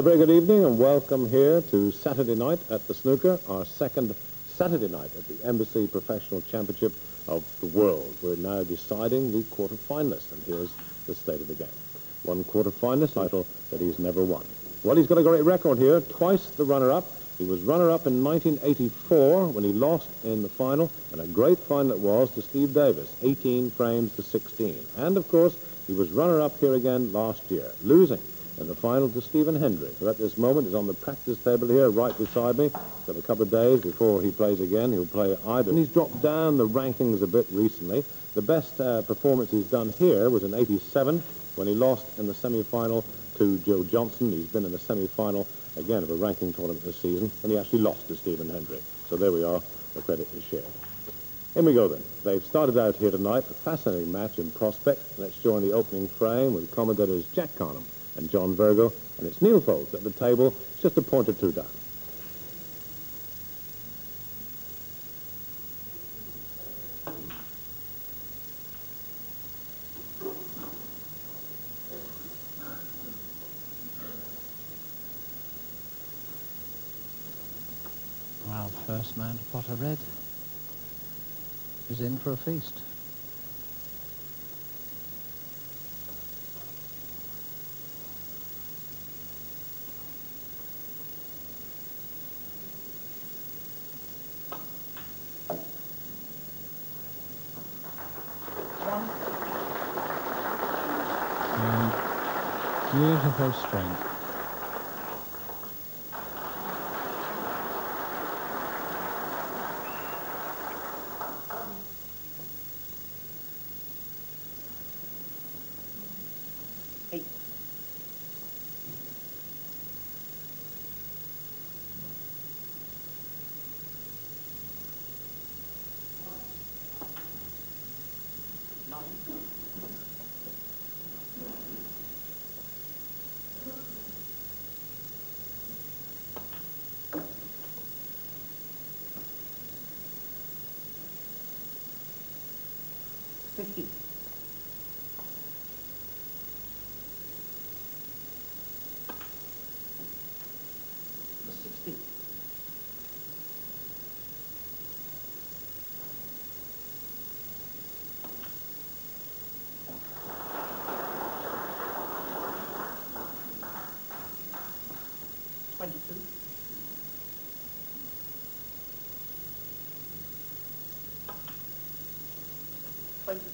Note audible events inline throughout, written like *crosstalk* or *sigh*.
A very good evening and welcome here to Saturday night at the snooker, our second Saturday night at the Embassy Professional Championship of the World. We're now deciding the quarter-finalists, and here's the state of the game. One quarter-finalist title that he's never won. Well, he's got a great record here, twice the runner-up. He was runner-up in 1984 when he lost in the final, and a great final it was to Steve Davis, 18 frames to 16. And, of course, he was runner-up here again last year, losing in the final to Stephen Hendry, who at this moment is on the practice table here right beside me. Got a couple of days before he plays again. He'll play either. And he's dropped down the rankings a bit recently. The best uh, performance he's done here was in 87 when he lost in the semi-final to Joe Johnson. He's been in the semi-final again of a ranking tournament this season, and he actually lost to Stephen Hendry. So there we are. The credit is shared. In we go then. They've started out here tonight, a fascinating match in prospect. Let's join the opening frame with commentators Jack Karnehm and John Virgo, and it's Neal Foulds at the table, just a point or two down. Well, first man to pot a red is in for a feast. Beautiful strength.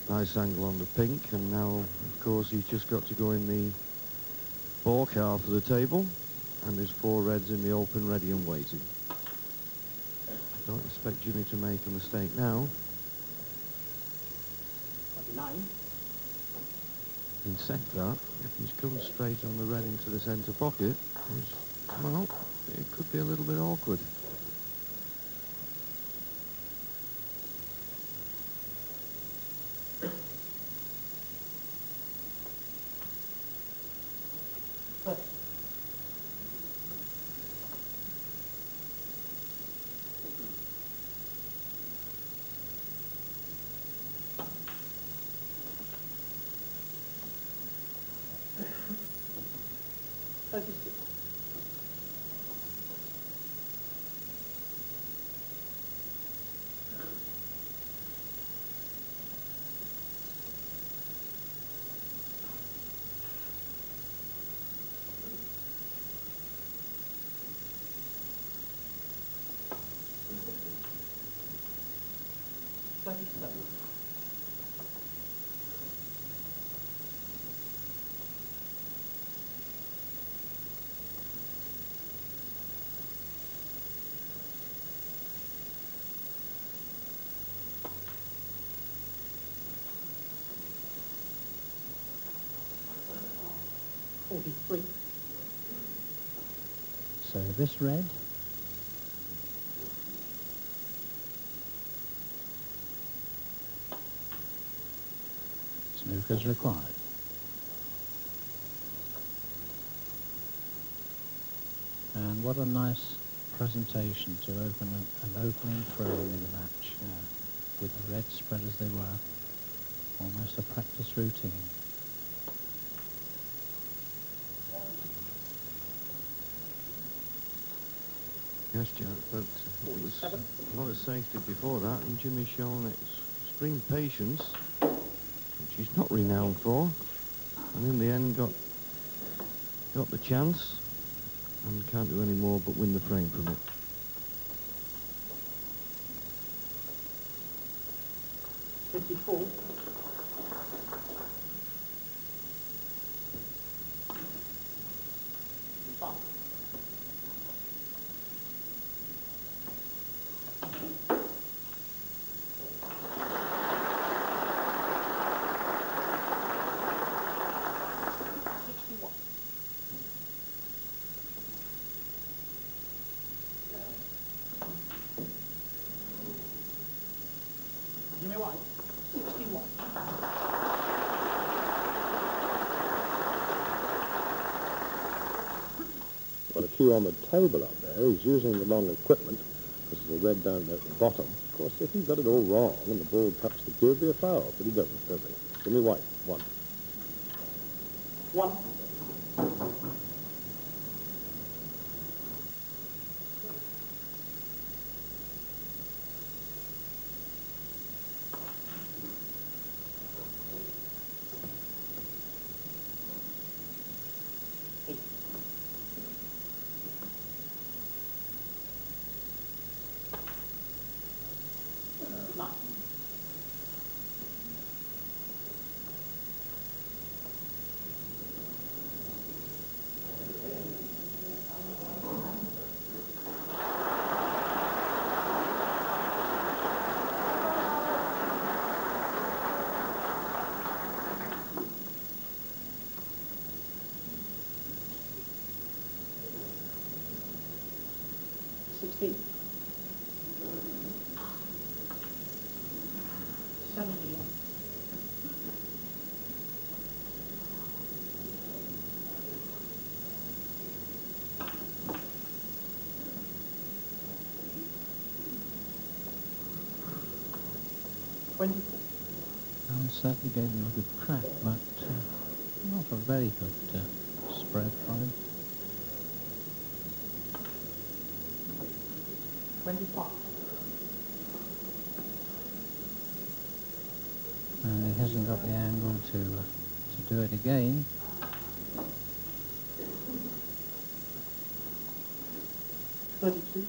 Nice angle on the pink, and now, of course, he's just got to go in the ball car for the table, and there's four reds in the open, ready and waiting. I Don't expect Jimmy to make a mistake now. Twenty-nine. In set that, if he's come straight on the red into the centre pocket, well, it could be a little bit awkward. 37. So this red snooker's required. And what a nice presentation to open an, an opening frame in the match uh, with the reds spread as they were. Almost a practice routine. Yes, Jack, but it was a lot of safety before that, and Jimmy's shown extreme patience, which he's not renowned for, and in the end got got the chance, and can't do any more but win the frame from it. Fifty-four. Cue on the table up there. He's using the long equipment because there's a red down at the bottom. Of course, if he got it all wrong and the ball touched the cue, it'd be a foul, but he doesn't, does he? Jimmy White, one. One. Certainly gave him a good crack, but uh, not a very good uh, spread for him. Twenty-five. And he hasn't got the angle to, uh, to do it again. Thirty-two.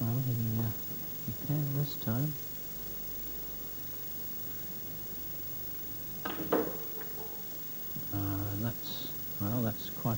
Well, he, uh, he can this time. Uh, and that's, well, that's quite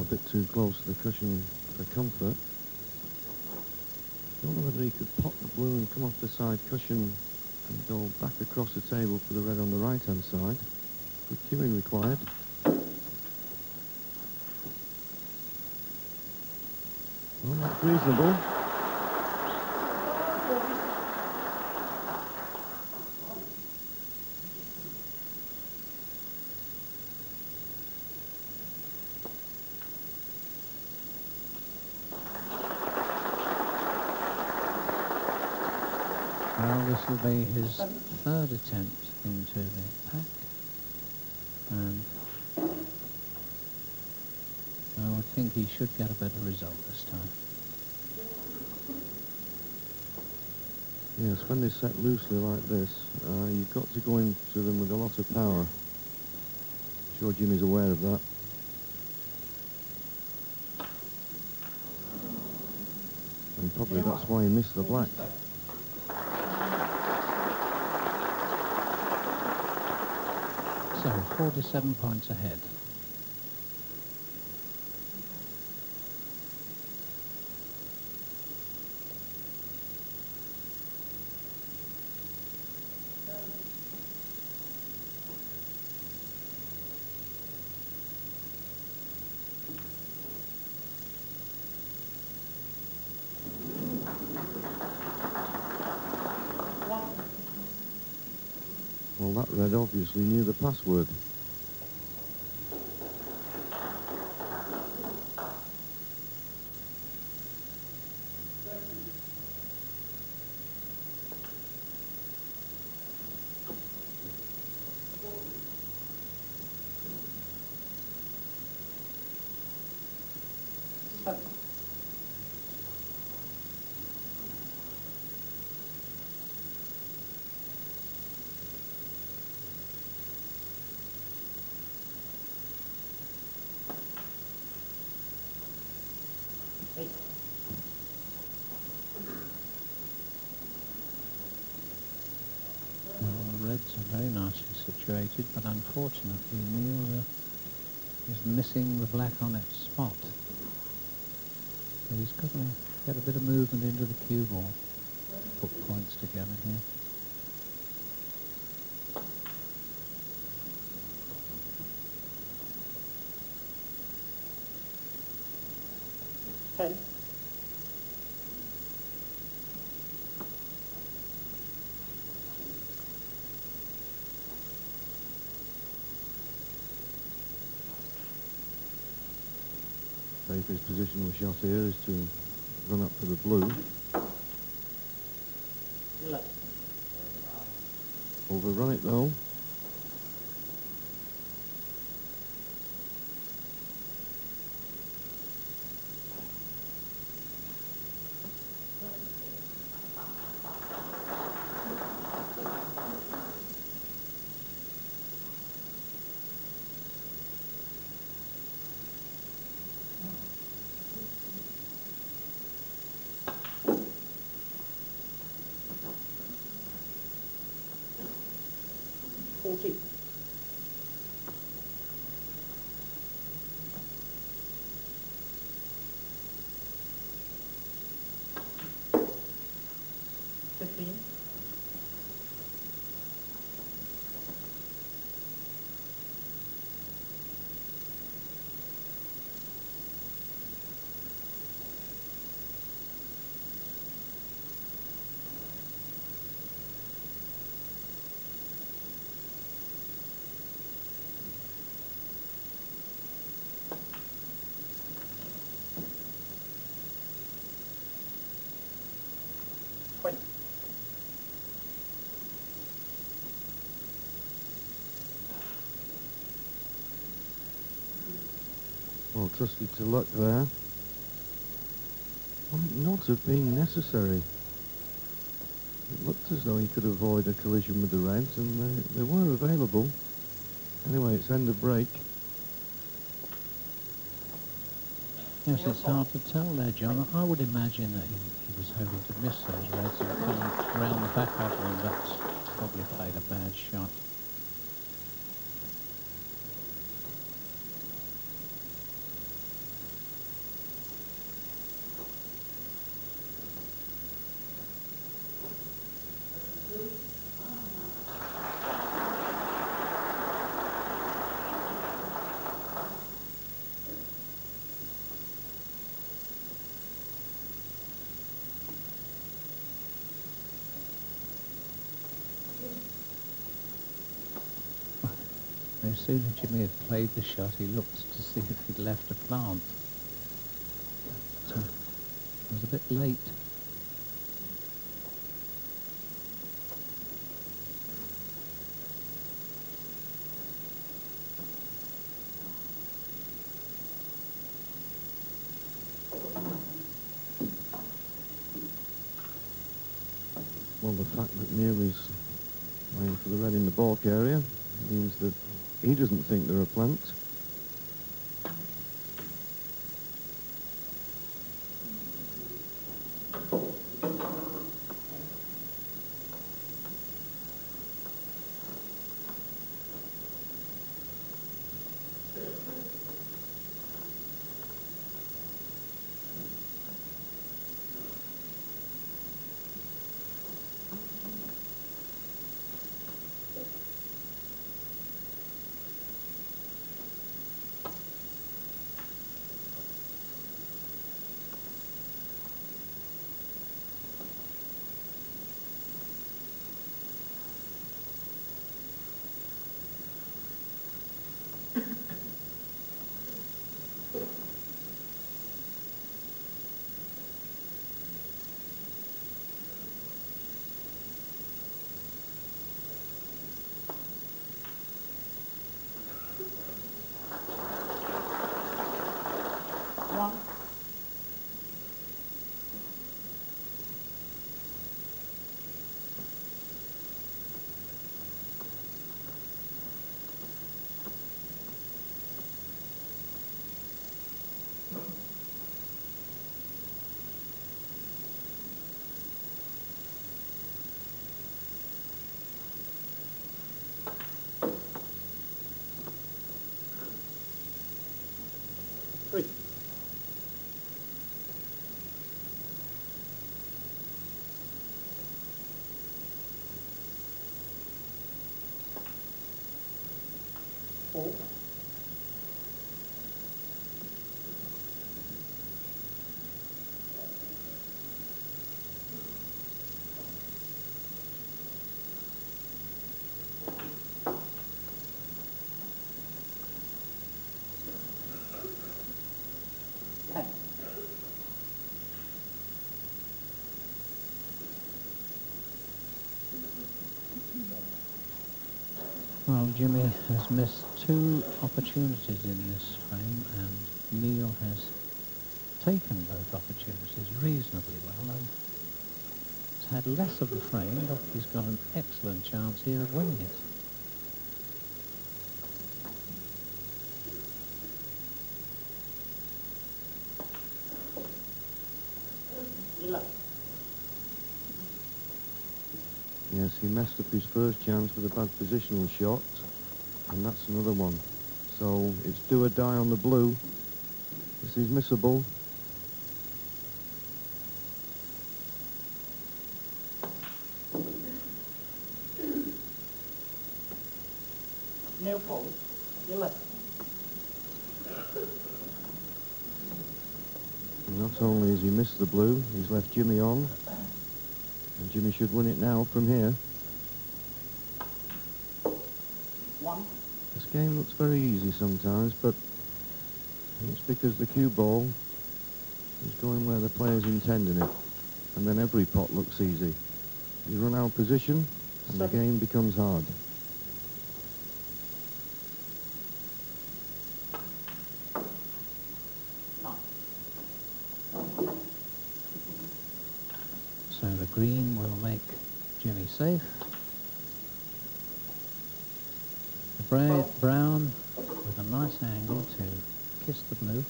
a bit too close to the cushion for comfort. Don't know whether he could pop the blue and come off the side cushion and go back across the table for the red on the right-hand side. Good cueing required. Well, that's reasonable. Well, this will be his third attempt into the pack. And I would think he should get a better result this time. Yes, when they're set loosely like this, uh, you've got to go into them with a lot of power. I'm sure Jimmy's aware of that. And probably that's why he missed the black. 47 points ahead. Well, that red obviously knew the password. Situated, but unfortunately Neal is missing the black on its spot. So he's got to get a bit of movement into the cue ball. Put points together here. Ten. Safest positional shot here is to run up for the blue. Overrun it though. Well, trusty to luck there. Might not have been necessary. It looked as though he could avoid a collision with the Reds, and they, they were available. Anyway, it's end of break. Yes, it's hard to tell there, John. I would imagine that he, he was hoping to miss those Reds and come around the back of them, but probably played a bad shot. No as Jimmy had played the shot, he looked to see if he'd left a plant. But, uh, it was a bit late. Well, the fact that Neal is playing for the red in the balk area means that he doesn't think there are plants. Well, Jimmy has missed two opportunities in this frame, and Neal has taken both opportunities reasonably well and has had less of the frame, but he's got an excellent chance here of winning it. Messed up his first chance with a bad positional shot, and that's another one. So it's do or die on the blue. This is missable. No. Eleven. And not only has he missed the blue, he's left Jimmy on. And Jimmy should win it now from here. One. This game looks very easy sometimes, but it's because the cue ball is going where the player's intending it. And then every pot looks easy. You run out of position, and the game becomes hard. Nine. So the green will make Jimmy safe. The brown with a nice angle to kiss the blue.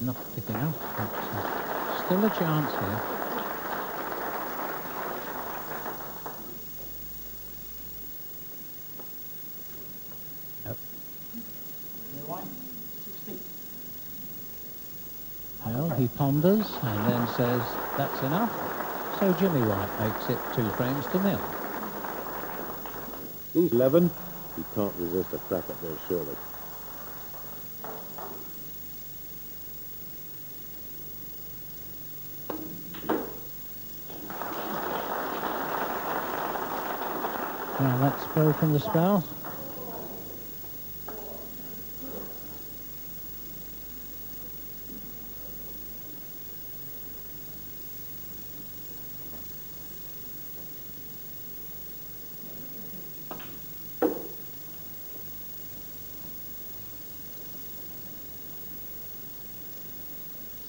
Not thick enough, but uh, still a chance here. Yep. Well, he ponders and then says, that's enough. So Jimmy White makes it two frames to nil. These 11, he can't resist a crack at those, surely. Well, that's broken the spell.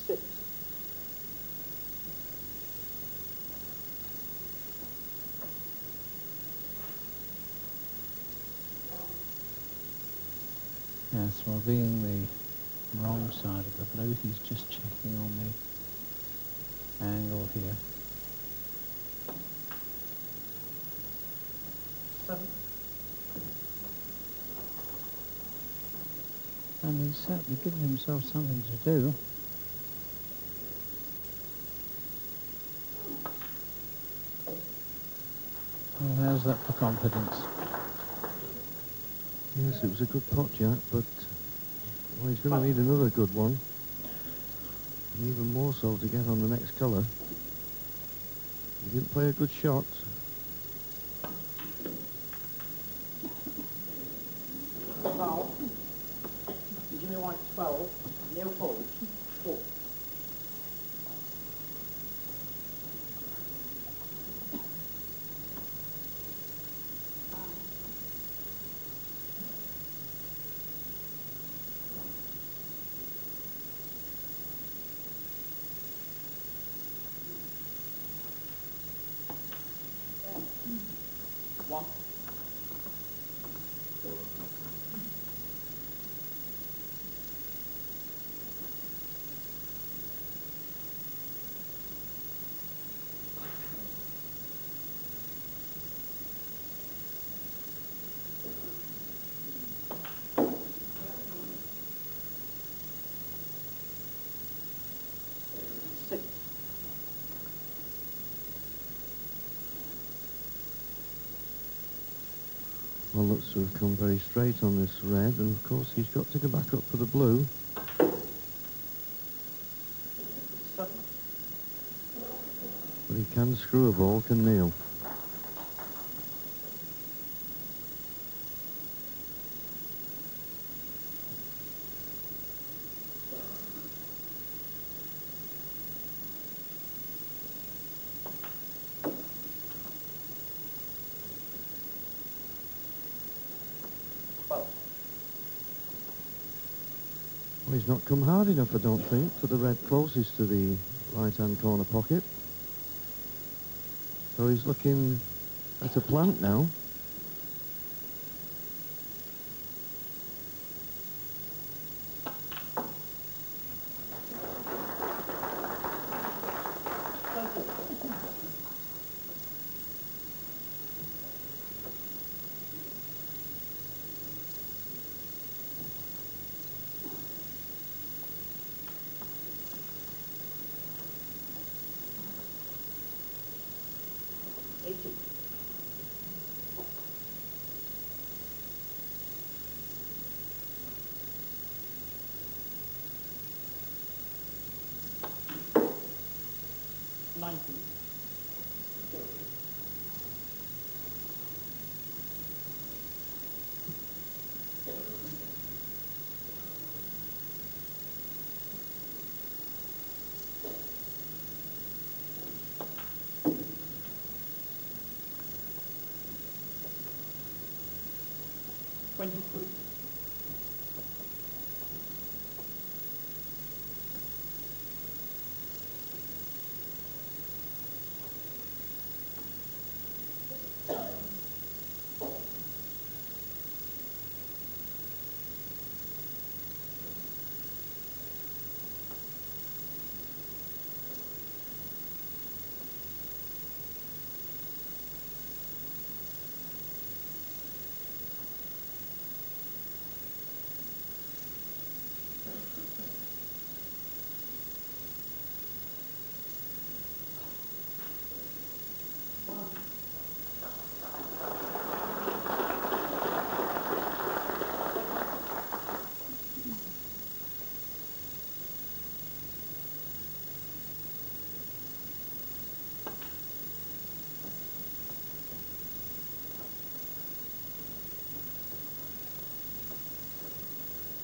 Six. Yes, well, being the wrong side of the blue, he's just checking on the angle here. Seven. And he's certainly given himself something to do. Well, how's that for confidence? Yes, it was a good pot, Jack, but well, he's going to need another good one. And even more so to get on the next colour. He didn't play a good shot. Well, looks to have come very straight on this red, and of course he's got to go back up for the blue. But he can screw a ball, can Neal? Not come hard enough, I don't think, for the red closest to the right-hand corner pocket. So he's looking at a plant now.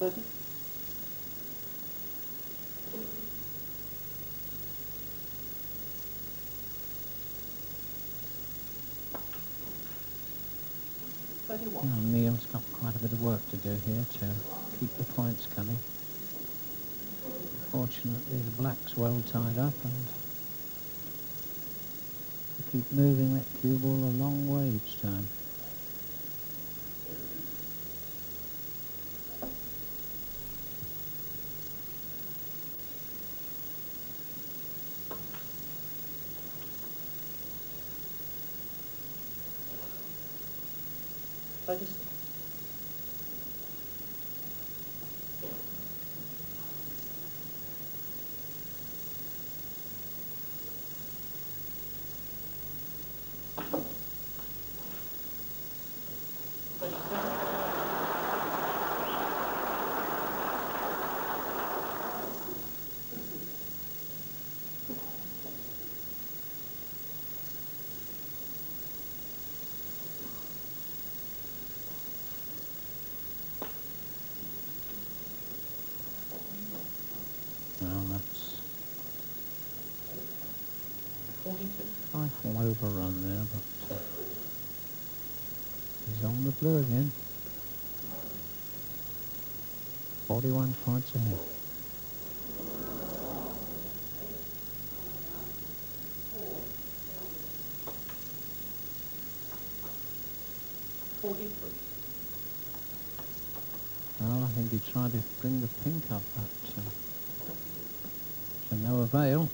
30? Neal's got quite a bit of work to do here to keep the points coming. Fortunately, the black's well tied up and keep moving that cue ball a long way each time. Forty-two. trifle overrun there, but he's on the blue again. 41 points ahead. Well, I think he tried to bring the pink up, but uh, to no avail.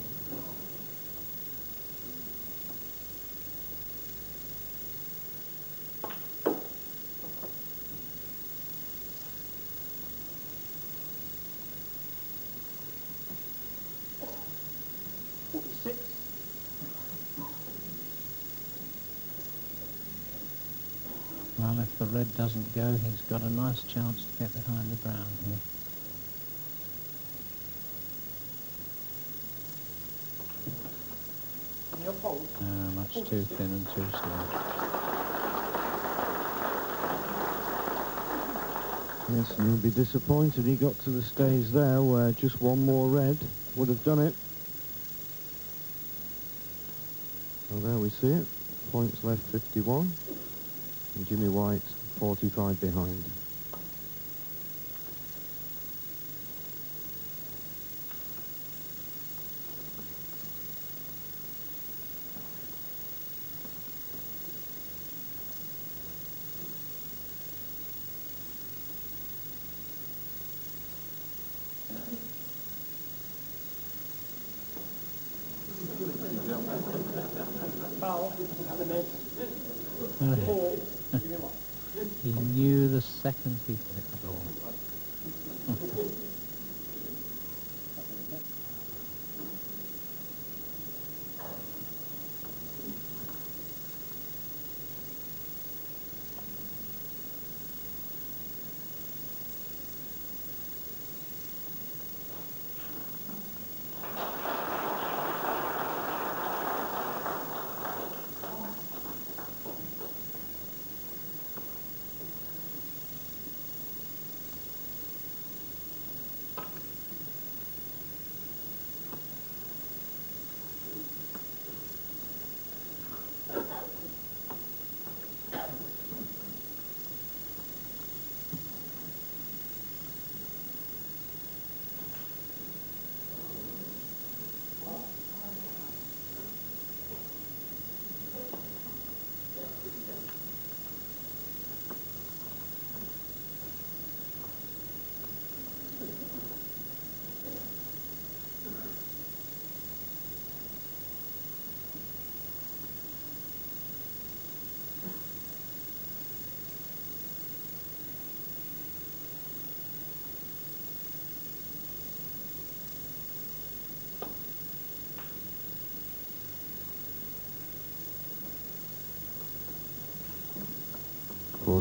Red doesn't go, he's got a nice chance to get behind the brown here. Neal Foulds. No, much too thin and too slow. Yes, and he'll be disappointed he got to the stage there where just one more red would have done it. So there we see it. Points left 51. And Jimmy White 45 behind.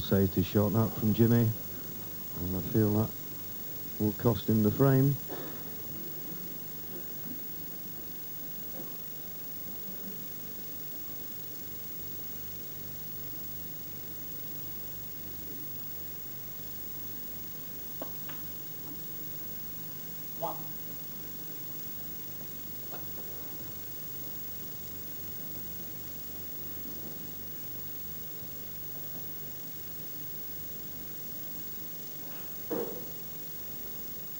Safety shot that from Jimmy. And I feel that will cost him the frame. One.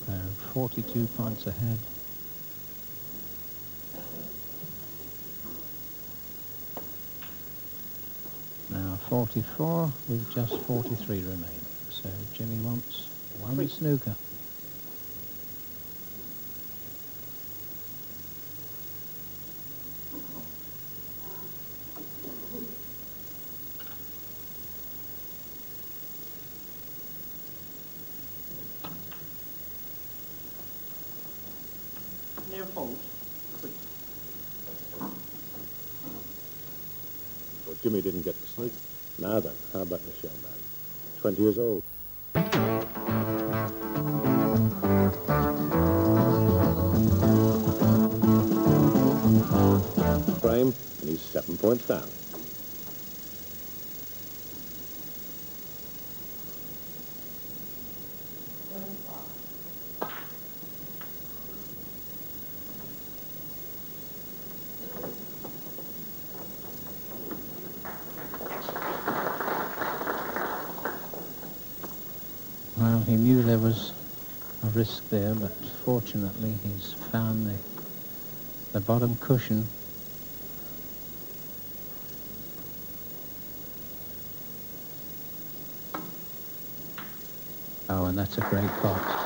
They're 42 points ahead. Now 44 with just 43 remaining. So Jimmy wants one snooker. Neal Foulds. Three. Well, Jimmy didn't get the snook. Now then, how about Michelle Man? 20 years old. Frame, and he's seven points down. Well, he knew there was a risk there, but fortunately he's found the, the bottom cushion. Oh, and that's a great pot.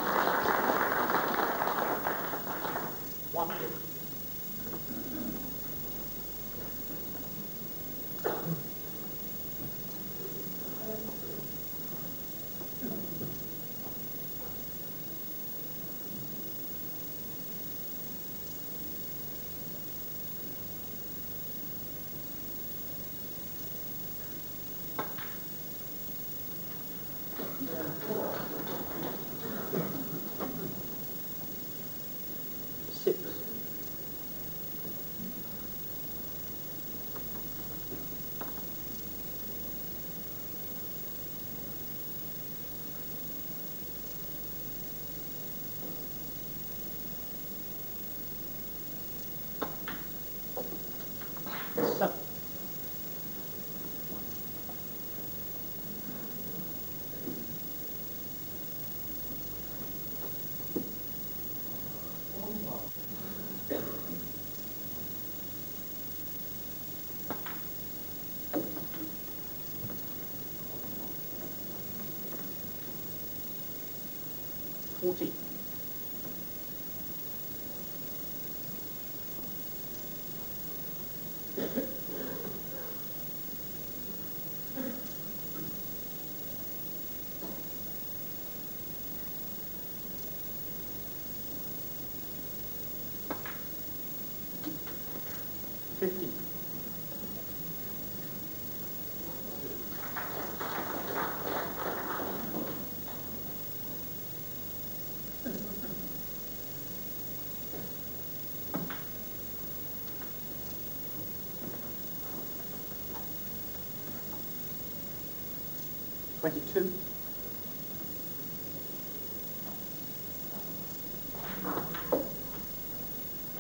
22.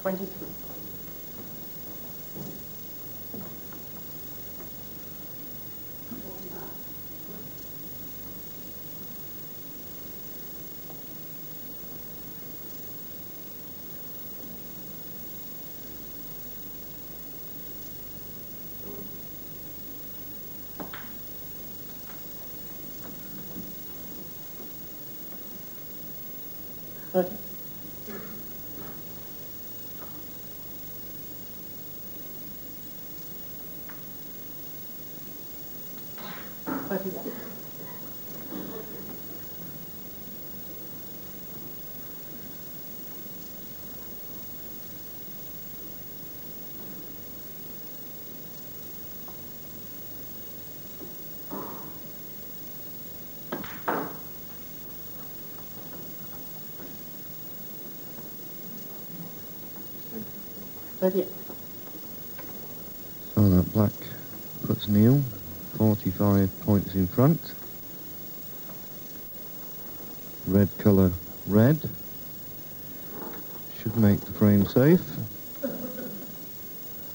Twenty そうです。So that black puts Neal 45 points in front. Red colour red. Should make the frame safe.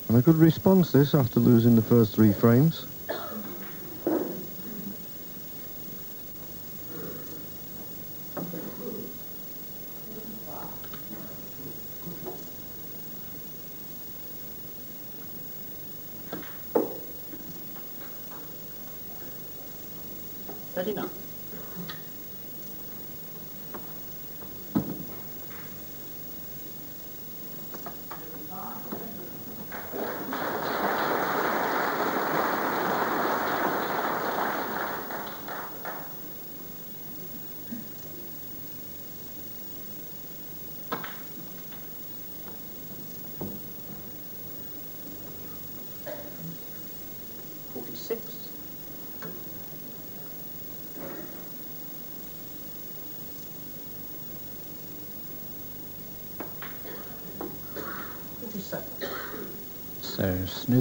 And a good response this after losing the first three frames.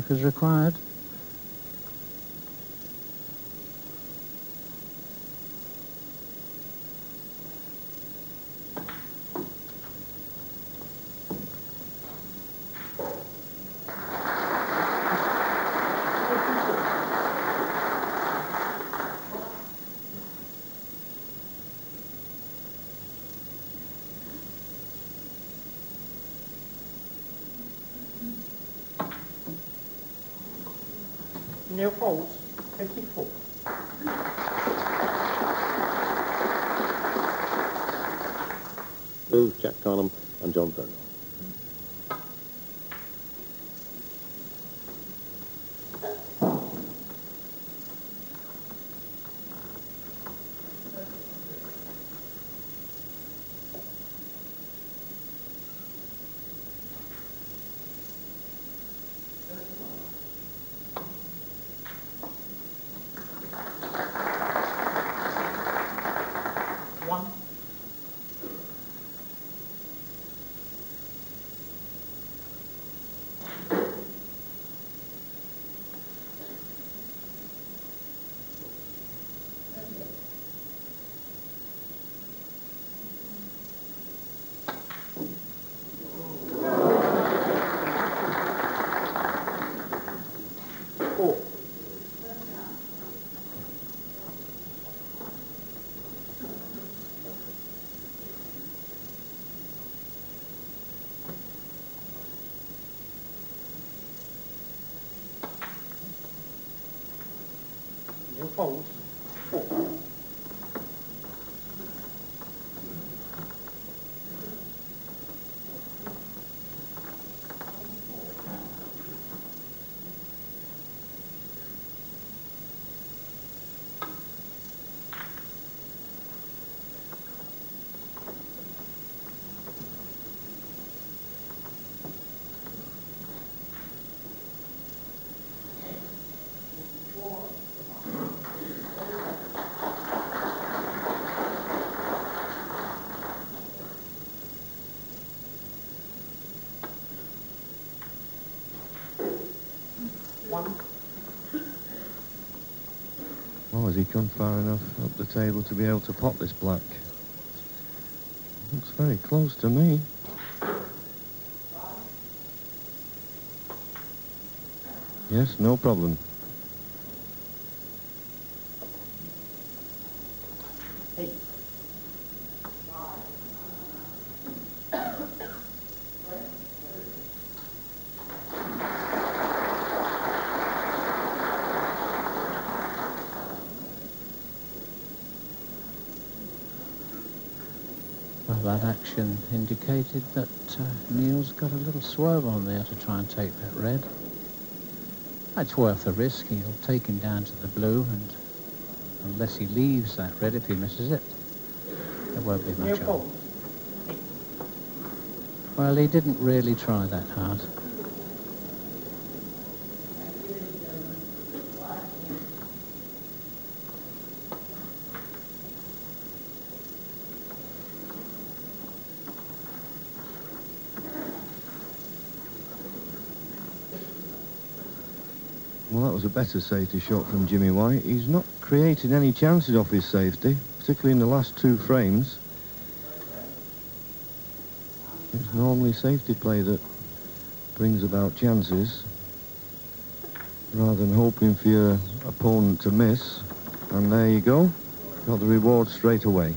Snooker's required. He come far enough up the table to be able to pot this black? Looks very close to me. Yes, no problem. eight. Well, that action indicated that uh, Neal's got a little swerve on there to try and take that red. It's worth the risk. He'll take him down to the blue, and unless he leaves that red, if he misses it, there won't be much on. Well, he didn't really try that hard. Better safety shot from Jimmy White. He's not created any chances off his safety, particularly in the last two frames. It's normally safety play that brings about chances, rather than hoping for your opponent to miss. And there you go. Got the reward straight away.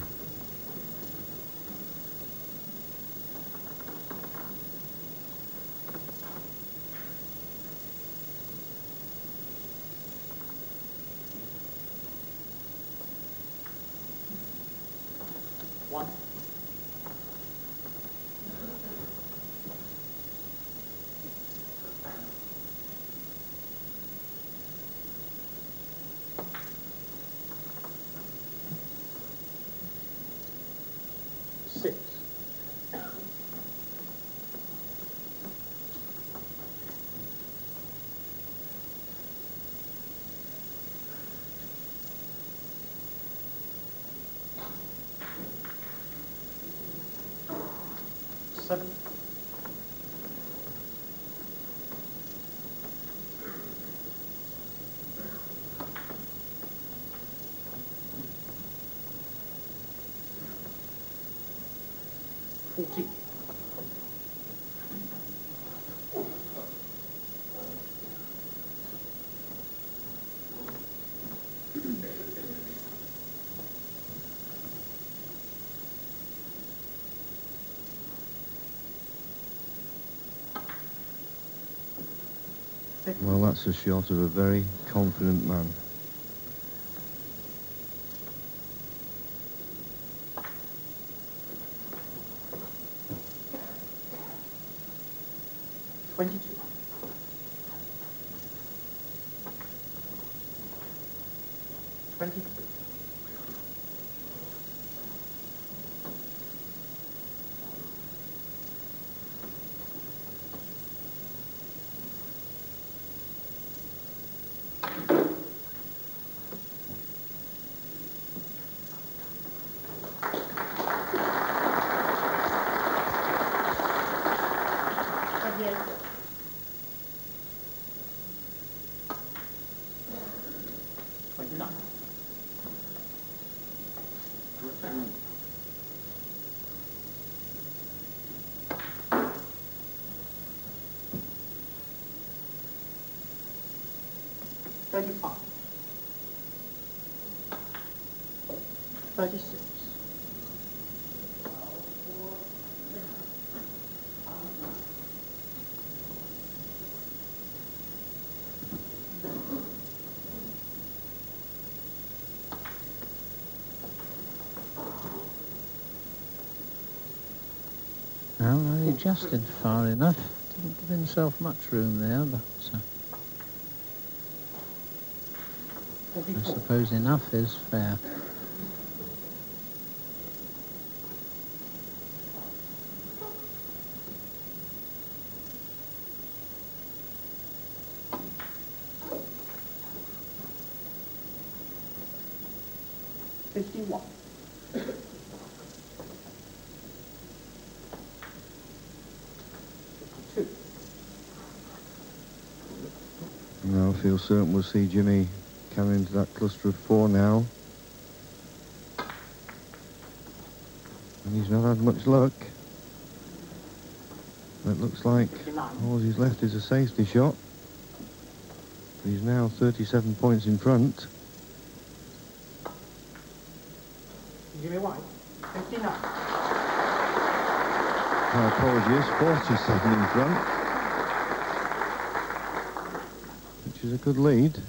Fourteen. Well, that's a shot of a very confident man. Well, just in far enough. Didn't give himself much room there, but uh, I suppose enough is fair. Certain we'll see Jimmy come into that cluster of four now. And he's not had much luck. It looks like all he's left is a safety shot. He's now 37 points in front. Jimmy White. Fifty-nine. My apologies, 47 in front. Is a good lead.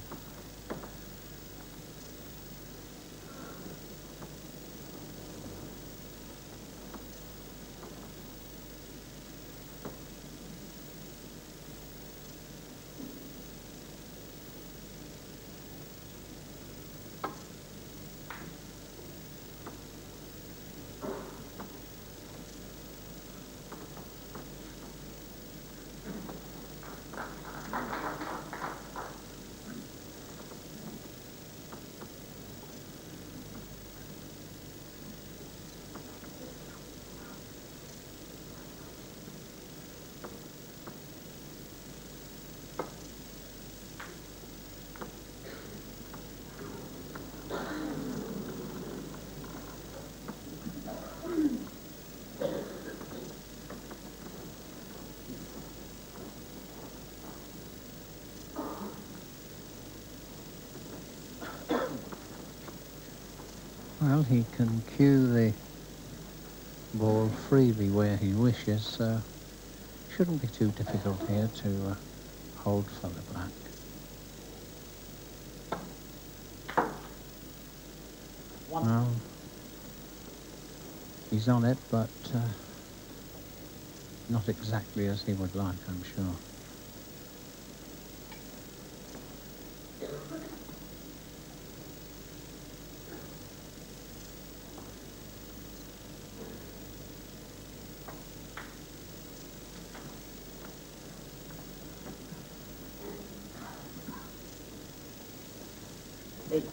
Well, he can cue the ball freely he so shouldn't be too difficult here to uh, hold for the black. One. Well, he's on it, but uh, not exactly as he would like, I'm sure. Eight.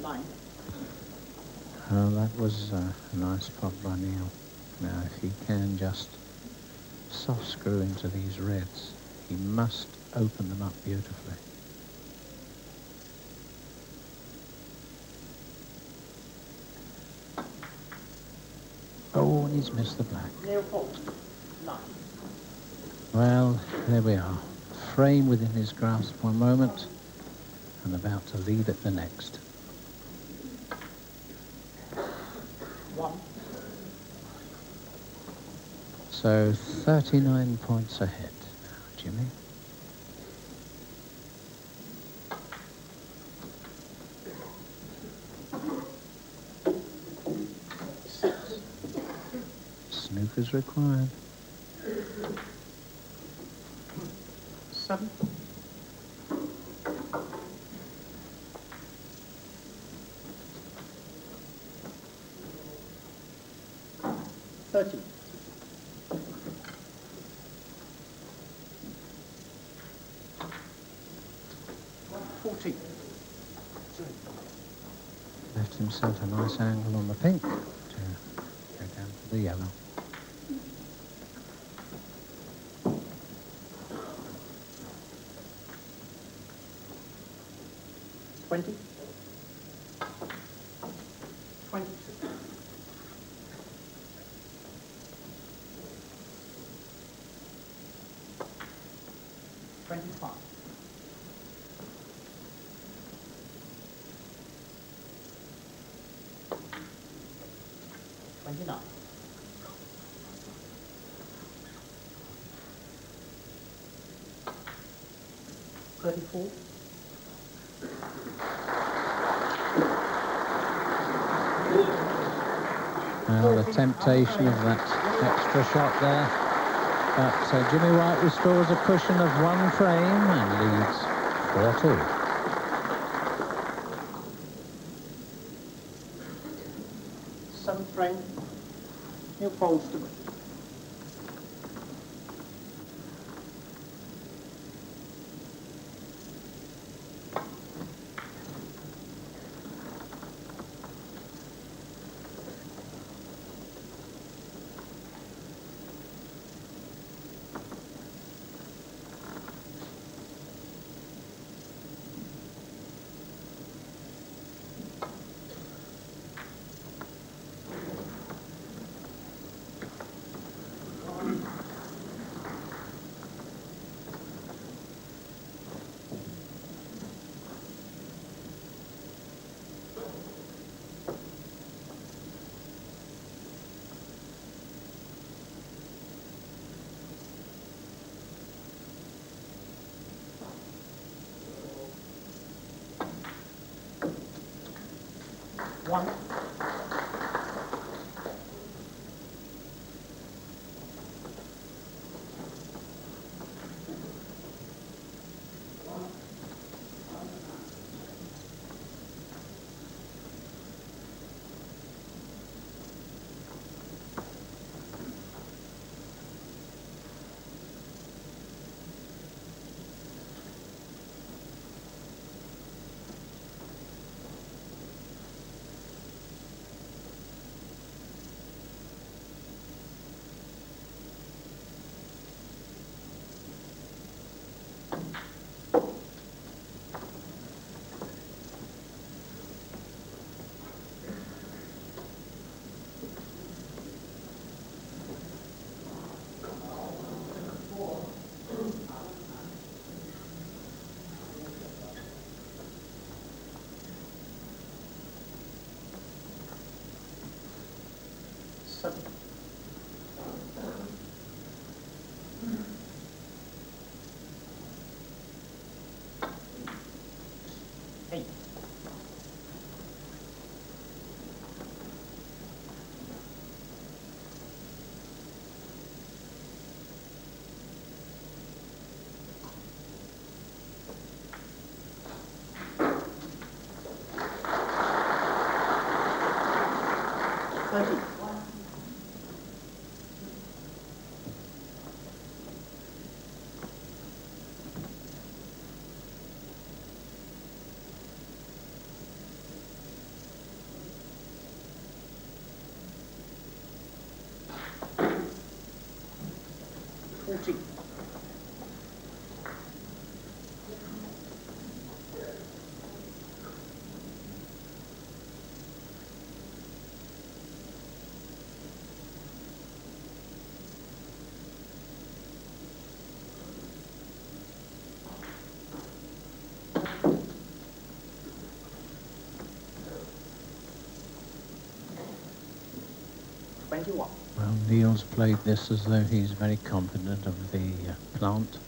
Nine. Oh, that was uh, a nice pot by Neal. Now, if he can just soft screw into these reds, he must open them up beautifully. Oh, and he's missed the black. Near four. Nine. Well, there we are. Frame within his grasp one moment and about to lead at the next. One. So 39 points ahead Jimmy. Snooker's required. 25. Twenty-nine. Thirty-four. Now the temptation of that extra shot there. But uh, Jimmy White restores a cushion of one frame and leads 4-2. Seventh frame. Neal Foulds 91. Well, Neal's played this as though he's very confident of the uh, plant.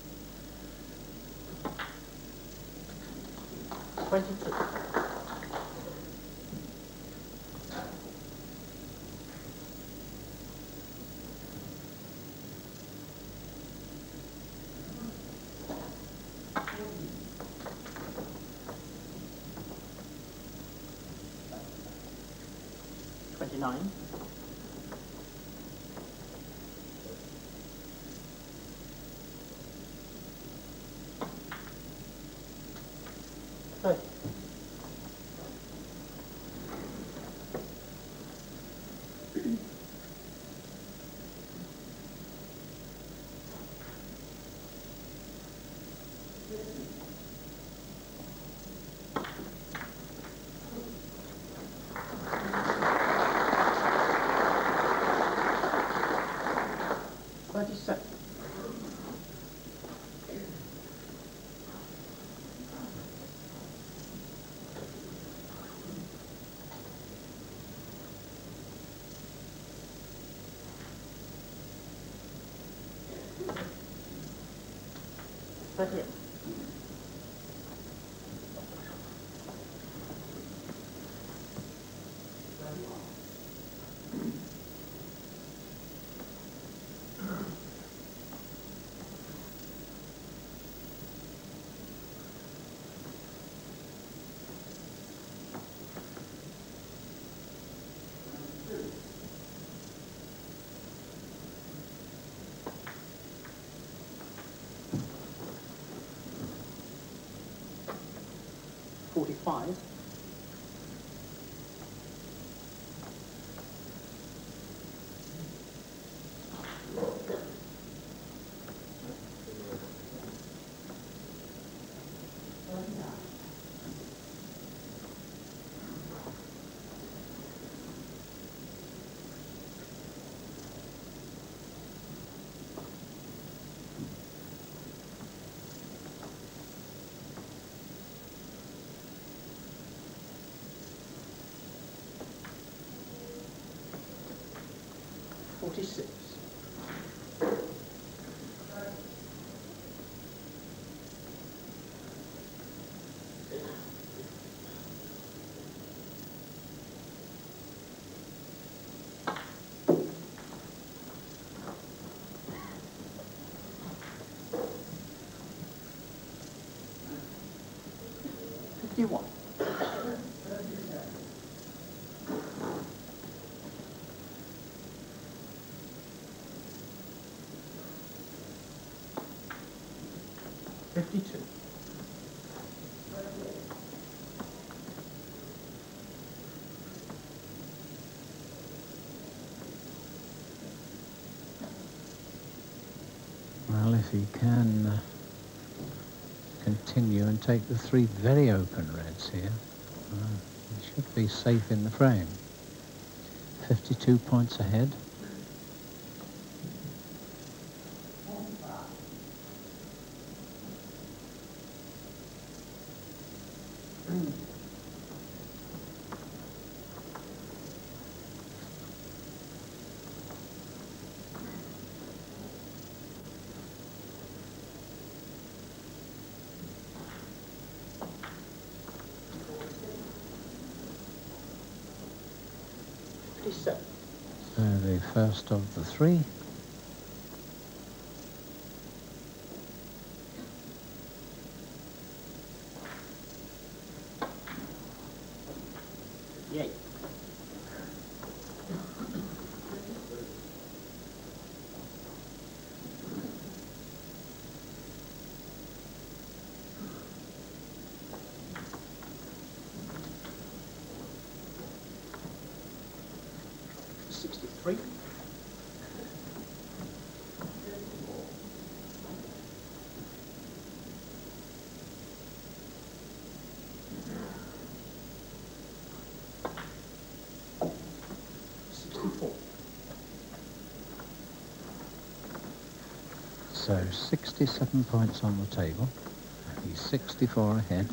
了解45 Forty-six. Fifty-one. Fifty-two. Well, if he can uh, continue and take the three very open reds here, uh, should be safe in the frame. 52 points ahead. Fifty-seven. So the first of the three. Fifty-eight. Sixty-three. Sixty-four. So 67 points on the table. He's 64 ahead.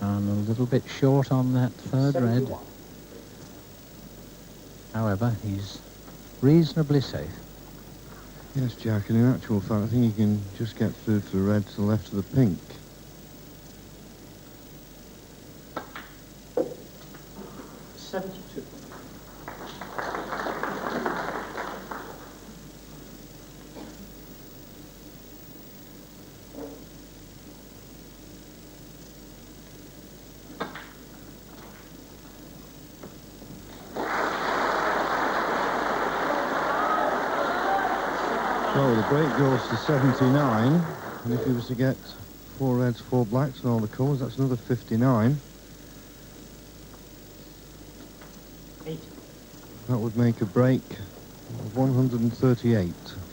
And a little bit short on that third red. However, he's reasonably safe. Yes, Jack, and in actual fact, I think you can just get through to the red to the left of the pink. Goes to 79, and if he was to get four reds, four blacks, and all the colours, that's another 59. Eight. That would make a break of 138.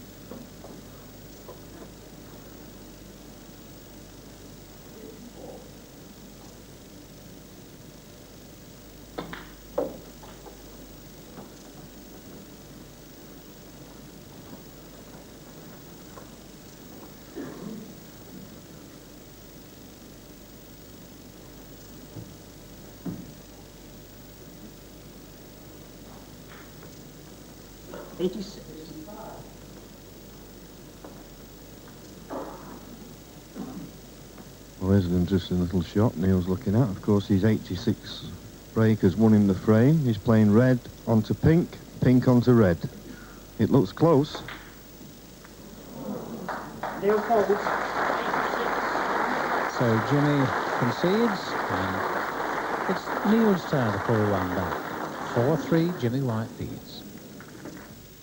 Interesting little shot Neal's looking at. Of course, he's 86 break has won him the frame. He's playing red onto pink, pink onto red. It looks close. Neal Foulds. So Jimmy concedes, and it's Neal's turn to pull one back. 4-3, Jimmy White leads.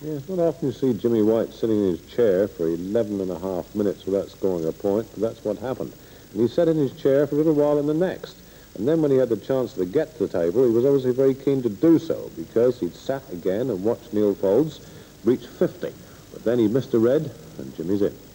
Yeah, it's not often you see Jimmy White sitting in his chair for 11 and a half minutes without scoring a point, but that's what happened. And he sat in his chair for a little while in the next. And then when he had the chance to get to the table, he was obviously very keen to do so because he'd sat again and watched Neal Foulds reach 50. But then he missed a red, and Jimmy's in.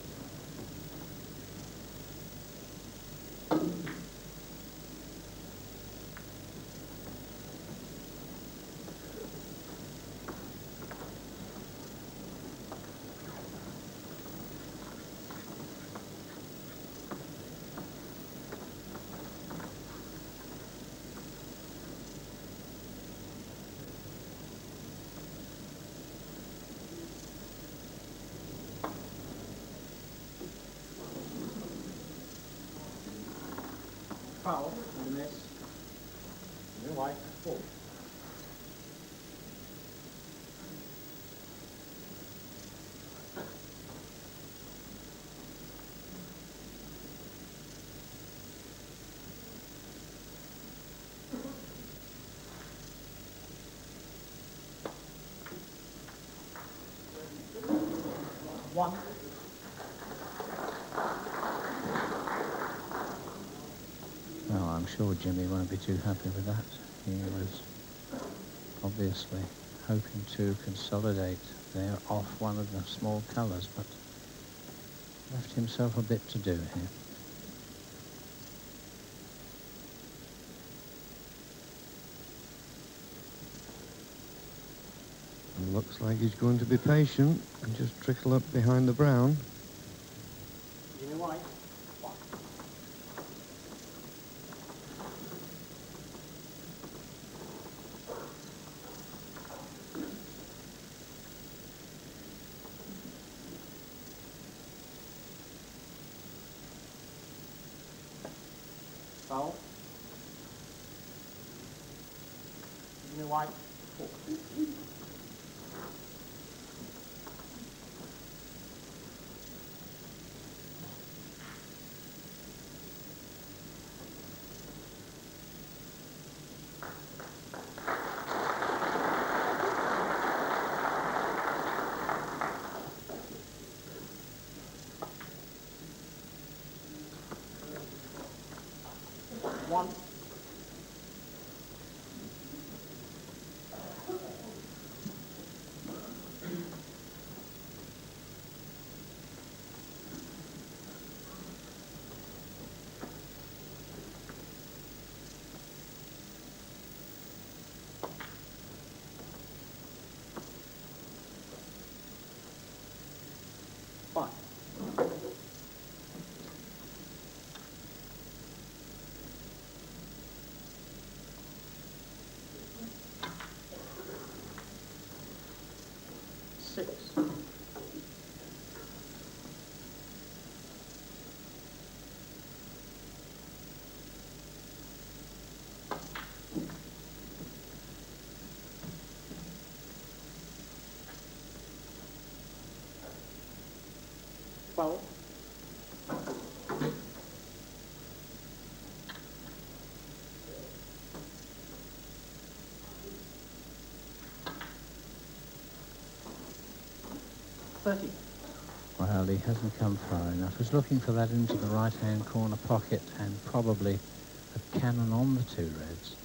Too happy with that. He was obviously hoping to consolidate there off one of the small colours, but left himself a bit to do here. Looks like he's going to be patient and just trickle up behind the brown. six. Twelve. 30. Well, he hasn't come far enough. He's looking for that into the right-hand corner pocket and probably a cannon on the two reds.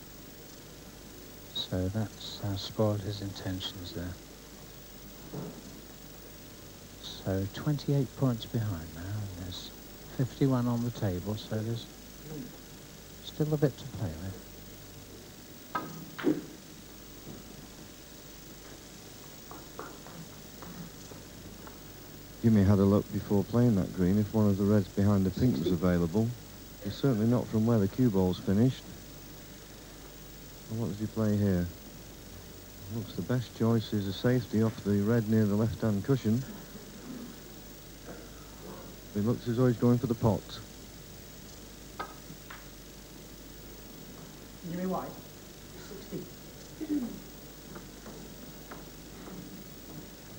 So that's uh, spoiled his intentions there. So 28 points behind now. There's 51 on the table, so there's still a bit to play with. Jimmy had a look before playing that green if one of the reds behind the pink was available. It's certainly not from where the cue ball's finished. And what does he play here? Looks the best choice is a safety off the red near the left-hand cushion. He looks as though he's going for the pot. Jimmy White, 60.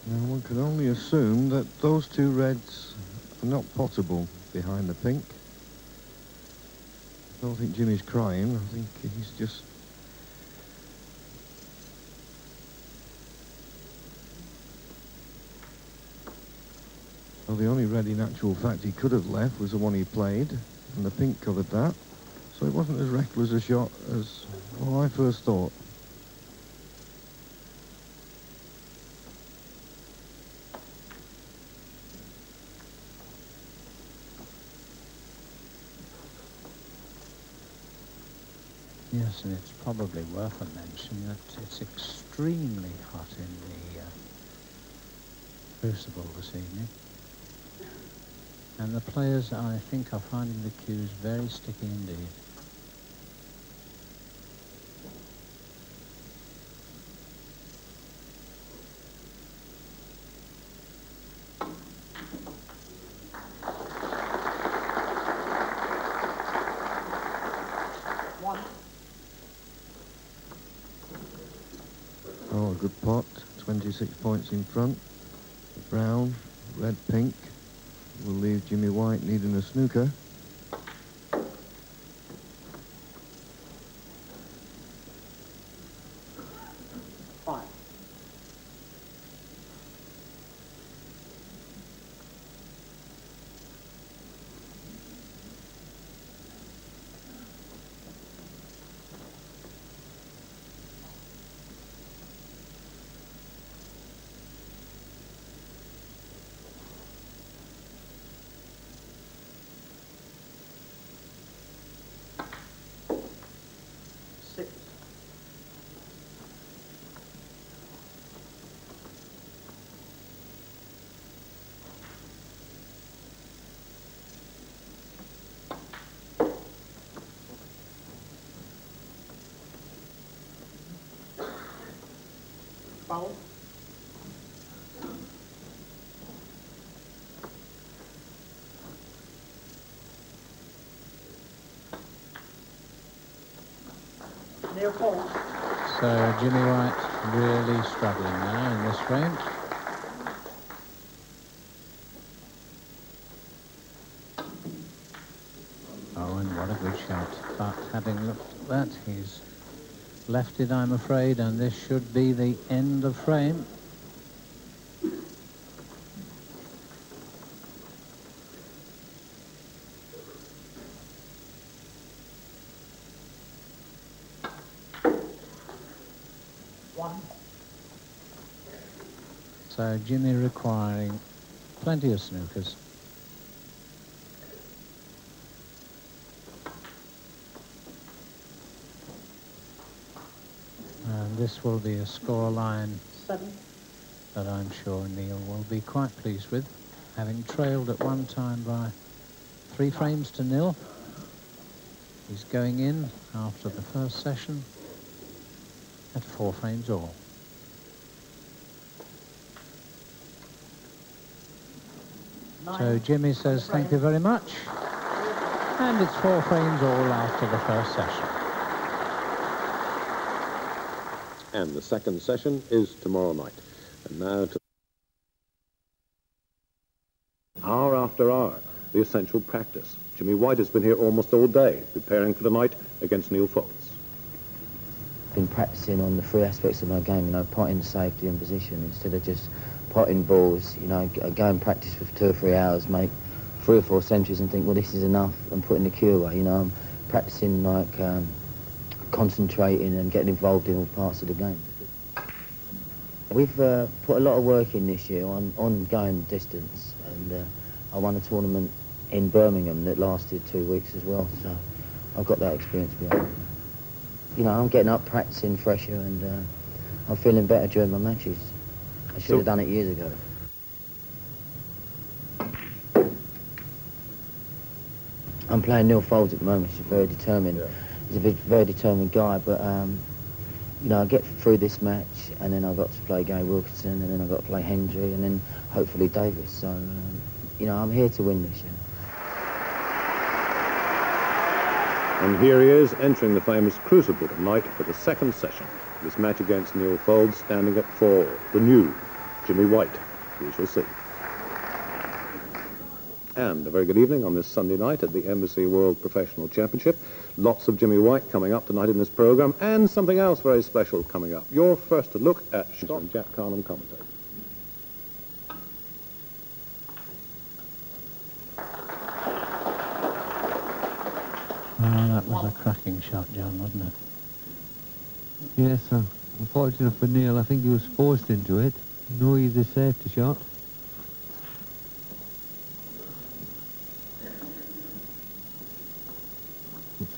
Now one can only assume that those two reds are not potable behind the pink. I don't think Jimmy's crying. I think he's just Well, the only red in actual fact he could have left was the one he played, and the pink covered that. So it wasn't as reckless a shot as well, I first thought. And it's probably worth a mention that it's extremely hot in the uh, crucible this evening. And the players, I think, are finding the cues very sticky indeed. One. Oh, a good pot. 26 points in front. Brown, red, pink. Will leave Jimmy White needing a snooker. So Jimmy White really struggling now in this frame. Oh, and what a good shot. But having looked at that, he's left it, I'm afraid, and this should be the end of frame. One. So Jimmy requiring plenty of snookers. And this will be a score line Seven. that I'm sure Neal will be quite pleased with, having trailed at one time by three frames to nil. He's going in after the first session at four frames all. So Jimmy says thank you very much. And it's four frames all after the first session. And the second session is tomorrow night. And now to hour after hour, the essential practice. Jimmy White has been here almost all day, preparing for the night against Neal Foulds. been practicing on the three aspects of my game, you know, potting, safety and position, instead of just potting balls, you know, g- go and practice for two or three hours, make three or four centuries and think, well, this is enough, and putting the cue away, you know, I'm practicing like um, concentrating and getting involved in all parts of the game. We've uh, put a lot of work in this year on, on going distance, and uh, I won a tournament in Birmingham that lasted two weeks as well, so I've got that experience behind me you know, I'm getting up, practicing fresher, and uh, I'm feeling better during my matches. I should So- have done it years ago. I'm playing Neal Foulds at the moment. He's very determined. Yeah. He's a very determined guy, but um, you know, I get through this match, and then I got to play Gary Wilkinson, and then I got to play Hendry, and then hopefully Davis. So, um, you know, I'm here to win this year. And here he is entering the famous Crucible tonight for the second session. This match against Neal Foulds standing up for the new Jimmy White. We shall see. And a very good evening on this Sunday night at the Embassy World Professional Championship. Lots of Jimmy White coming up tonight in this program, and something else very special coming up. Your first look at Scott Jack Karnehm commentator. Oh, ah, that was a cracking shot, John, wasn't it? Yes, uh, unfortunate for Neal, I think he was forced into it. No easy safety shot.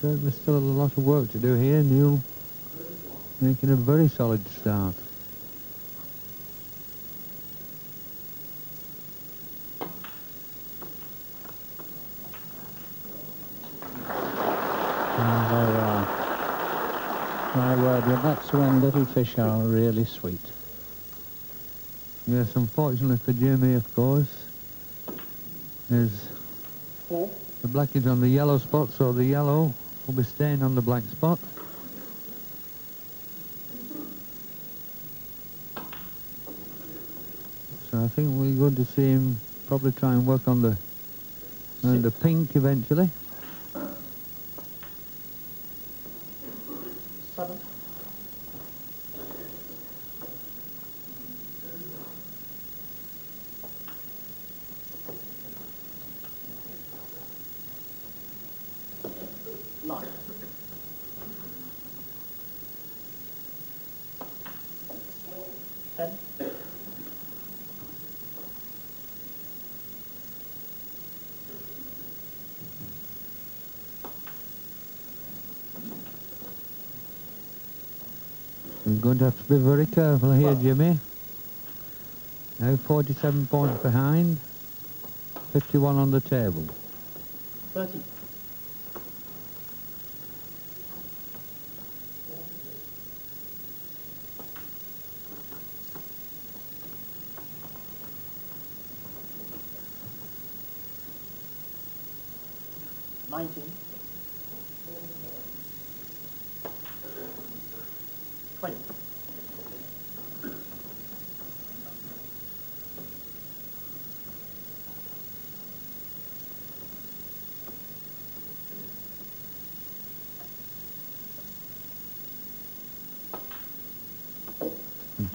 Certainly still a lot of work to do here. Neal making a very solid start. That's when little fish are really sweet. Yes, unfortunately for Jimmy, of course, is Four. Oh. the black is on the yellow spot, so the yellow will be staying on the black spot. So I think we're going to see him probably try and work on the on the pink eventually. going to have to be very careful here, well, Jimmy. Now 47 points behind, 51 on the table. 30.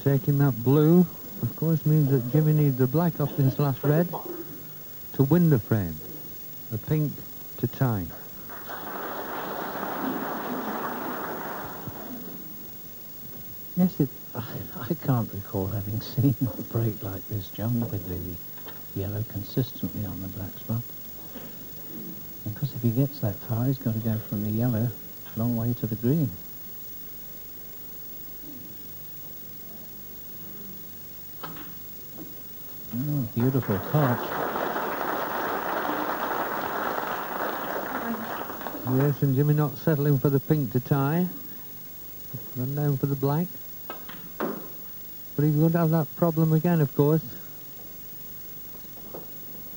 Taking that blue, of course, means that Jimmy needs the black off this last red to win the frame. The pink to tie. Yes, it, I, I can't recall having seen a break like this, John, with the yellow consistently on the black spot. Because if he gets that far, he's got to go from the yellow a long way to the green. beautiful touch. Yes, and Jimmy not settling for the pink to tie. Run down for the black. But he's going to have that problem again, of course.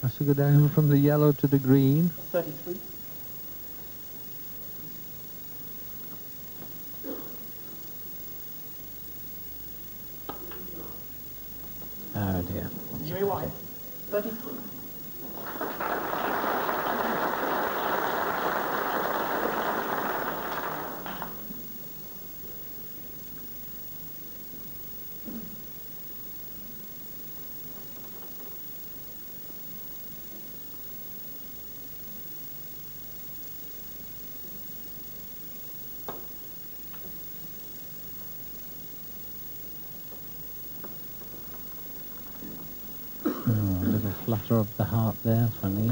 Has to go down from the yellow to the green. 33. Little of the heart there for Neal.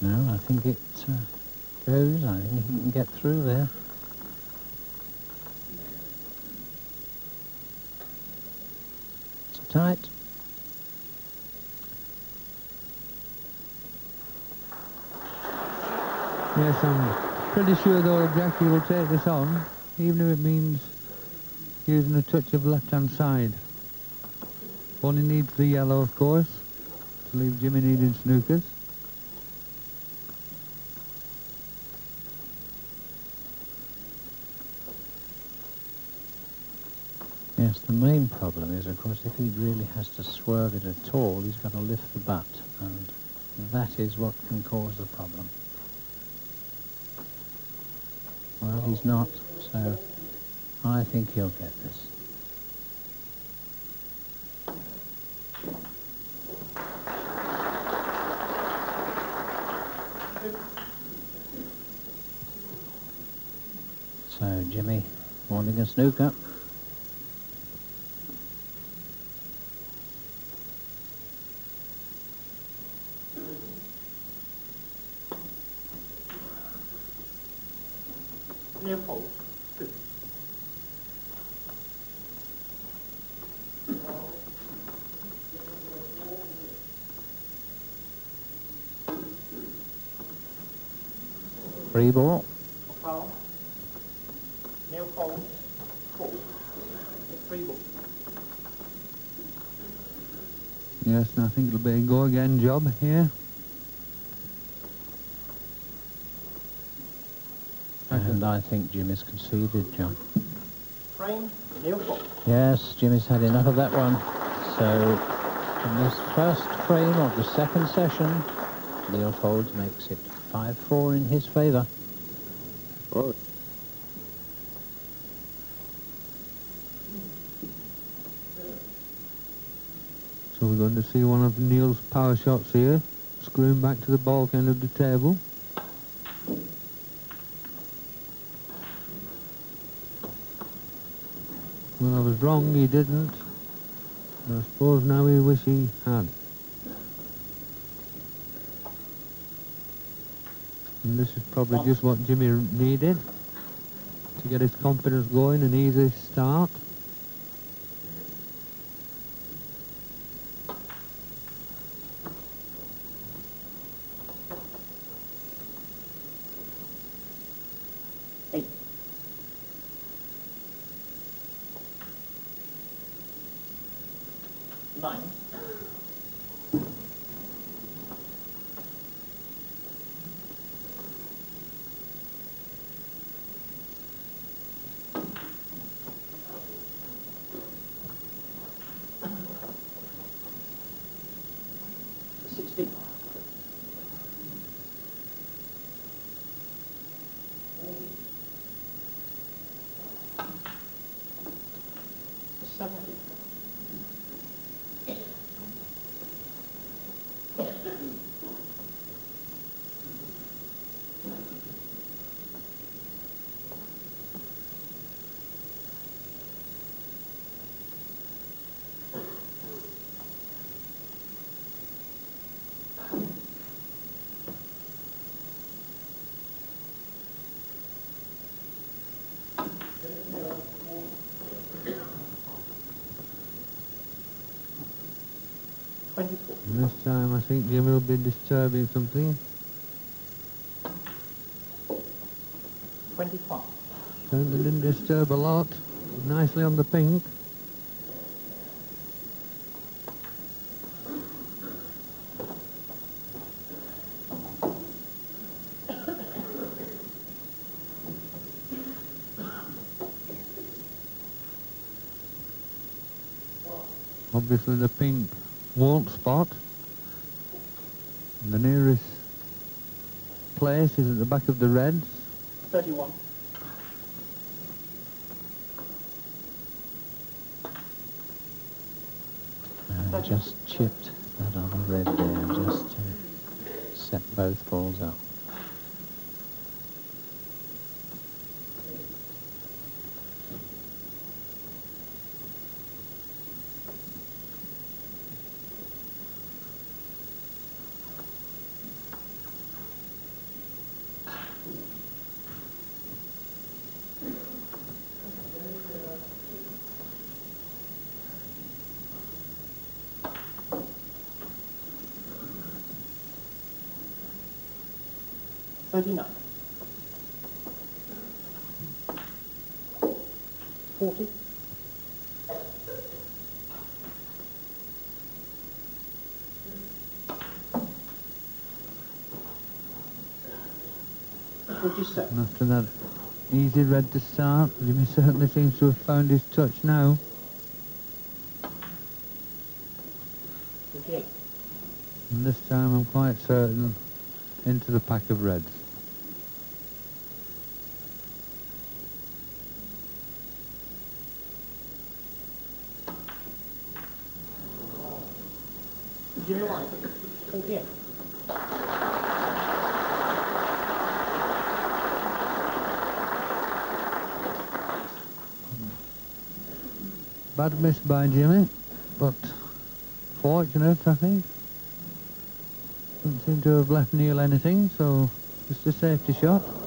No, I think it uh, goes. I think he can get through there. It's tight. Yes, I'm pretty sure though Jackie will take this on, even if it means using a touch of left-hand side. Only needs the yellow, of course, to leave Jimmy needing snookers. Yes, the main problem is, of course, if he really has to swerve it at all, he's got to lift the butt, and that is what can cause the problem. Well, he's not, so I think he'll get this. So Jimmy wanting a snooker. Neal Free ball. Foul. Neal Foulds. Four. Three ball. Yes, and I think it'll be a go again job here. And I think Jimmy's conceded, John. Frame. Neal Foulds. Yes, Jimmy's had enough of that one. So, in this first frame of the second session, Neal Foulds makes it 5-4 in his favour. Well, So we're going to see one of Neal's power shots here, screwing back to the baulk end of the table. Well, I was wrong, he didn't. I suppose now we wish he had. And this is probably just what Jimmy needed to get his confidence going and easy start. Eight. Nine. Sixteen. Seventeen. Twenty-four. And this time I think Jimmy will be disturbing something. Twenty-five. Certainly didn't disturb a lot. Nicely on the pink. Obviously the pink won't spot. Is at the back of the Reds? 31. 39. 40. Forty-seven. And after that easy red to start, Jimmy certainly seems to have found his touch now. Forty-eight. And this time I'm quite certain into the pack of reds. Bad miss by Jimmy, but fortunate, I think. Doesn't seem to have left Neal anything, so just a safety shot.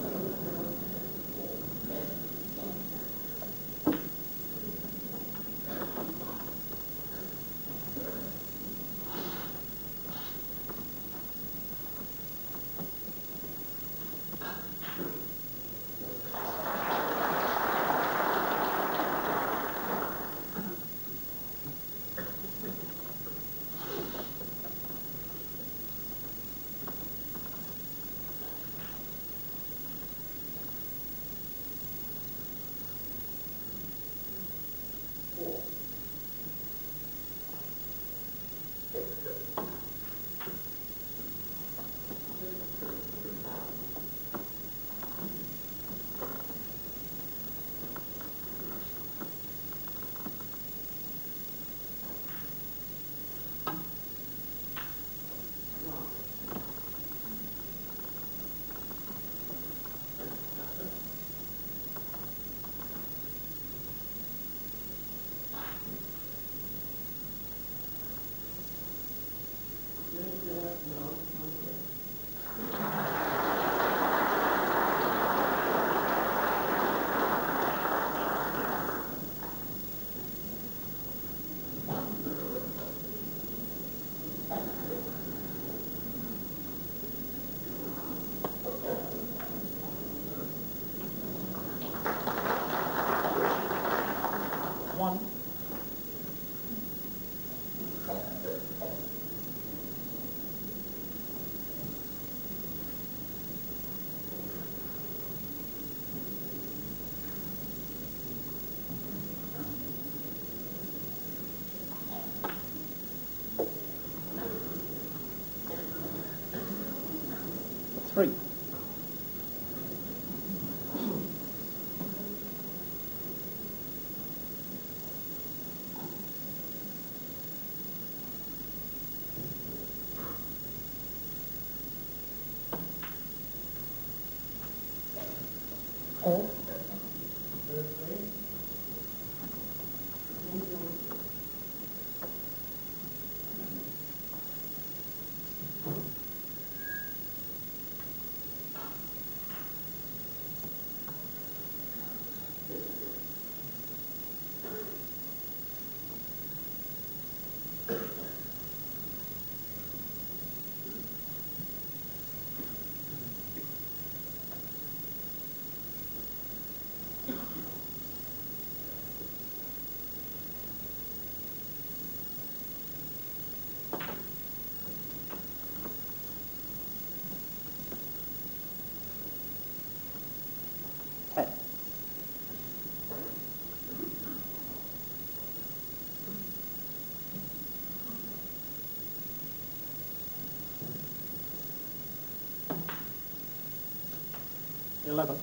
11.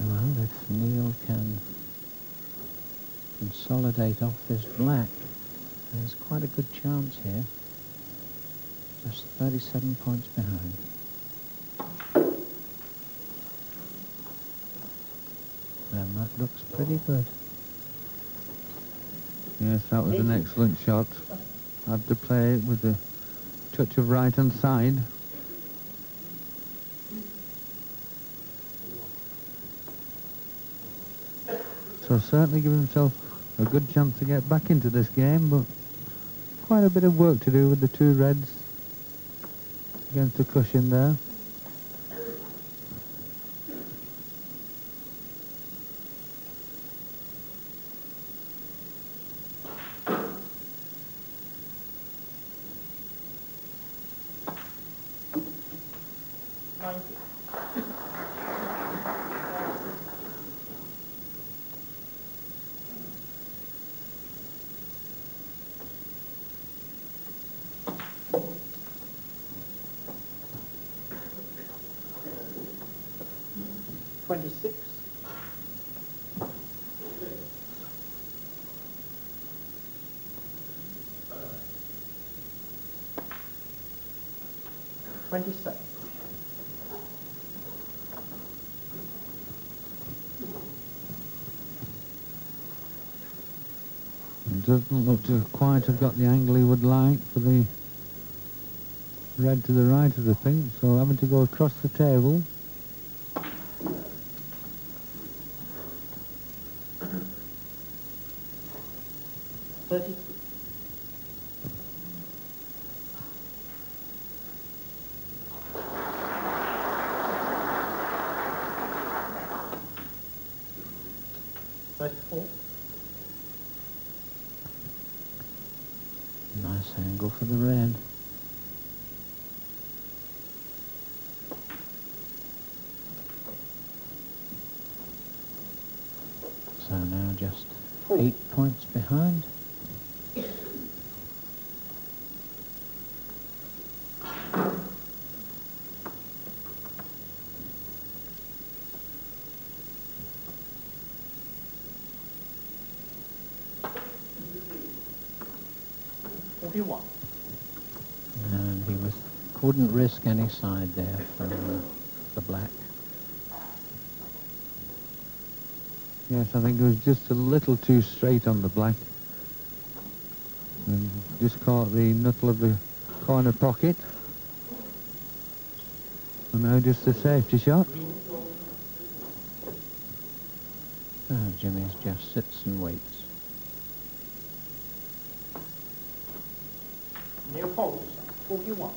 Well, if Neal can consolidate off his black, there's quite a good chance here. Just 37 points behind. Looks pretty good. Yes, that was an excellent shot. Had to play it with a touch of right hand side. So certainly give himself a good chance to get back into this game, but quite a bit of work to do with the two reds against the cushion there. Ninety. Twenty-six. Twenty-seven. It doesn't look have got the angle he would like for the red to the right of the pink, so having to go across the table. Thirty-three. Thirty-four. Nice angle for the red. So now just eight points behind. Forty-one. And he was, wouldn't risk any side there for uh, the black. Yes, I think it was just a little too straight on the black. And just caught the knuckle of the corner pocket. And now just a safety shot. Now Jimmy's just sits and waits. Neal Foulds. Forty-one.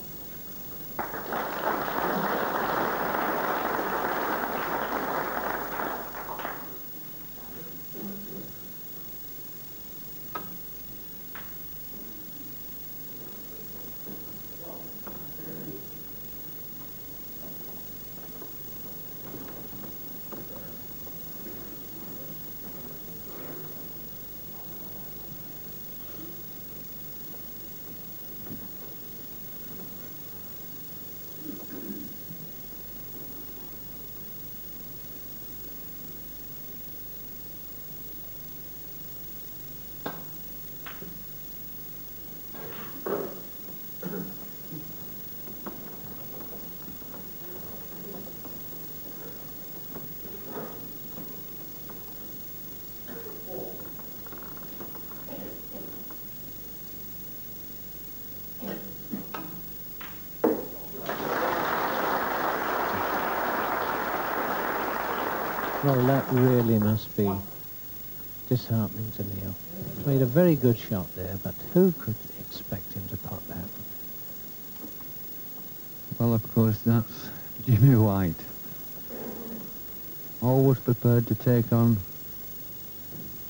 Well, that really must be disheartening to Neal. Played a very good shot there, but who could expect him to pot that? Well, of course, that's Jimmy White. Always prepared to take on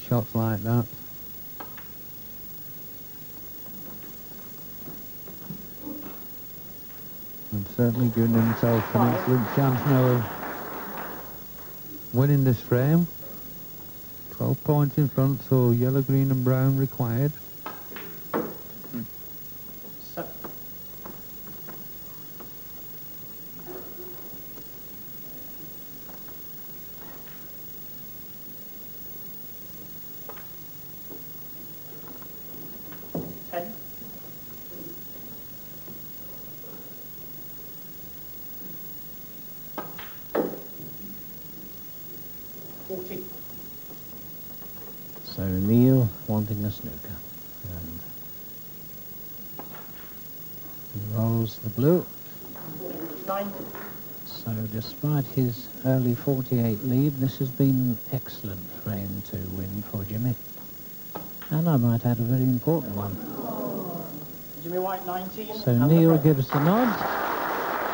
shots like that. And certainly giving himself an excellent chance now of winning this frame. 12 points in front, so yellow, green and brown required. Seven. Ten. Fourteen. So Neal wanting the snooker. And he rolls the blue. Nineteen. So So despite his early 48 lead, this has been an excellent frame to win for Jimmy. And I might add a very important one. Jimmy White 19. So and the Neal red. gives the nod,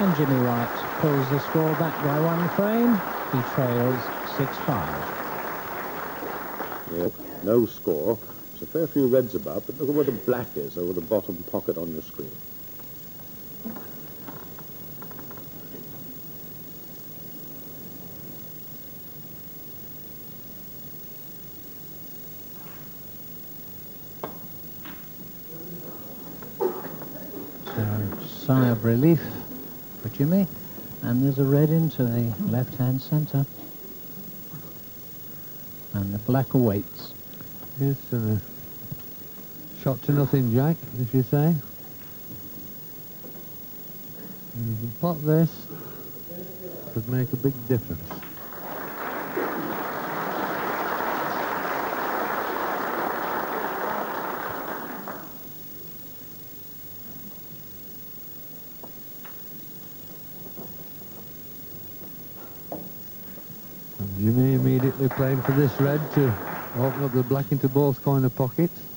and Jimmy White pulls the score back by one frame. He trails 6-5. Yeah, no score. There's a fair few reds about, but look at where the black is over the bottom pocket on your screen. So sigh of relief for Jimmy. And there's a red into the left-hand centre. And the black awaits. Yes, uh, shot to nothing, Jack, as you say. You can pot this, could make a big difference. And Jimmy immediately playing for this red to open up the black into both corner pockets.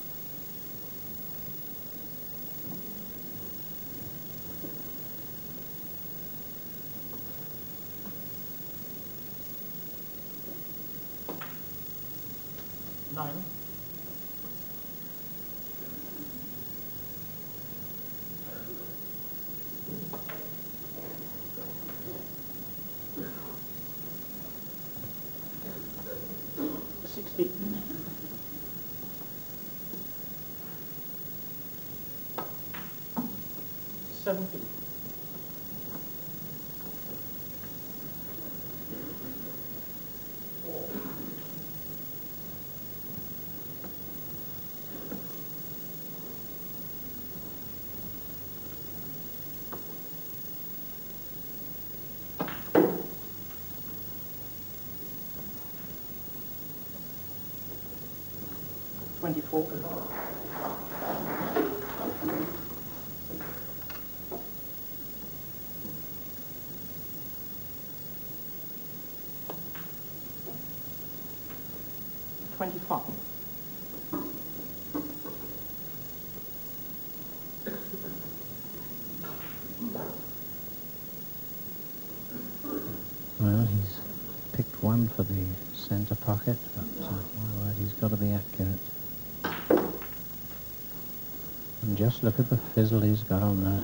Just look at the fizzle he's got on that.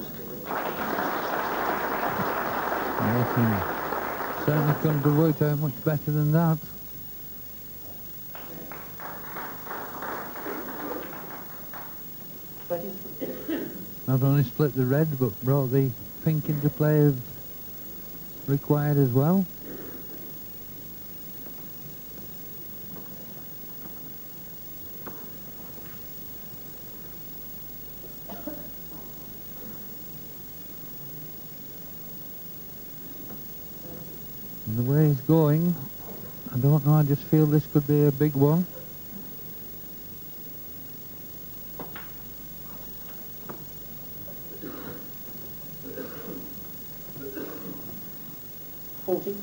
Making certainly have worked out much better than that. Not only split the red, but brought the pink into play if required as well. And the way he's going, I don't know, I just feel this could be a big one. Forty.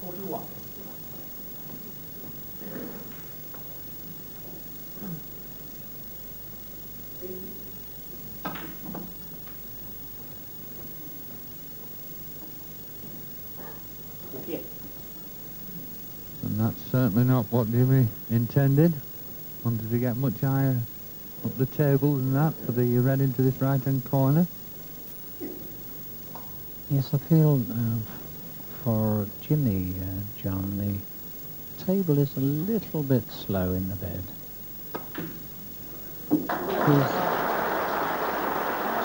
Forty-one. Forty-eight. And that's certainly not what Jimmy intended. Wanted to get much higher table than that for the red into this right-hand corner. Yes, I feel uh, for Jimmy, uh, John, the table is a little bit slow in the bed. He's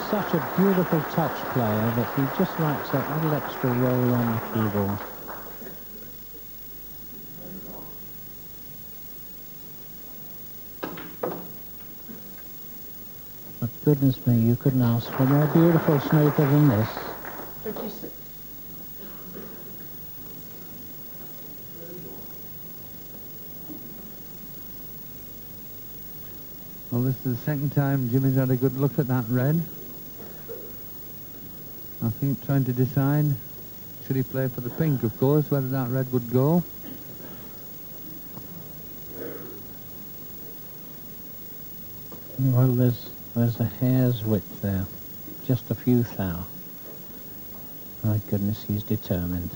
such a beautiful touch player that he just likes that little extra roll on the cue goodness me, you couldn't ask for a more beautiful snooker than this. Fifty-six. Well, this is the second time Jimmy's had a good look at that red. I think trying to decide, should he play for the pink, of course, whether that red would go. Well, there's there's a hair's width there, just a few thou. My goodness, he's determined.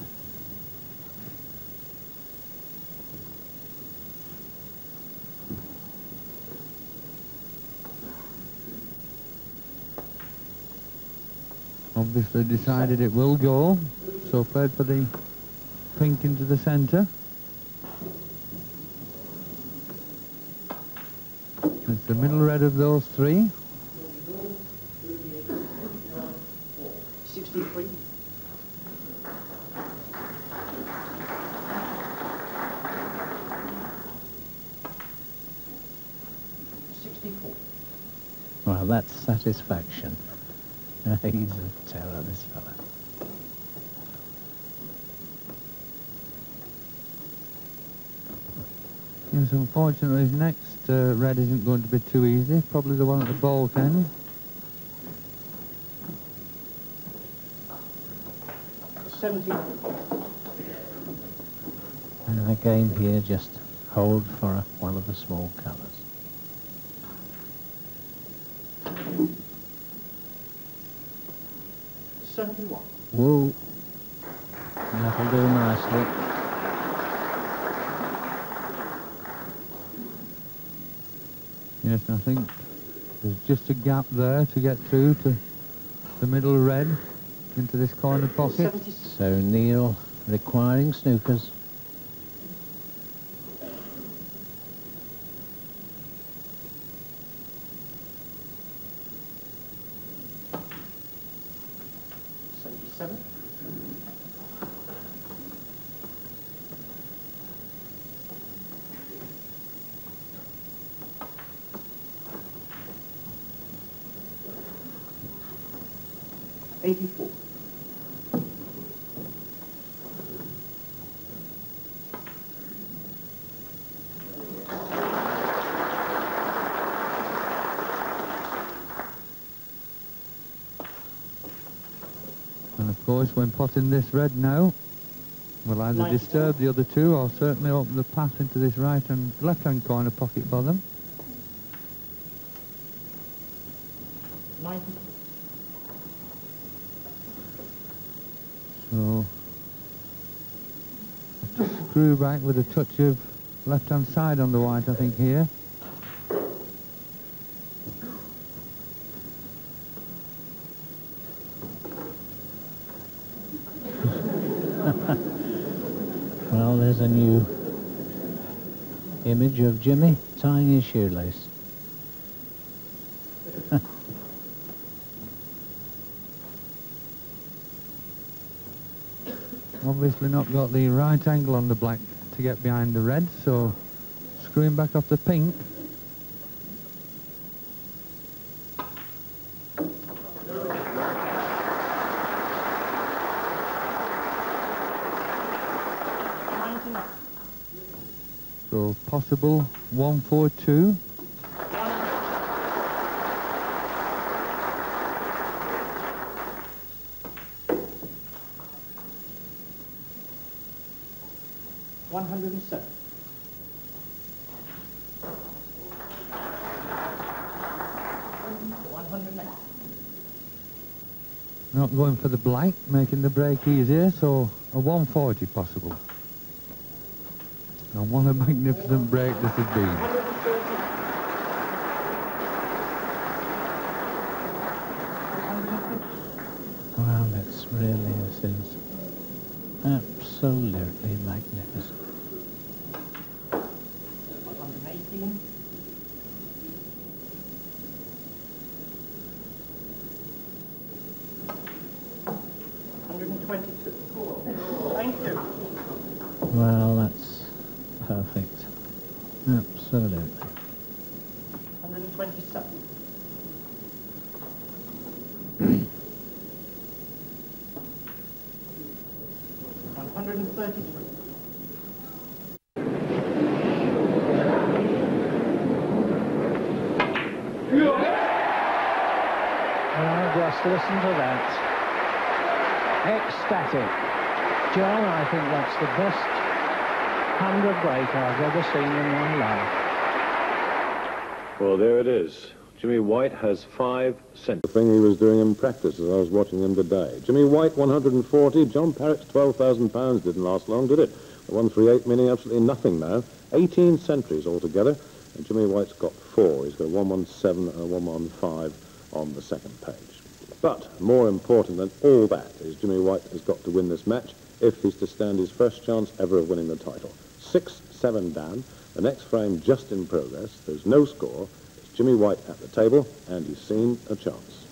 Obviously decided it will go, so played for the pink into the centre. It's the middle red of those three. 63. Sixty-four. Well, that's satisfaction. *laughs* he's a terror, this fella. Yes, unfortunately his next uh, red isn't going to be too easy. Probably the one at the baulk end. And again here, just hold for a, one of the small colours. Seventy-one. Whoa. That'll do nicely. Yes, I think there's just a gap there to get through to the middle red into this corner pocket. So Neal requiring snookers. 84. And of course, when potting this red now, will either disturb the other two or certainly open the path into this right and left-hand corner pocket for them. Screw back with a touch of left-hand side on the white, I think, here. *laughs* Well, there's a new image of Jimmy tying his shoelace. Not got the right angle on the black to get behind the red, so screwing back off the pink. So possible 142. One hundred and seven. One hundred and eight. Not going for the black, making the break easier, so a 140 possible. And what a magnificent break this has been. 130. Well, it's really, this is absolutely magnificent. 118. Hundred and twenty-two. Thank you. Well, that's perfect. Absolutely. Hundred and twenty-seven. One hundred and thirty-three. just listen to that. Ecstatic. John, I think that's the best 100 break I've ever seen in my life. Well, there it is. Jimmy White has five cents. The thing he was doing in practice as I was watching him today. Jimmy White, 140. John Parrott's 12,000 pounds didn't last long, did it? The 138 meaning absolutely nothing now. 18 centuries altogether. And Jimmy White's got four. He's got 117 and a 115 on the second page. But more important than all that is Jimmy White has got to win this match if he's to stand his first chance ever of winning the title. 6-7 down. The next frame just in progress. There's no score. Jimmy White at the table, and he's seen a chance.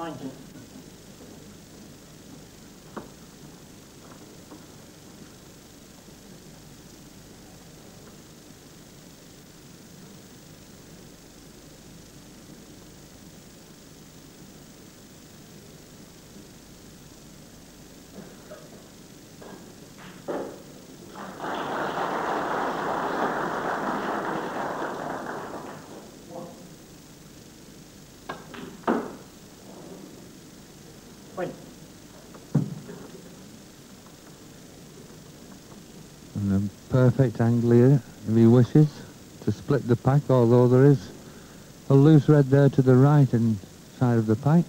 19th perfect angle here, if he wishes, to split the pack, although there is a loose red there to the right hand side of the pack.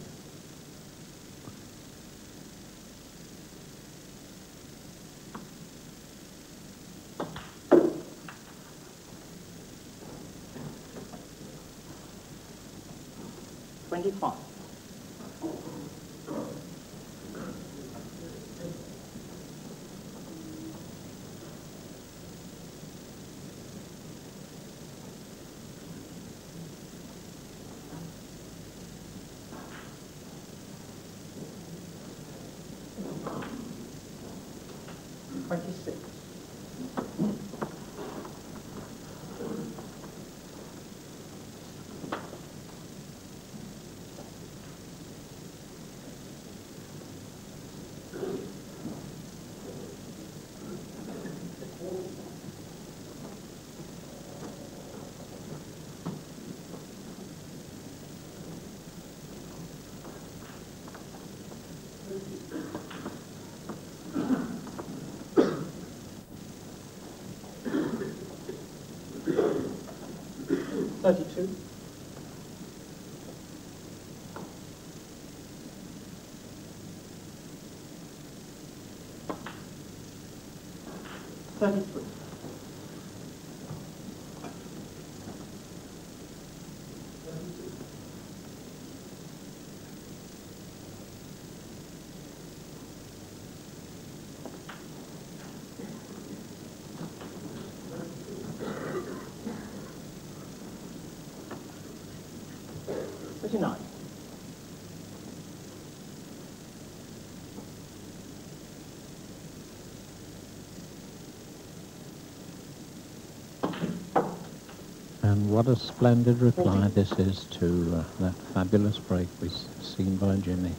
What a splendid reply this is to uh, that fabulous break we've seen by Jimmy.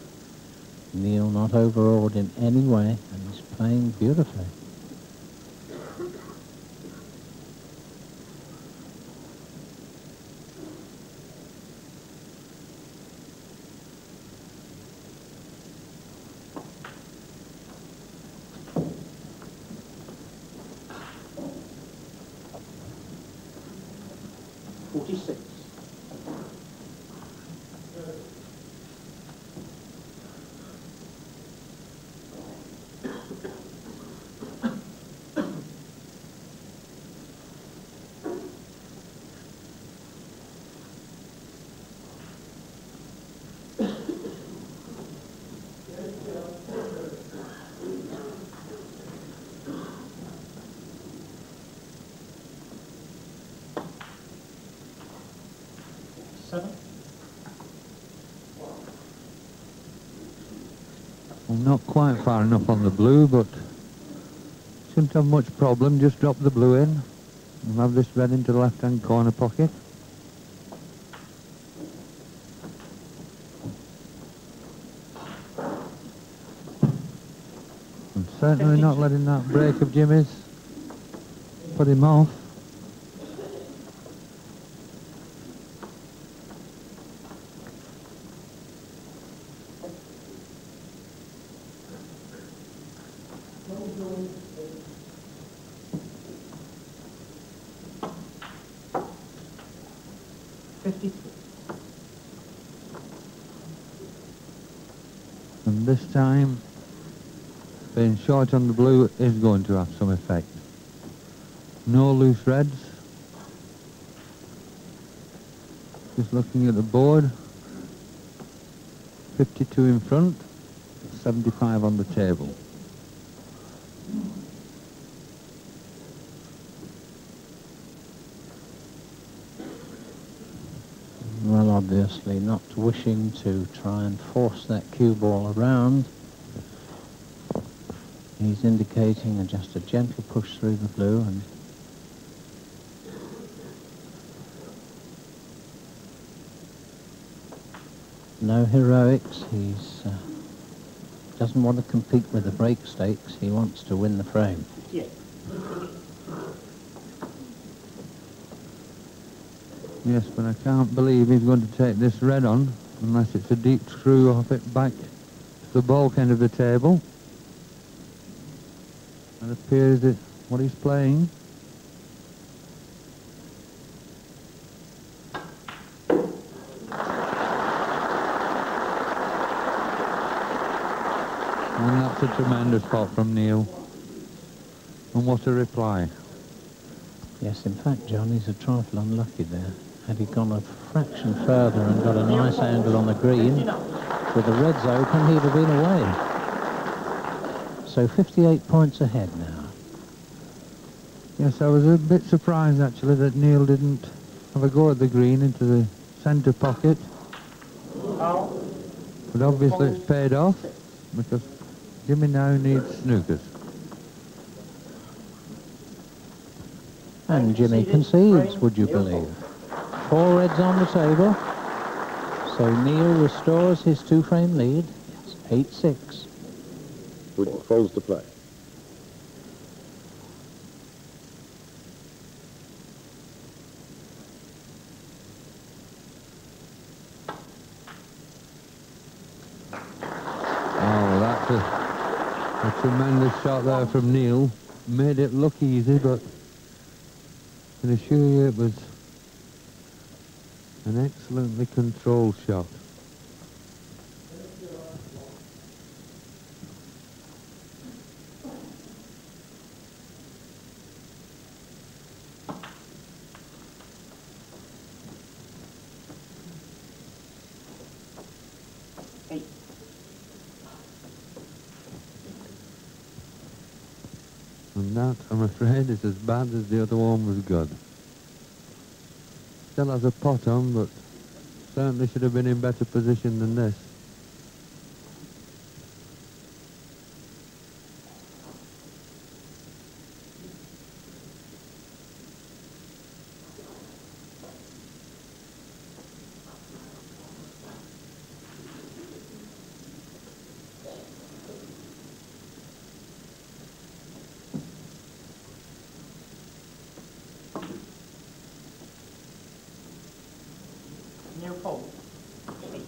Neal not overawed in any way, and he's playing beautifully. Quite far enough on the blue, but shouldn't have much problem. Just drop the blue in and have this red into the left-hand corner pocket. I'm certainly not letting that break of Jimmy's put him off. Time, being short on the blue is going to have some effect. No loose reds. Just looking at the board. 52 in front, 75 on the table. Well, obviously not wishing to try and force that cue ball around. He's indicating a, just a gentle push through the blue and no heroics. He's uh, doesn't want to compete with the break stakes. He wants to win the frame. Fifty-eight. Yes, but I can't believe he's going to take this red on unless it's a deep screw off it back to the baulk end of the table. It appears that what he's playing And that's a tremendous pot from Neal. And what a reply. Yes, in fact, John, he's a trifle unlucky there. Had he gone a fraction further and got a nice angle on the green, with the reds open, he'd have been away. So 58 points ahead now. Yes, I was a bit surprised actually that Neal didn't have a go at the green into the centre pocket. But obviously it's paid off because Jimmy now needs snookers. And Jimmy concedes, would you believe? Four reds on the table. So Neal restores his two-frame lead. It's 8-6. Which Foulds to play. Oh, that's a, a tremendous shot there from Neal. Made it look easy, but I can assure you it was An excellently controlled shot. And that, I'm afraid, is as bad as the other one was good. Still has a pot on, but certainly should have been in better position than this. Neal Foulds. Eight.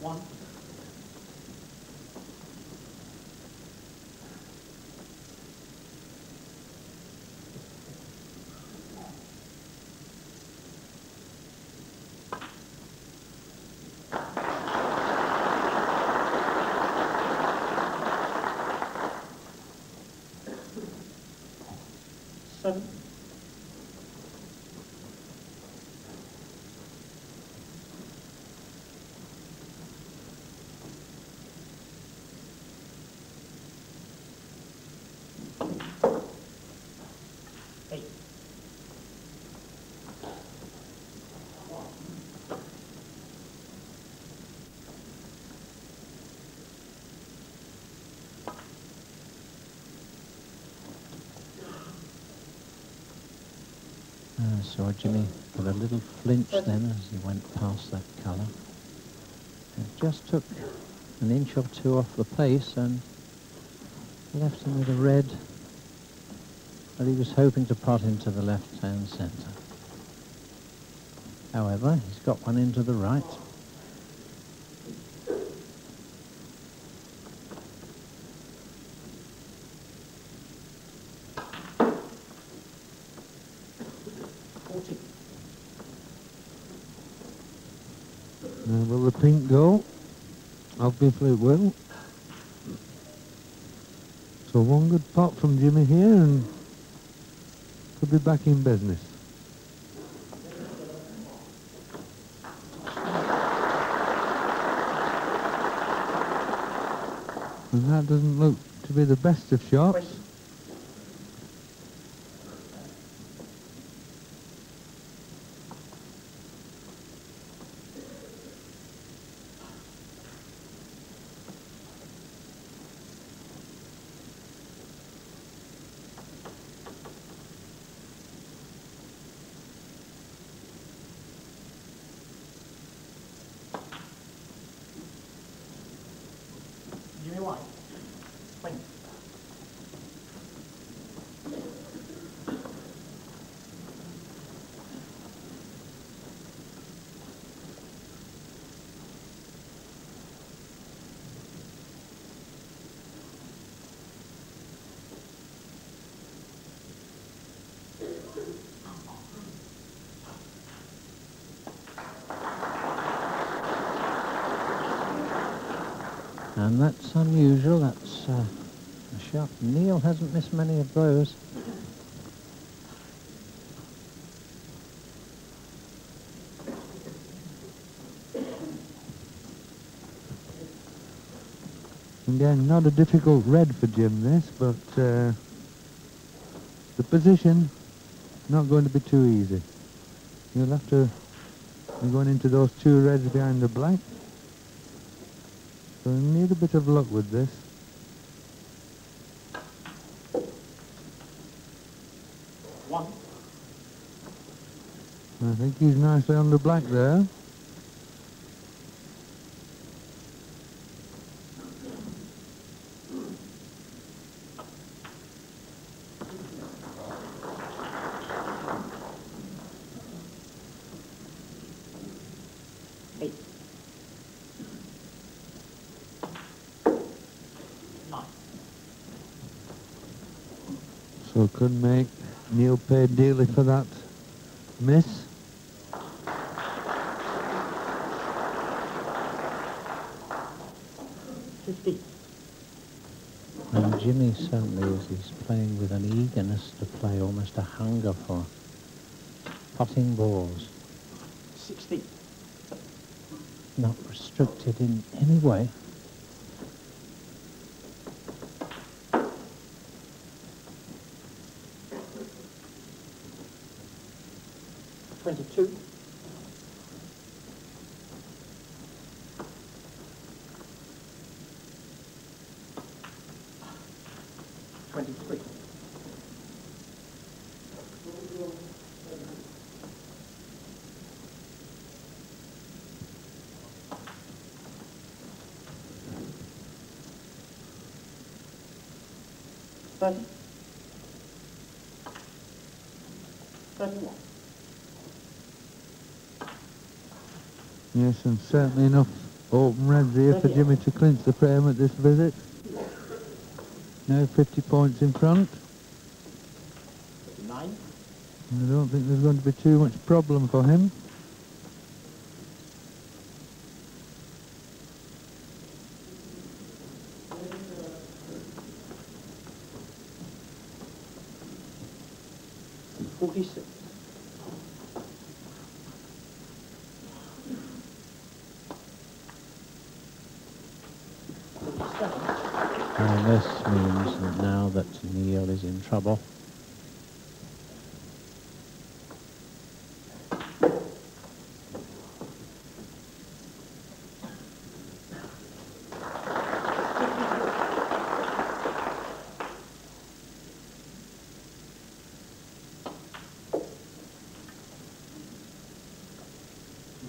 One. Seven. Eight. Uh, saw Jimmy put a little flinch then as he went past that colour. It just took an inch or two off the pace and left him with a red that he was hoping to pot into the left-hand centre. However, he's got one into the right. Forty. Uh, will the pink go? Obviously it will. So one good pot from Jimmy here and could be back in business. And that doesn't look to be the best of shots. That's unusual. That's uh, a shot. Neal hasn't missed many of those. Again, not a difficult red for Jim this, but uh, the position not going to be too easy. You'll have to be going into those two reds behind the black. So you need a bit of luck with this. One. I think he's nicely on the black there. Well, couldn't make Neal pay dearly for that miss. Fifty. And Jimmy certainly is he's playing with an eagerness to play, almost a hunger for potting balls, Sixty. not restricted in any way. And certainly enough open reds here for Jimmy to clinch the frame at this visit. Now 50 points in front. And I don't think there's going to be too much problem for him. Forty-six. Forty-seven. And this means that now that Neal is in trouble,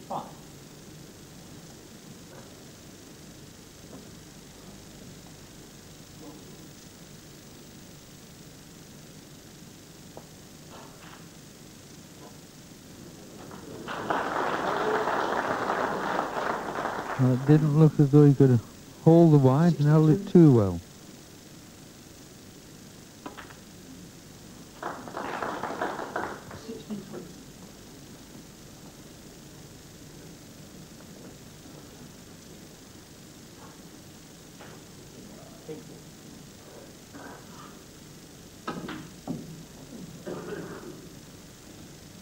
Five. Well, it didn't look as though he could hold the white and held it too well. Sixty-three. Thank you.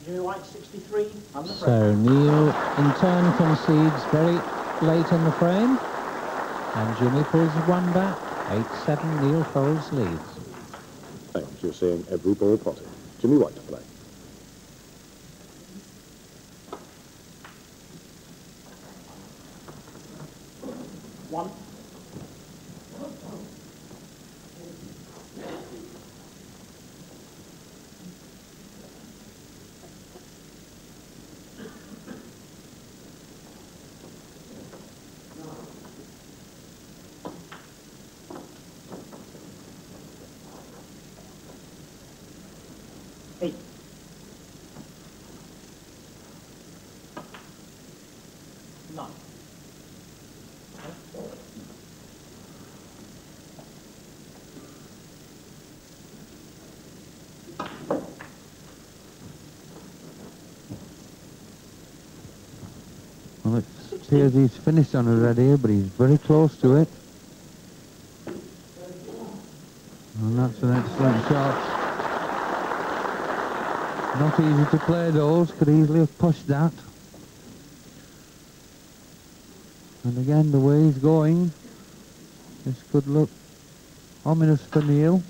Jimmy White, sixty-three. I'm the so Neal in turn concedes very late in the frame, and Jimmy pulls one back. 8-7, Neal Foulds leads. Thanks. You're seeing every ball potted. Jimmy White to play. Appears he's finished on a red here, but he's very close to it. And that's an excellent shot. Not easy to play those, could easily have pushed that. And again, the way he's going, this could look ominous for Neal.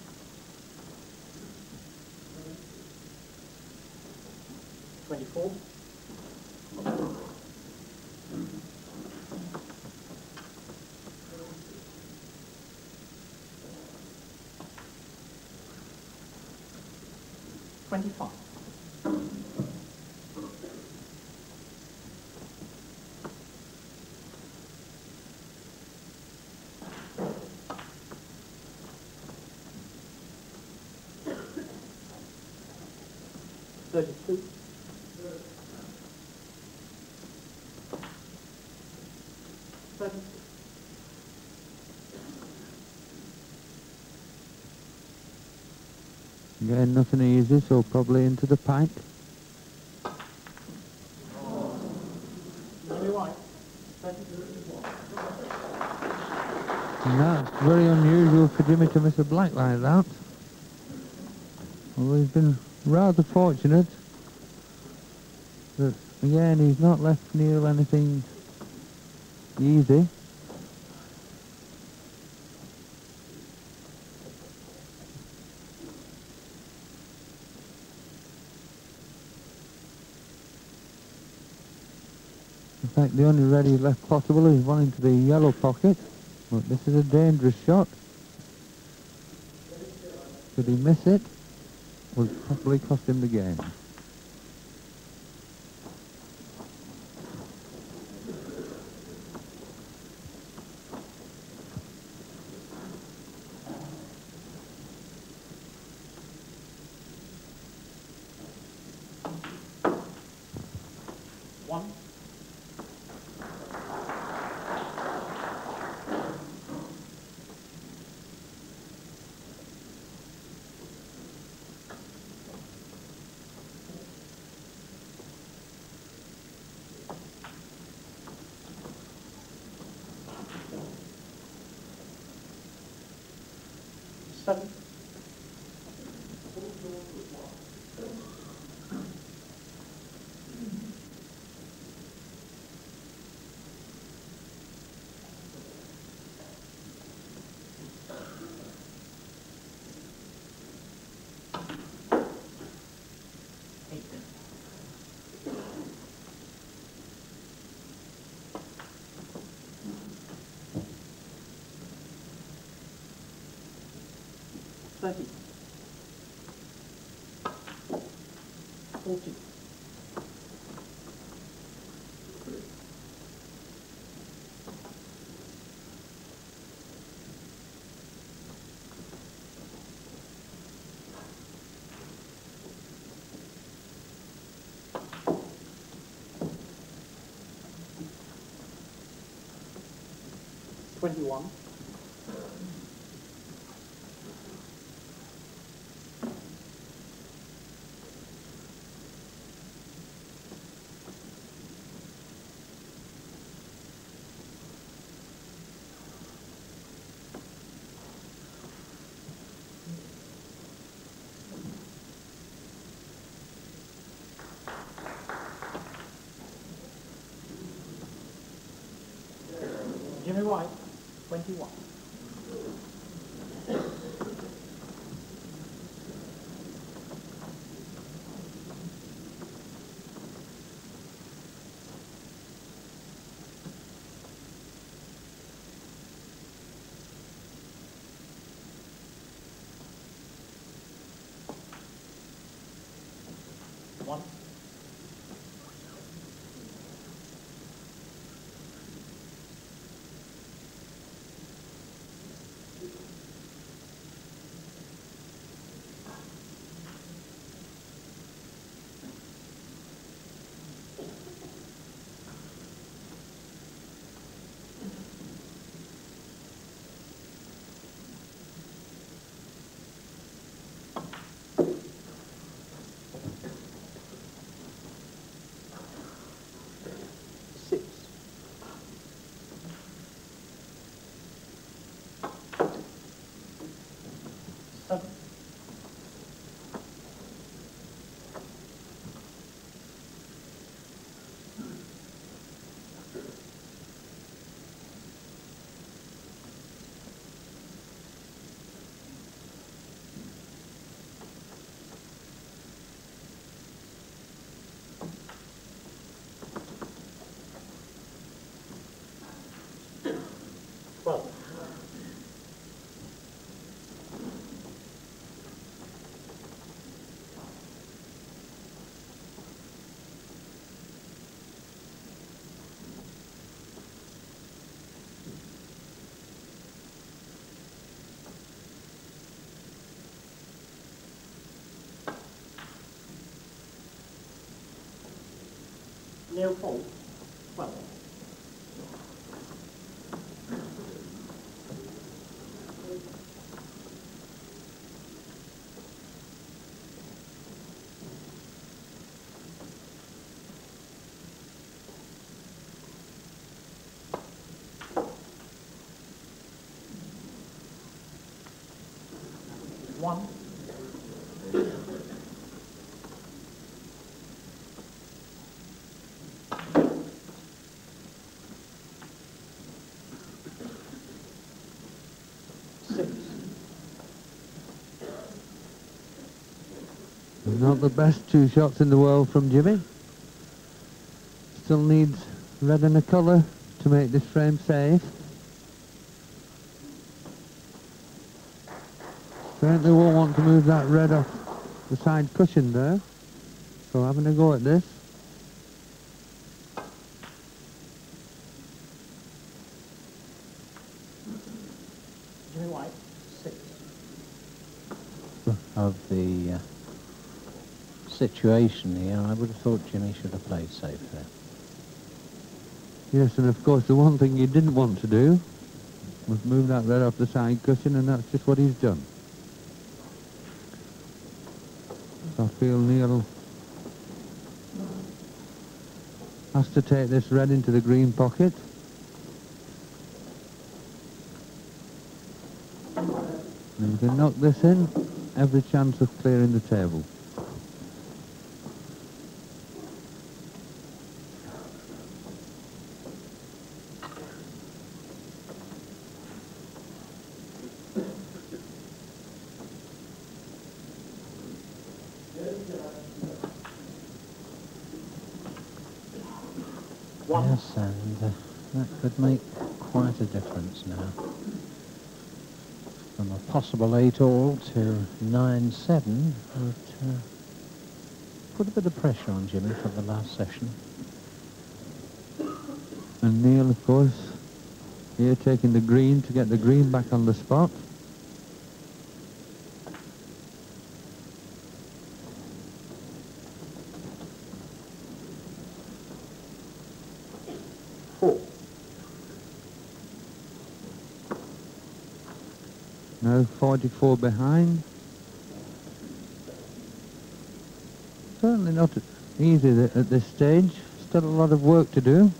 Twenty-four. Twenty-five. Thirty-two. Thirty. Again, so probably into the. And that's very unusual for Jimmy to miss a black like that. Although he's been rather fortunate that, again, he's not left near anything easy. In he's left possible He's one into the yellow pocket. But this is a dangerous shot. Could he miss it? Would probably cost him the game. 41. Jimmy White. 21. Leopold, twelve. Not the best two shots in the world from Jimmy. Still needs red and a colour to make this frame safe. Certainly won't want to move that red off the side cushion there. So having a go at this. Jimmy White. Six. Of the uh, situation here, I would have thought Jimmy should have played safe there. Yes, and of course the one thing he didn't want to do was move that red off the side cushion, and that's just what he's done. So I feel Neal has to take this red into the green pocket. And you knock this in, every chance of clearing the table. One. Yes, and uh, that could make quite difference now. From a possible 8-all to 9-7 would uh, put a bit of pressure on Jimmy for the last session. And Neal, of course, here taking the green to get the green back on the spot. 34 behind. Certainly not easy at this stage. Still a lot of work to do.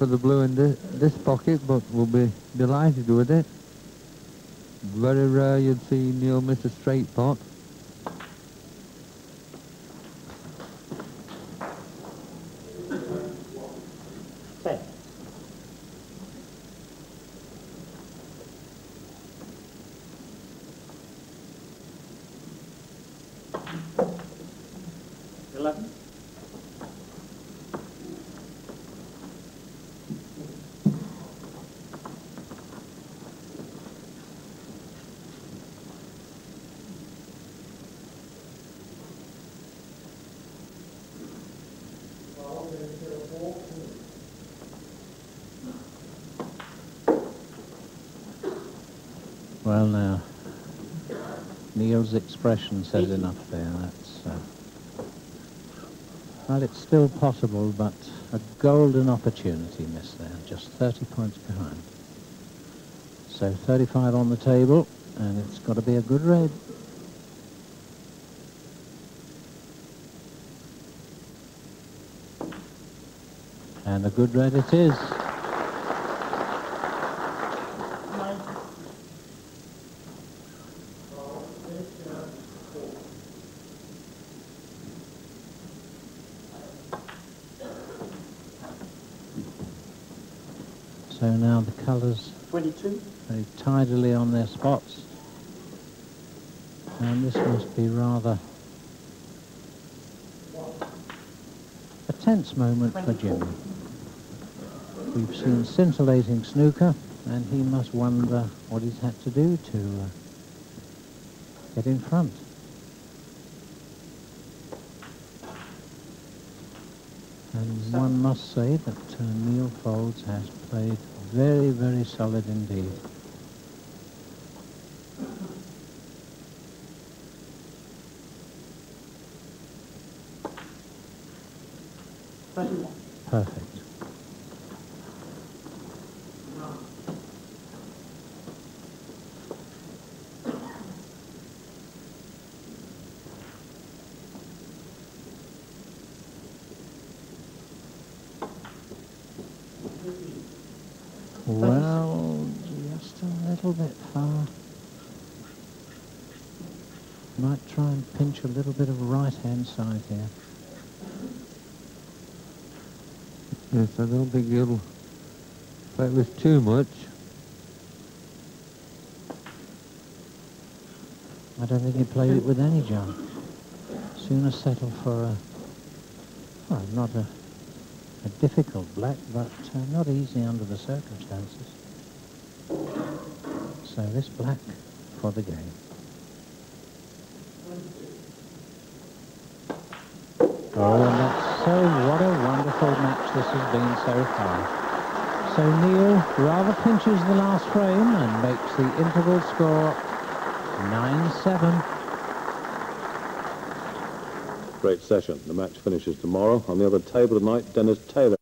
For the blue in this, this pocket, but we'll be delighted with it. Very rare uh, you'd see Neal miss a straight pot. Ten. Eleven. Well now, Neal's expression says enough there. That's uh, well, it's still possible, but a golden opportunity missed there. Just 30 points behind. So 35 on the table, and it's got to be a good red. And a good red it is. Nine. So now the colours Twenty-two. very tidily on their spots. And this must be rather a tense moment for Jimmy. We've seen scintillating snooker, and he must wonder what he's had to do to uh, get in front. And one must say that uh, Neal Foulds has played very, very solid indeed. Thirty-one. Perfect. Little bit far. Might try and pinch a little bit of right-hand side here. Yes, I don't think he'll play with too much. I don't think he played it with any, John. Sooner settle for a, well, not a, a difficult black, but uh, not easy under the circumstances. This black for the game. Oh, and that's so, what a wonderful match this has been so far. So Neal rather pinches the last frame and makes the interval score 9-7. Great session. The match finishes tomorrow. On the other table tonight, Dennis Taylor.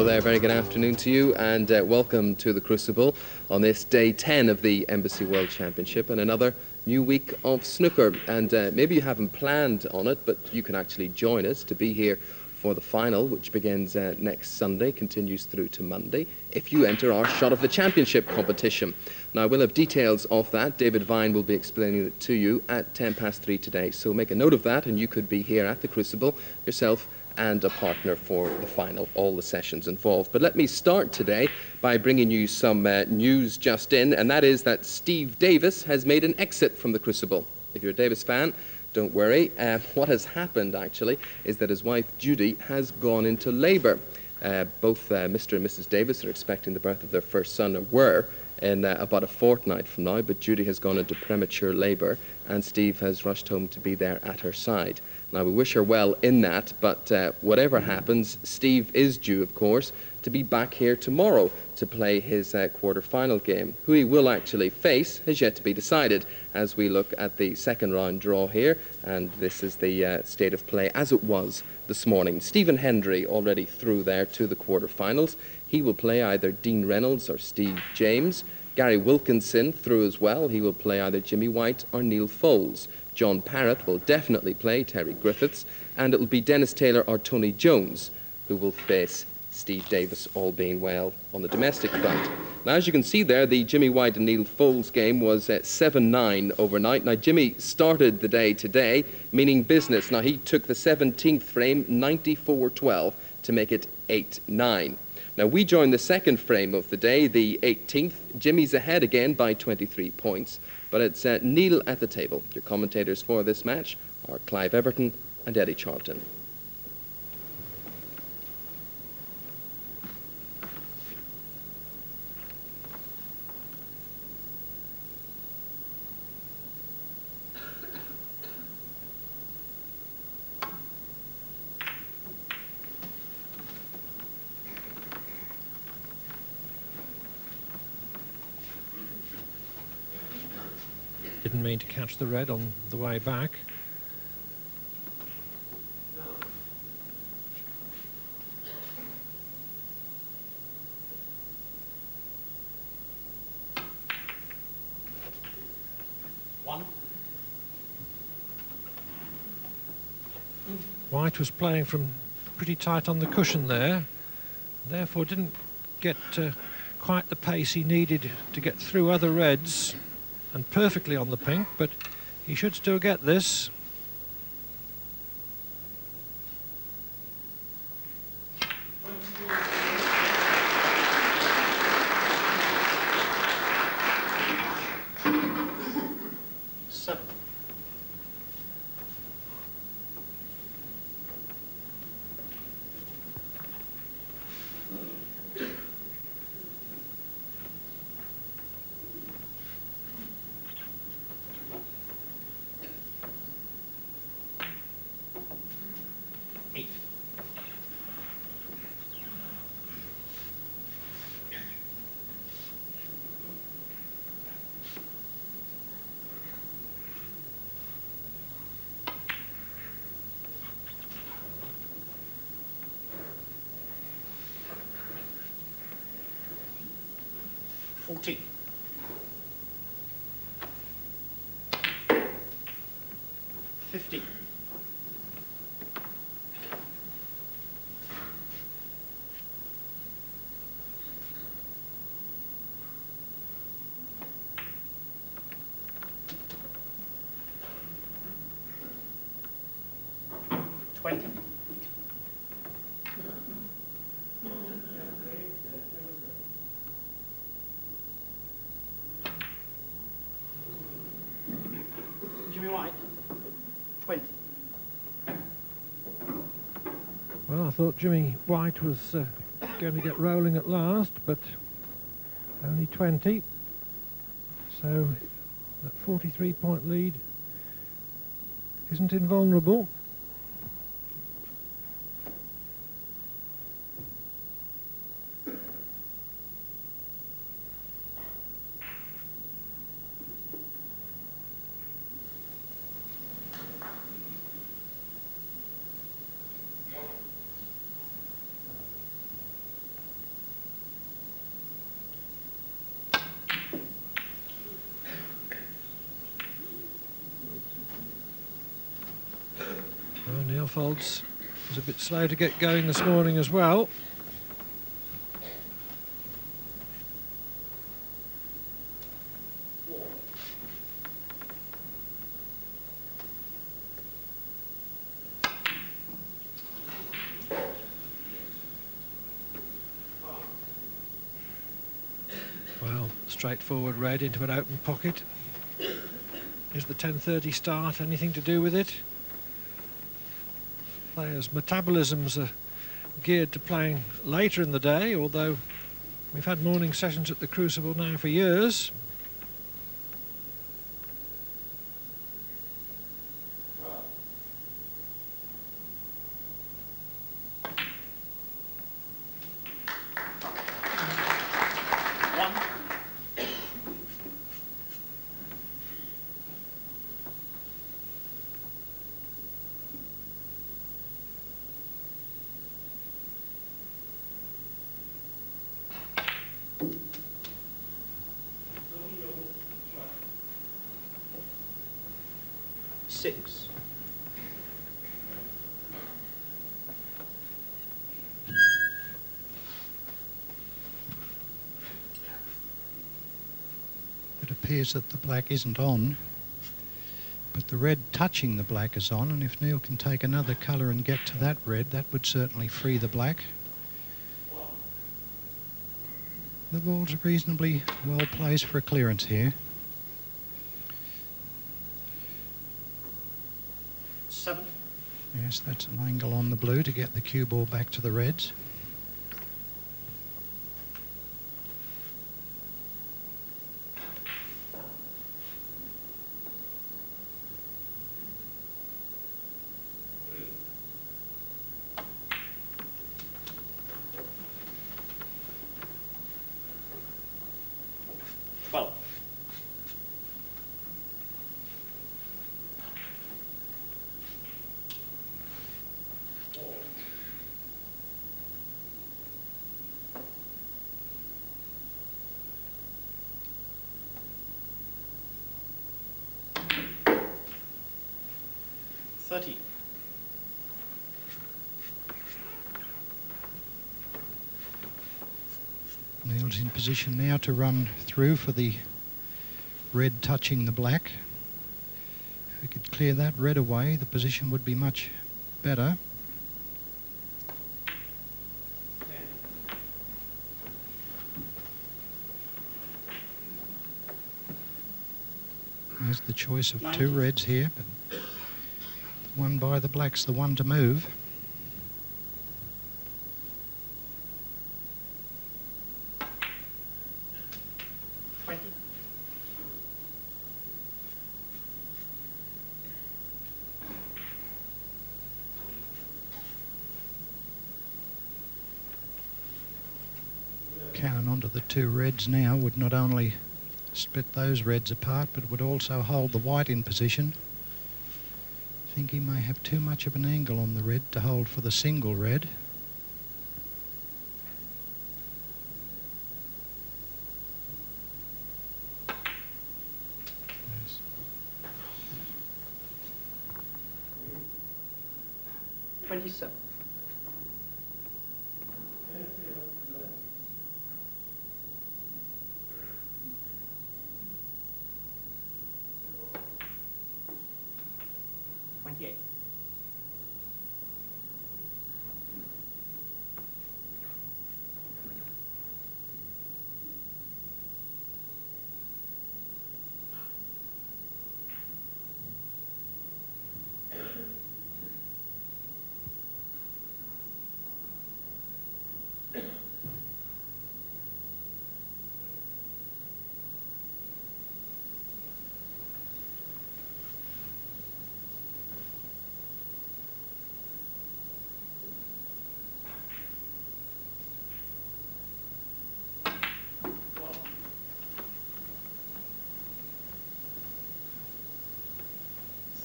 There, very good afternoon to you, and uh, welcome to the Crucible on this day 10 of the Embassy World Championship and another new week of snooker. And uh, maybe you haven't planned on it, but you can actually join us to be here for the final, which begins uh, next Sunday, continues through to Monday, if you enter our Shot of the Championship competition. Now, we'll have details of that. David Vine will be explaining it to you at 10 past 3 today. So make a note of that, and you could be here at the Crucible yourself and a partner for the final, all the sessions involved. But let me start today by bringing you some uh, news just in, and that is that Steve Davis has made an exit from the Crucible. If you're a Davis fan, don't worry. Uh, *laughs* what has happened, actually, is that his wife, Judy, has gone into labour. Uh, both uh, Mr. and Mrs. Davis are expecting the birth of their first son, or were, in uh, about a fortnight from now, but Judy has gone into premature labour, and Steve has rushed home to be there at her side. Now, we wish her well in that, but uh, whatever happens, Steve is due, of course, to be back here tomorrow to play his uh, quarter-final game. Who he will actually face has yet to be decided as we look at the second round draw here, and this is the uh, state of play as it was this morning. Stephen Hendry already through there to the quarter-finals. He will play either Dean Reynolds or Steve James. Gary Wilkinson through as well. He will play either Jimmy White or Neal Foulds. John Parrott will definitely play Terry Griffiths, and it will be Dennis Taylor or Tony Jones who will face Steve Davis, all being well on the domestic front. Now, as you can see there, the Jimmy White and Neal Foulds game was uh, at 7-9 overnight. Now, Jimmy started the day today, meaning business. Now, he took the 17th frame, 94-12, to make it 8-9. Now, we join the second frame of the day, the 18th. Jimmy's ahead again by 23 points. But it's uh, Neal at the table. Your commentators for this match are Clive Everton and Eddie Charlton. Didn't mean to catch the red on the way back. One. White was playing from pretty tight on the cushion there, therefore didn't get uh, quite the pace he needed to get through other reds and perfectly on the pink, but he should still get this. Jimmy White. 20. Well, I thought Jimmy White was uh, going to get rolling at last, but only 20. So that 43 point lead isn't invulnerable. Well, Neal Foulds was a bit slow to get going this morning as well. Well, straightforward red into an open pocket. Is the 10.30 start anything to do with it? Players' metabolisms are geared to playing later in the day, although we've had morning sessions at the Crucible now for years. Appears that the black isn't on, but the red touching the black is on, and if Neal can take another colour and get to that red, that would certainly free the black. The ball's reasonably well placed for a clearance here. Seven. Yes, that's an angle on the blue to get the cue ball back to the reds. Twelve. Thirty. Neal's in position now to run through for the red touching the black. If we could clear that red away, the position would be much better. There's the choice of two reds here, but the one by the black's the one to move. Twenty. Cannon onto the two reds now would not only split those reds apart, but would also hold the white in position. I think he may have too much of an angle on the red to hold for the single red.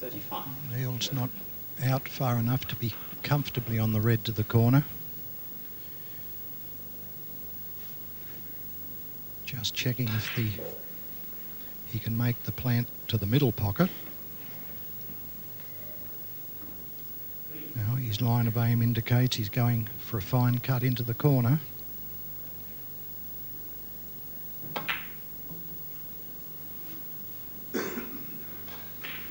35. Neal's not out far enough to be comfortably on the red to the corner. Just checking if the he can make the plant to the middle pocket. Now his line of aim indicates he's going for a fine cut into the corner.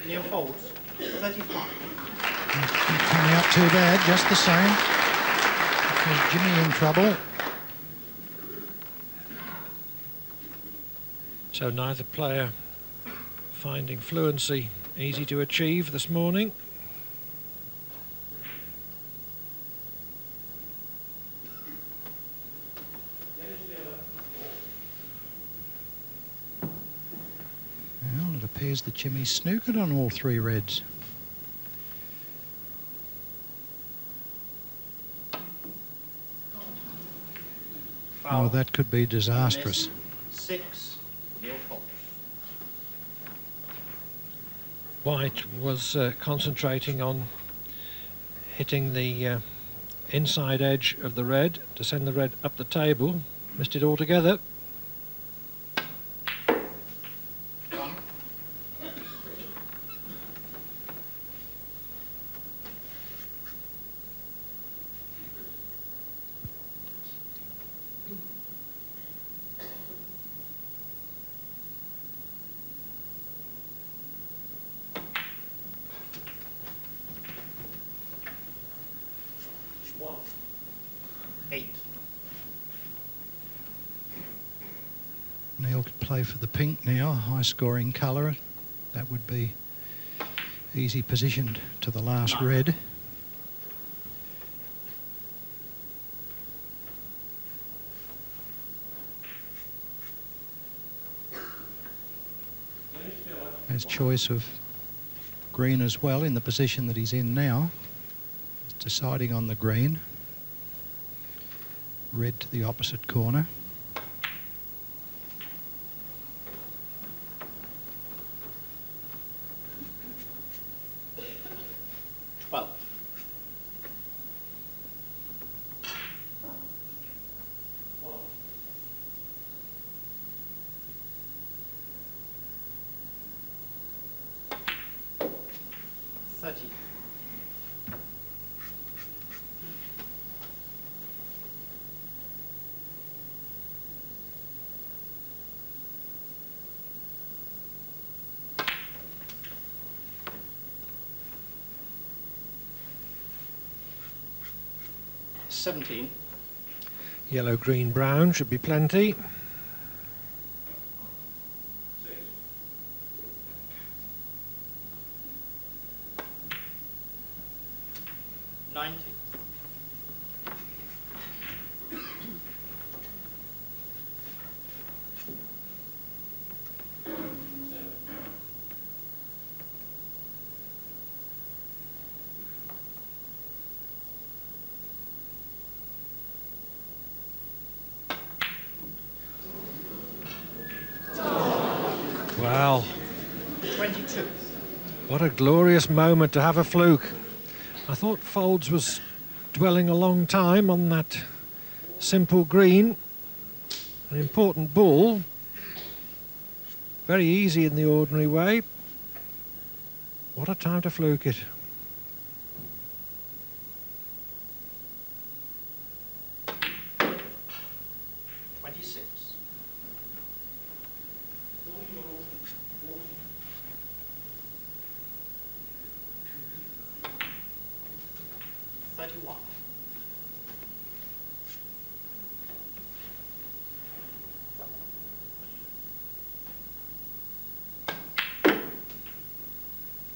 Neal Foulds. 35. Not coming out too bad, just the same. Because Jimmy in trouble. So neither player finding fluency easy to achieve this morning. Well, it appears that Jimmy's snookered on all three reds. Oh, that could be disastrous. Six. Neal Foulds. White was uh, concentrating on hitting the uh, inside edge of the red to send the red up the table. Missed it altogether. Eight. Neal could play for the pink now, high scoring colour. That would be easy positioned to the last red. Has choice of green as well in the position that he's in now. He's deciding on the green. Red to the opposite corner. 30. Seventeen. Yellow, green, brown should be plenty. A glorious moment to have a fluke. I thought Foulds was dwelling a long time on that simple green. An important ball. Very easy in the ordinary way. What a time to fluke it. Twenty-six. Thirty-one.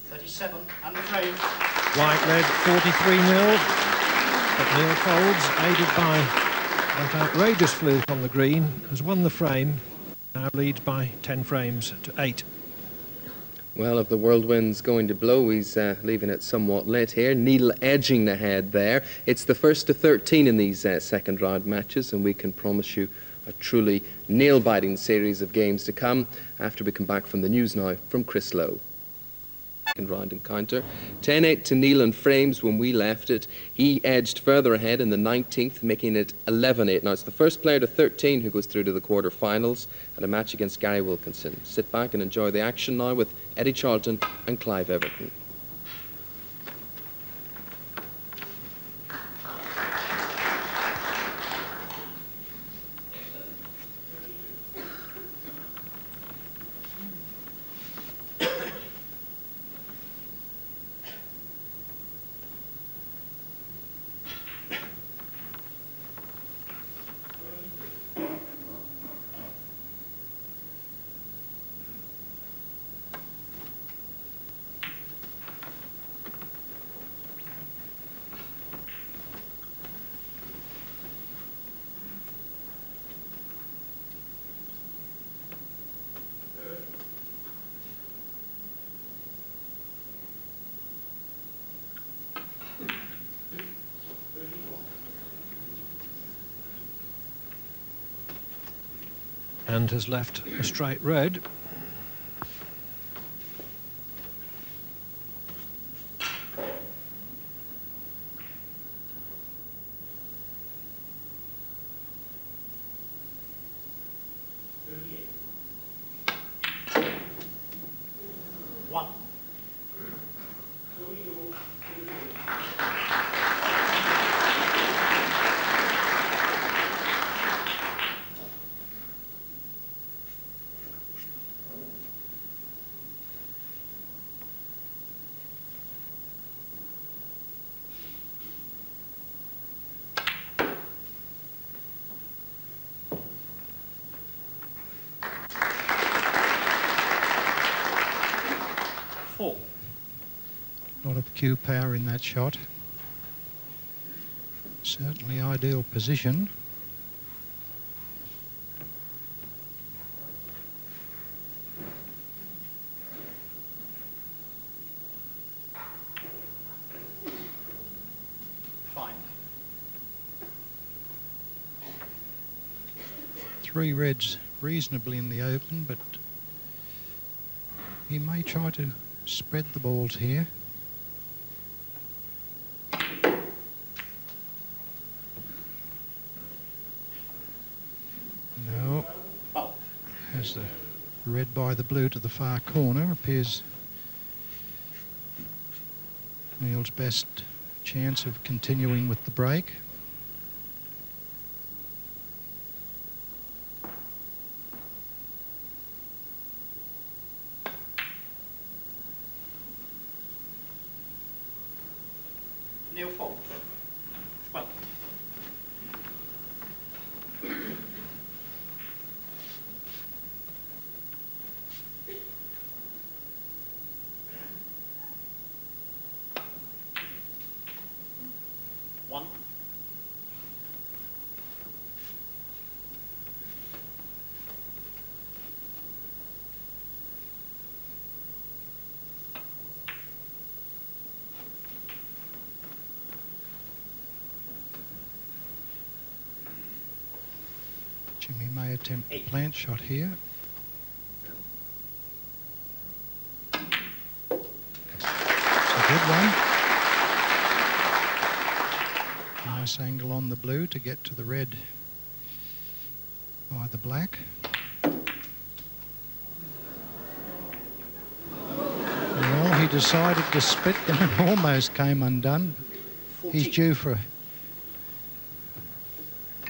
Thirty-seven and the frame. White led 43 0, but Neal Foulds, aided by that outrageous fluke on the green, has won the frame. Now leads by 10 frames to 8. Well, if the whirlwind's going to blow, he's uh, leaving it somewhat late here. Needle edging ahead there. It's the first to 13 in these uh, second round matches, and we can promise you a truly nail biting series of games to come after we come back from the news now from Chris Lowe. Second round encounter. 10-8 to Nealon Frames when we left it. He edged further ahead in the 19th, making it 11-8. Now, it's the first player to 13 who goes through to the quarter-finals and a match against Gary Wilkinson. Sit back and enjoy the action now with Eddie Charlton and Clive Everton. And has left a straight red. Four. A lot of cue power in that shot. Certainly ideal position. Five. Three reds reasonably in the open, but he may try to spread the balls here. No. Oh. Has the by the blue to the far corner. Appears Neal's best chance of continuing with the break. Neal Fold. Twelve. One. Jimmy may attempt a Eight. plant shot here. It's a good one. Nice angle on the blue to get to the red by the black. Well, he decided to split them *laughs* and almost came undone. He's due for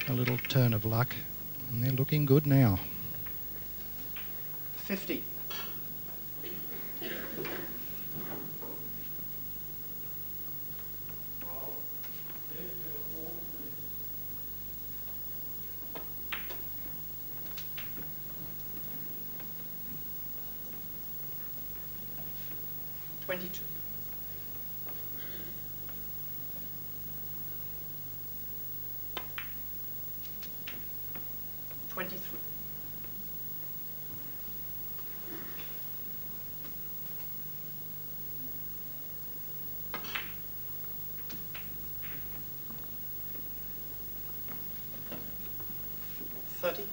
a little turn of luck. And they're looking good now. Fifty. Twenty-two. Thirty.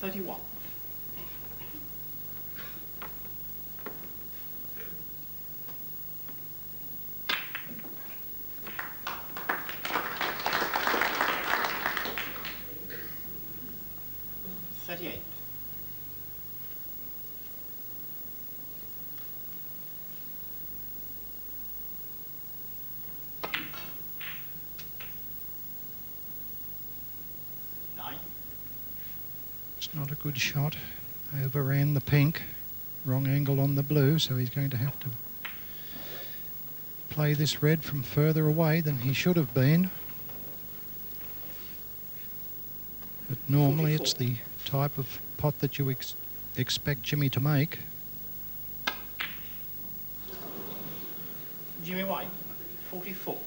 Thirty-one. Nine. It's not a good shot. Overran the pink. Wrong angle on the blue, so he's going to have to play this red from further away than he should have been. Normally it's the type of pot that you ex expect Jimmy to make. Jimmy White, 44.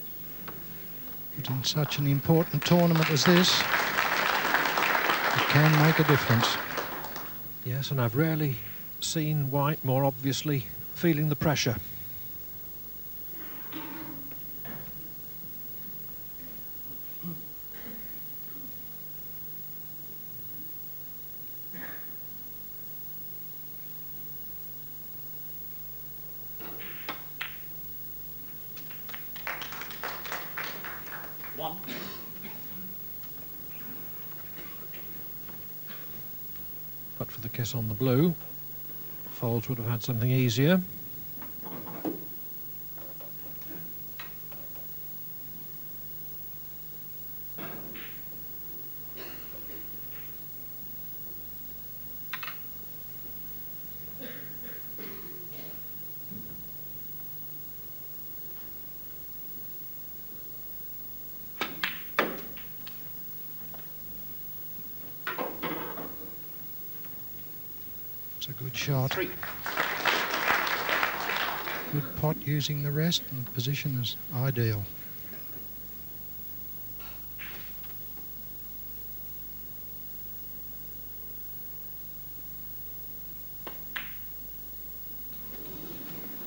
But in such an important tournament as this, it can make a difference. Yes, and I've rarely seen White more obviously feeling the pressure. On the blue, Foulds would have had something easier. Shot. Three. Good pot using the rest, and the position is ideal.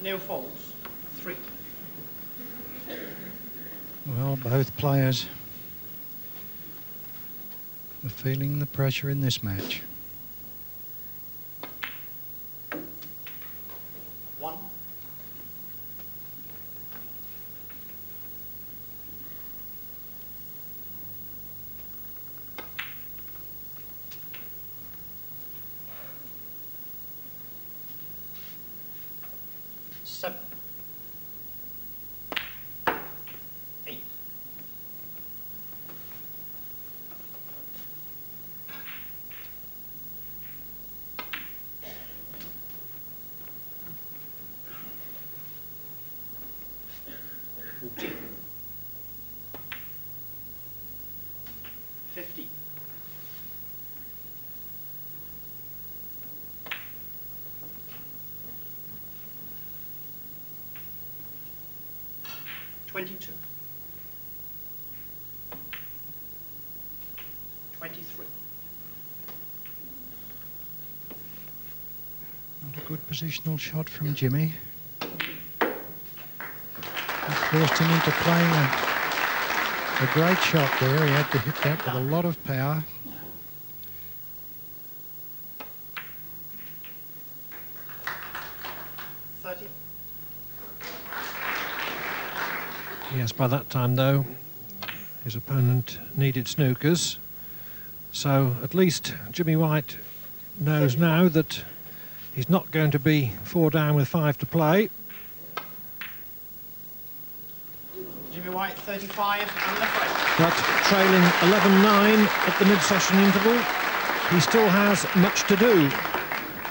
Neal Foulds, three. Well, both players are feeling the pressure in this match. Good positional shot from Jimmy. That forced him into playing a, a great shot there. He had to hit that with a lot of power. Yes, by that time, though, his opponent needed snookers. So at least Jimmy White knows now that he's not going to be four down with five to play. Jimmy White, 35 and the frame. But trailing 11-9 at the mid-session interval, he still has much to do.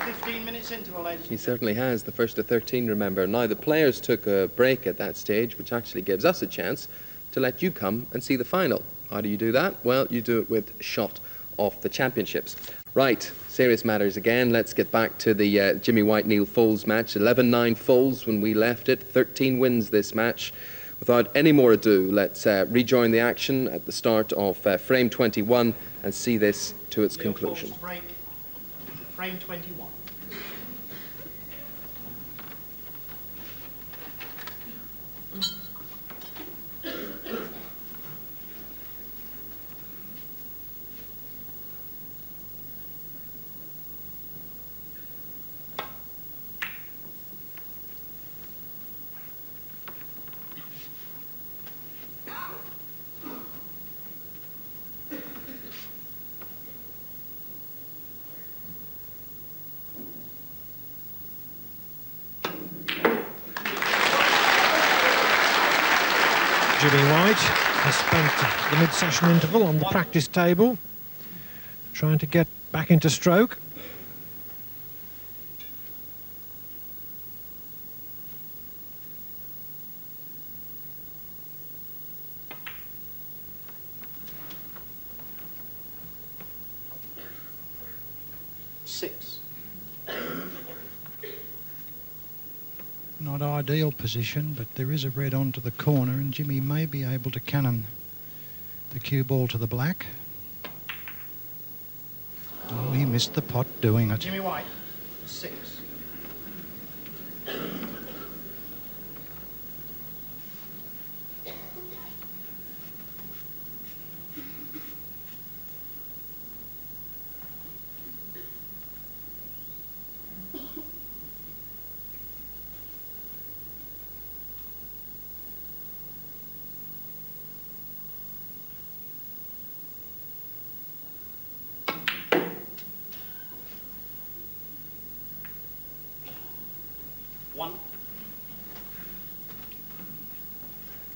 15 minutes interval, ladies He certainly has, the first to 13, remember. Now, the players took a break at that stage, which actually gives us a chance to let you come and see the final. How do you do that? Well, you do it with shot of the championships. Right, serious matters again. Let's get back to the uh, Jimmy White Neal Foulds match. 11 9 Foulds when we left it, 13 wins this match. Without any more ado, let's uh, rejoin the action at the start of uh, frame 21 and see this to its Neil conclusion. Foulds break, frame 21. Jimmy White has spent interval on the practice table, trying to get back into stroke. Six. Not ideal position, but there is a red onto the corner, and Jimmy may be able to cannon the cue ball to the black. Oh, he missed the pot doing it. Jimmy White. Six. One.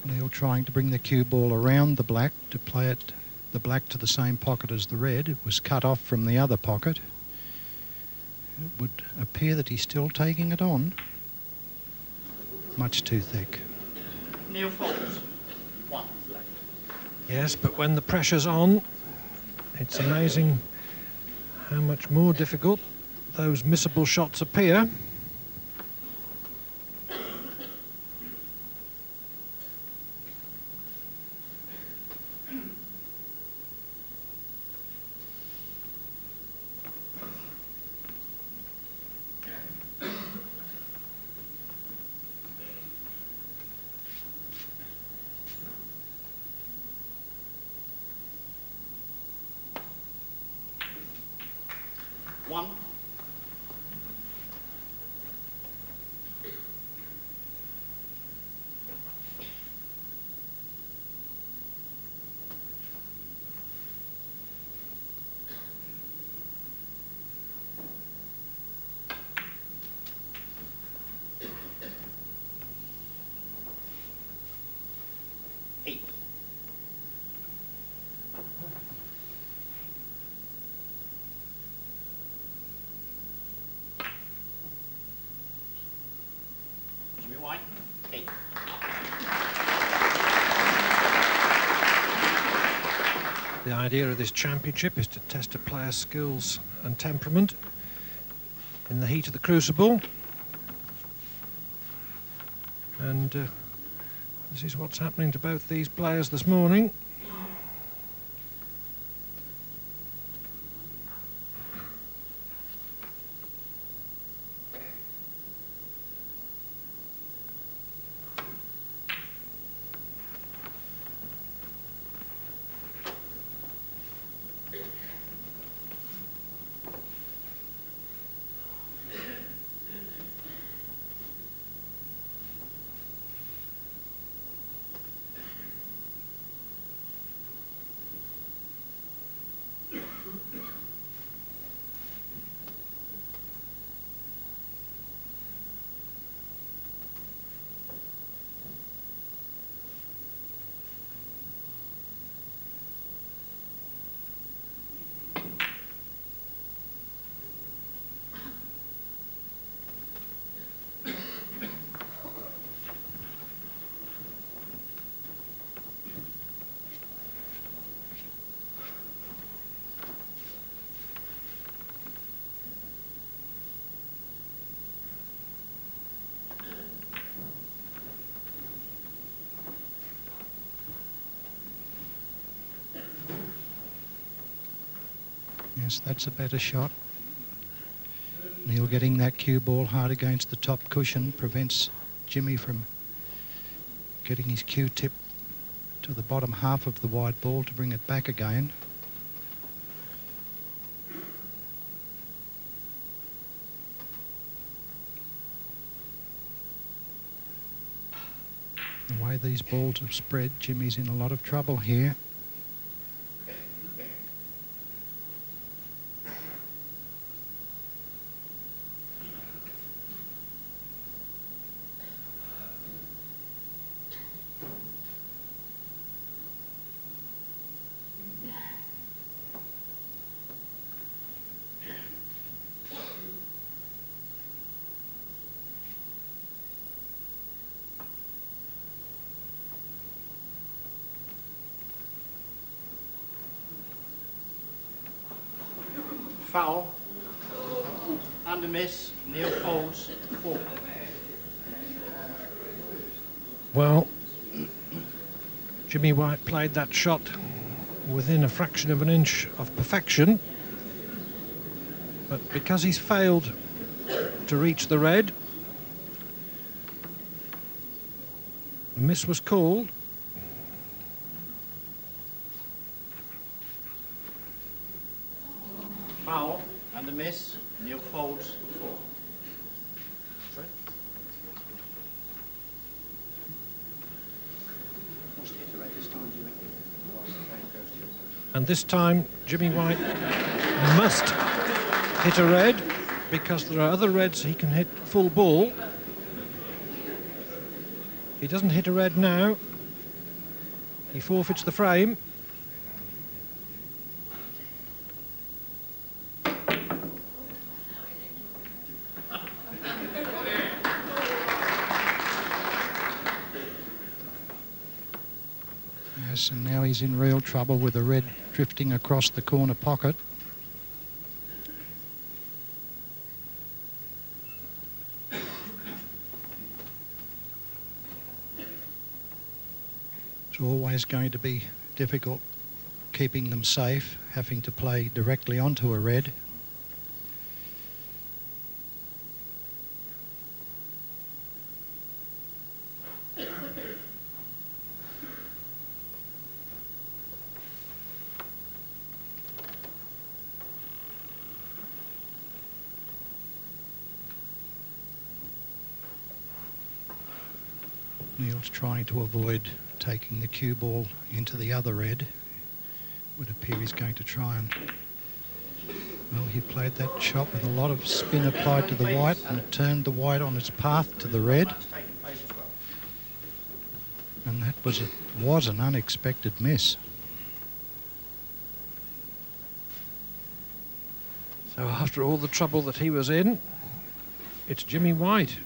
Neal trying to bring the cue ball around the black to play it the black to the same pocket as the red. It was cut off from the other pocket. It would appear that he's still taking it on. Much too thick. Neal Foulds. One. Yes, but when the pressure's on, it's amazing how much more difficult those missable shots appear. Idea of this championship is to test a player's skills and temperament in the heat of the crucible. And uh, this is what's happening to both these players this morning. Yes, that's a better shot. Neal getting that cue ball hard against the top cushion prevents Jimmy from getting his cue tip to the bottom half of the wide ball to bring it back again. The way these balls have spread, Jimmy's in a lot of trouble here. Foul. Under miss. Neal Foulds. Four. Well, Jimmy White played that shot within a fraction of an inch of perfection. But because he's failed to reach the red, the miss was called. Foul. Under miss. Neal Foulds. Four. Sorry? Must hit the red this time, do you reckon? And this time, Jimmy White must hit a red because there are other reds he can hit full ball. He doesn't hit a red now. He forfeits the frame. Yes, and now he's in real trouble with the red drifting across the corner pocket. It's always going to be difficult keeping them safe, having to play directly onto a red. Neal's to avoid taking the cue ball into the other red. Would appear he's going to try and... Well, he played that shot with a lot of spin applied to the white and it turned the white on its path to the red. And that was, a, was an unexpected miss. So after all the trouble that he was in, it's Jimmy White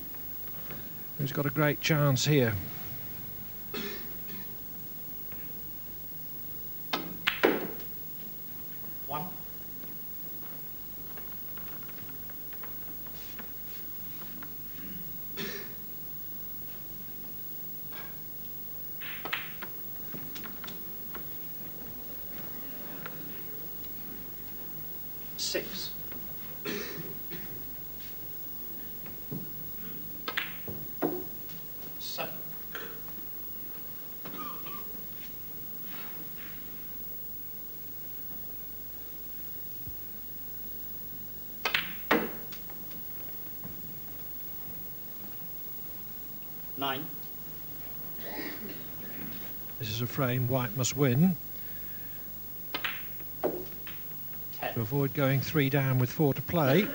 who's got a great chance here. A frame White must win Ten. to avoid going three down with four to play.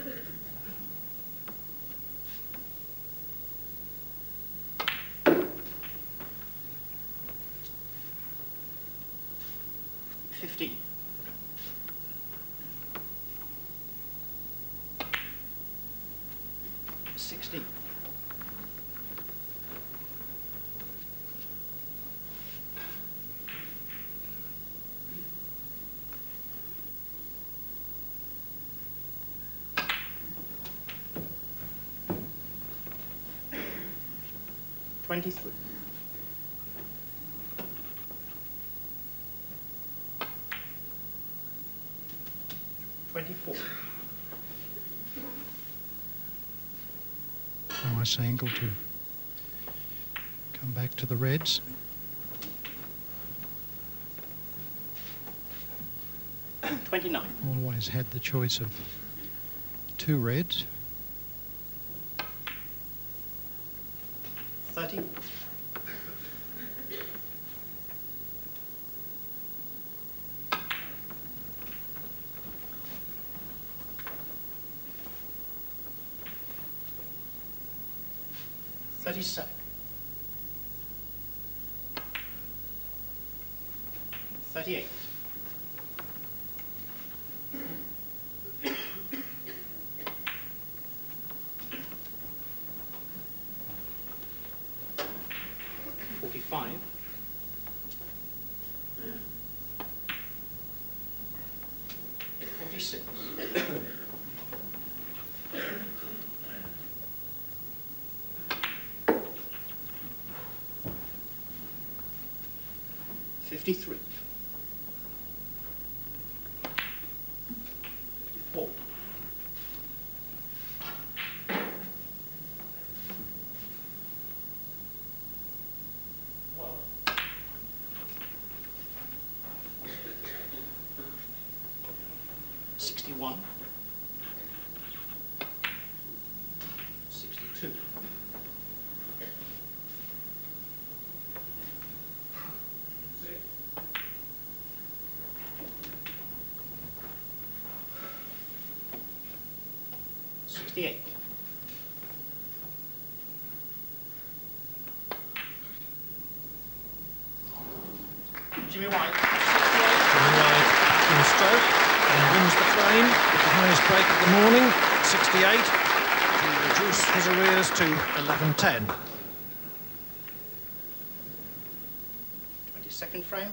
Nice angle to come back to the reds. Twenty-nine. Always had the choice of two reds. Thirty. Thirty-seven. Thirty-eight. Forty-five. Forty-six. 53. 54. Sixty-one. Sixty-two. Sixty-eight. Jimmy White. Jimmy White in stroke and wins the frame with the highest break of the morning, 68, to reduce his arrears to 11.10. 22nd frame.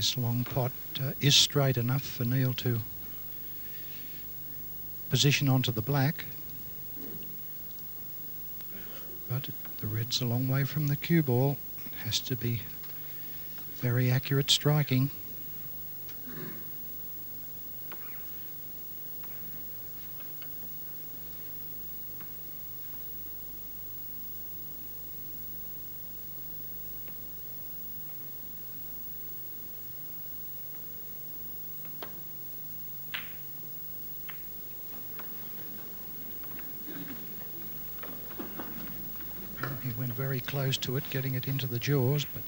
This long pot uh, is straight enough for Neal to position onto the black. But the red's a long way from the cue ball. Has to be very accurate striking. He went very close to it, getting it into the jaws, but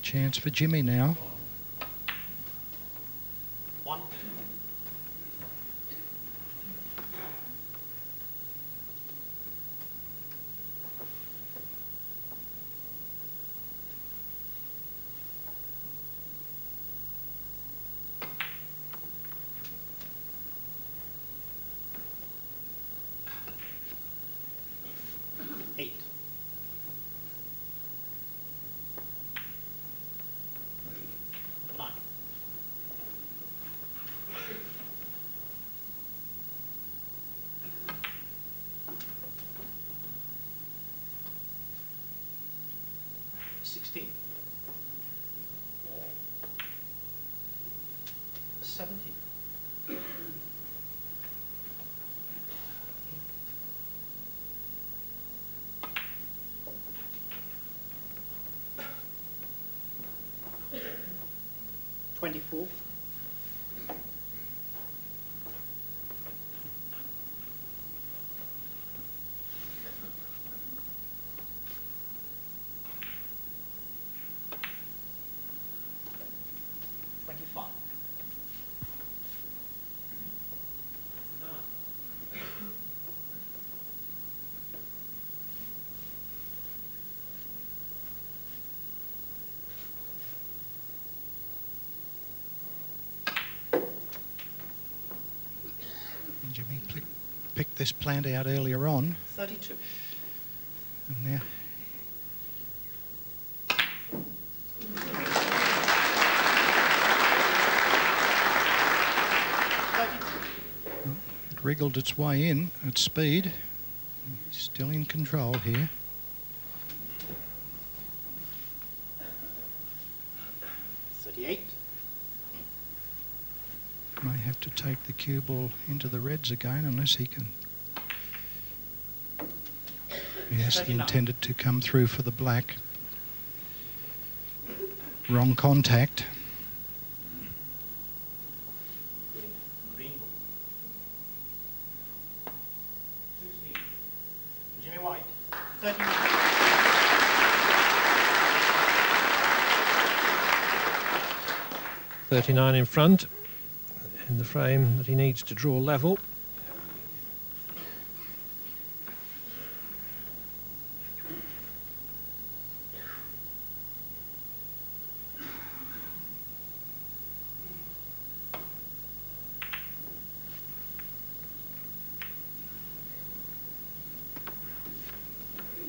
chance for Jimmy now. 24 Jimmy picked this plant out earlier on, Thirty-two. and now wriggled its way in at speed. Still in control here. Thirty-eight. May have to take the cue ball into the reds again unless he can. Yes, he intended to come through for the black. Wrong contact. Green. Green. Sixteen. Jimmy White. Thirty-nine. Thirty-nine in front, in the frame that he needs to draw level.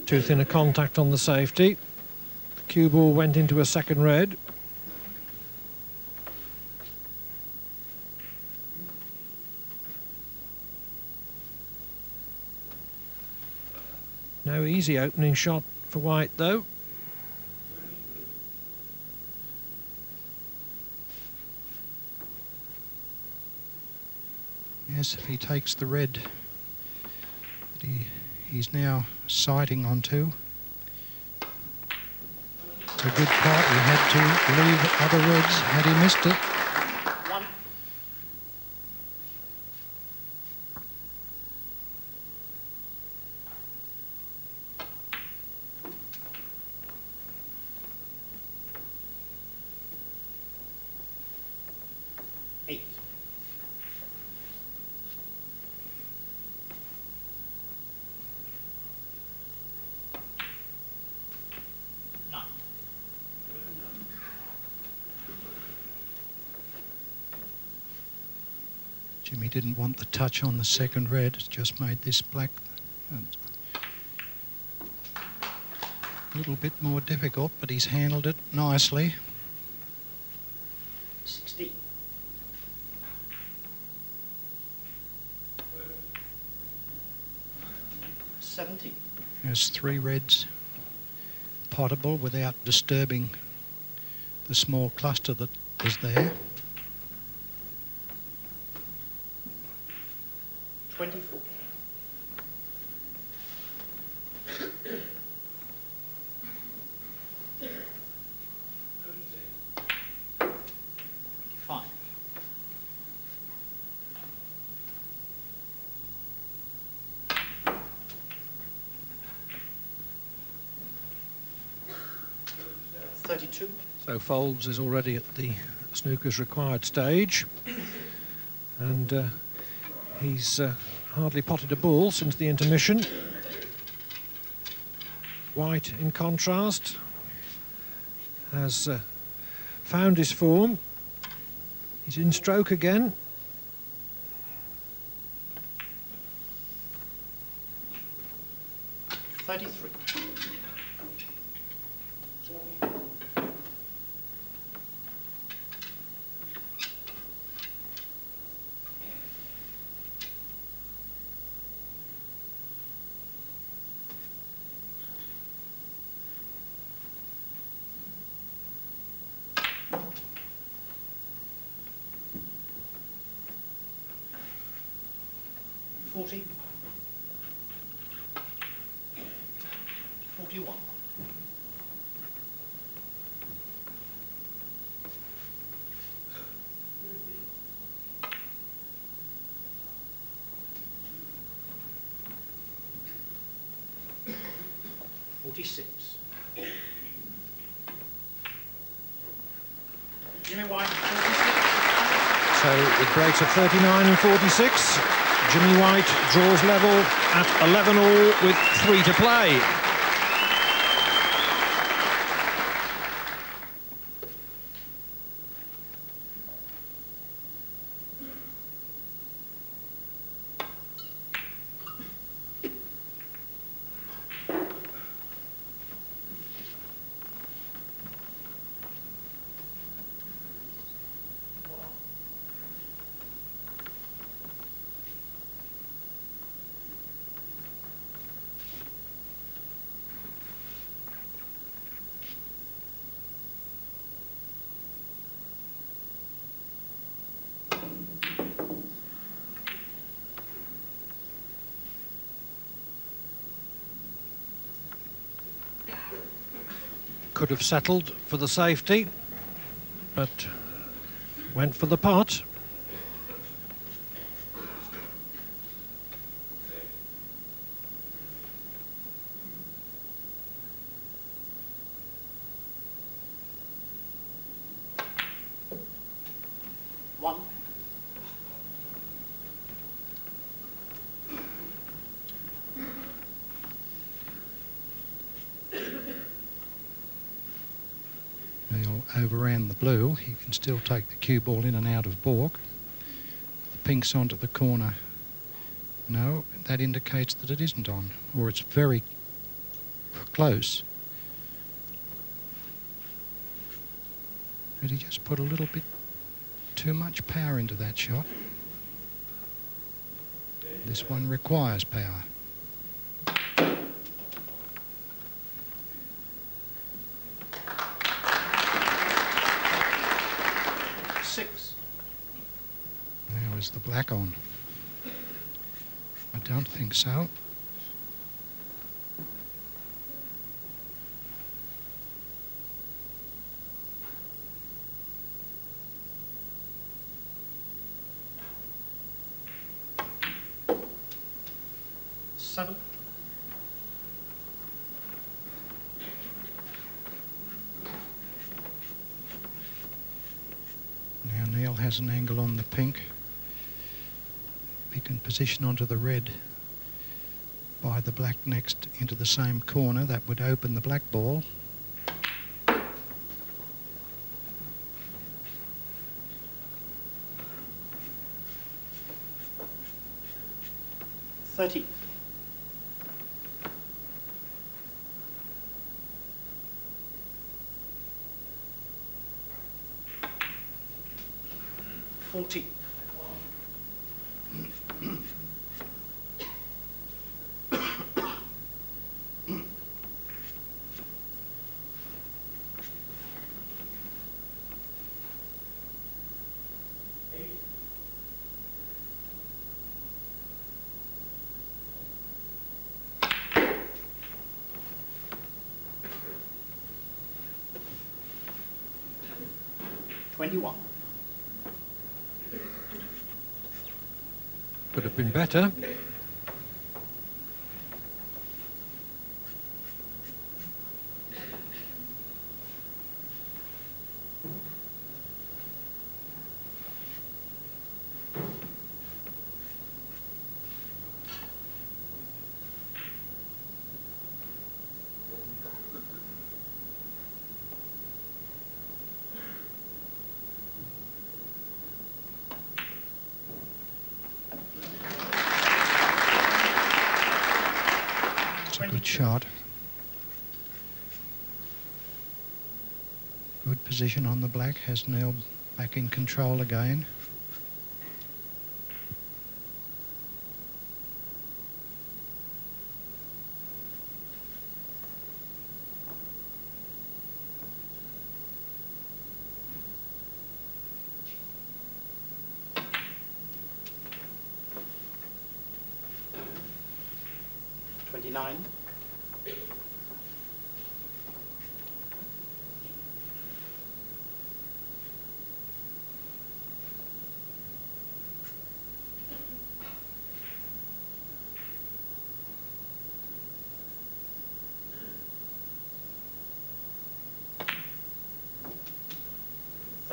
Too thin a contact on the safety. The cue ball went into a second red. Easy opening shot for White though. Yes, if he takes the red that he, he's now sighting onto. It's a good part. He had to leave other reds had he missed it. Didn't want the touch on the second red. It's just made this black a little bit more difficult, but he's handled it nicely. Sixteen. Seventeen. There's three reds potable without disturbing the small cluster that is there. Foulds is already at the snooker's required stage. And uh, he's uh, hardly potted a ball since the intermission. White, in contrast, has uh, found his form. He's in stroke again. Jimmy. So it breaks at 39 and 46. Jimmy White draws level at 11 all with three to play. Could have settled for the safety, but went for the pot. One. He'll overran the blue. He can still take the cue ball in and out of baulk. The pink's onto the corner. No, that indicates that it isn't on, or it's very close. But he just put a little bit too much power into that shot. This one requires power. Six. Now is the black on? I don't think so. Seven. Now Neal has an angle on the pink. Can position onto the red by the black next into the same corner, that would open the black ball. Twenty-one. Could have been better. It's a good shot. Good position on the black, has Neal back in control again.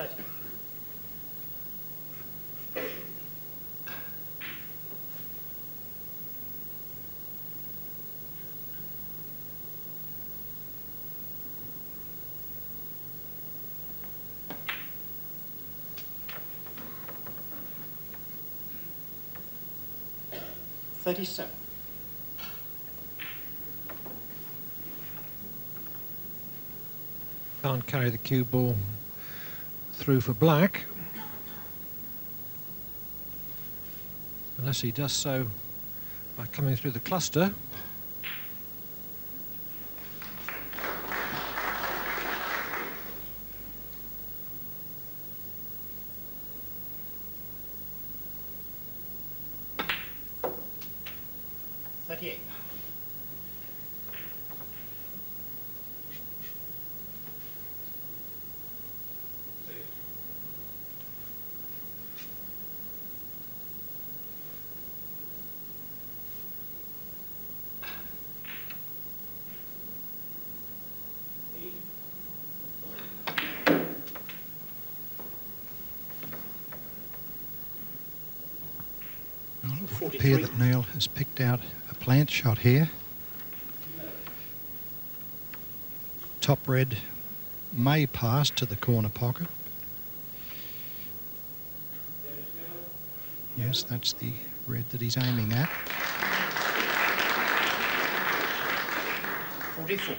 Thirty. Thirty-seven. Can't carry the cue ball through for black. Unless he does so by coming through the cluster. Appear that Neal has picked out a plant shot here. Top red may pass to the corner pocket. Yes, that's the red that he's aiming at. 44.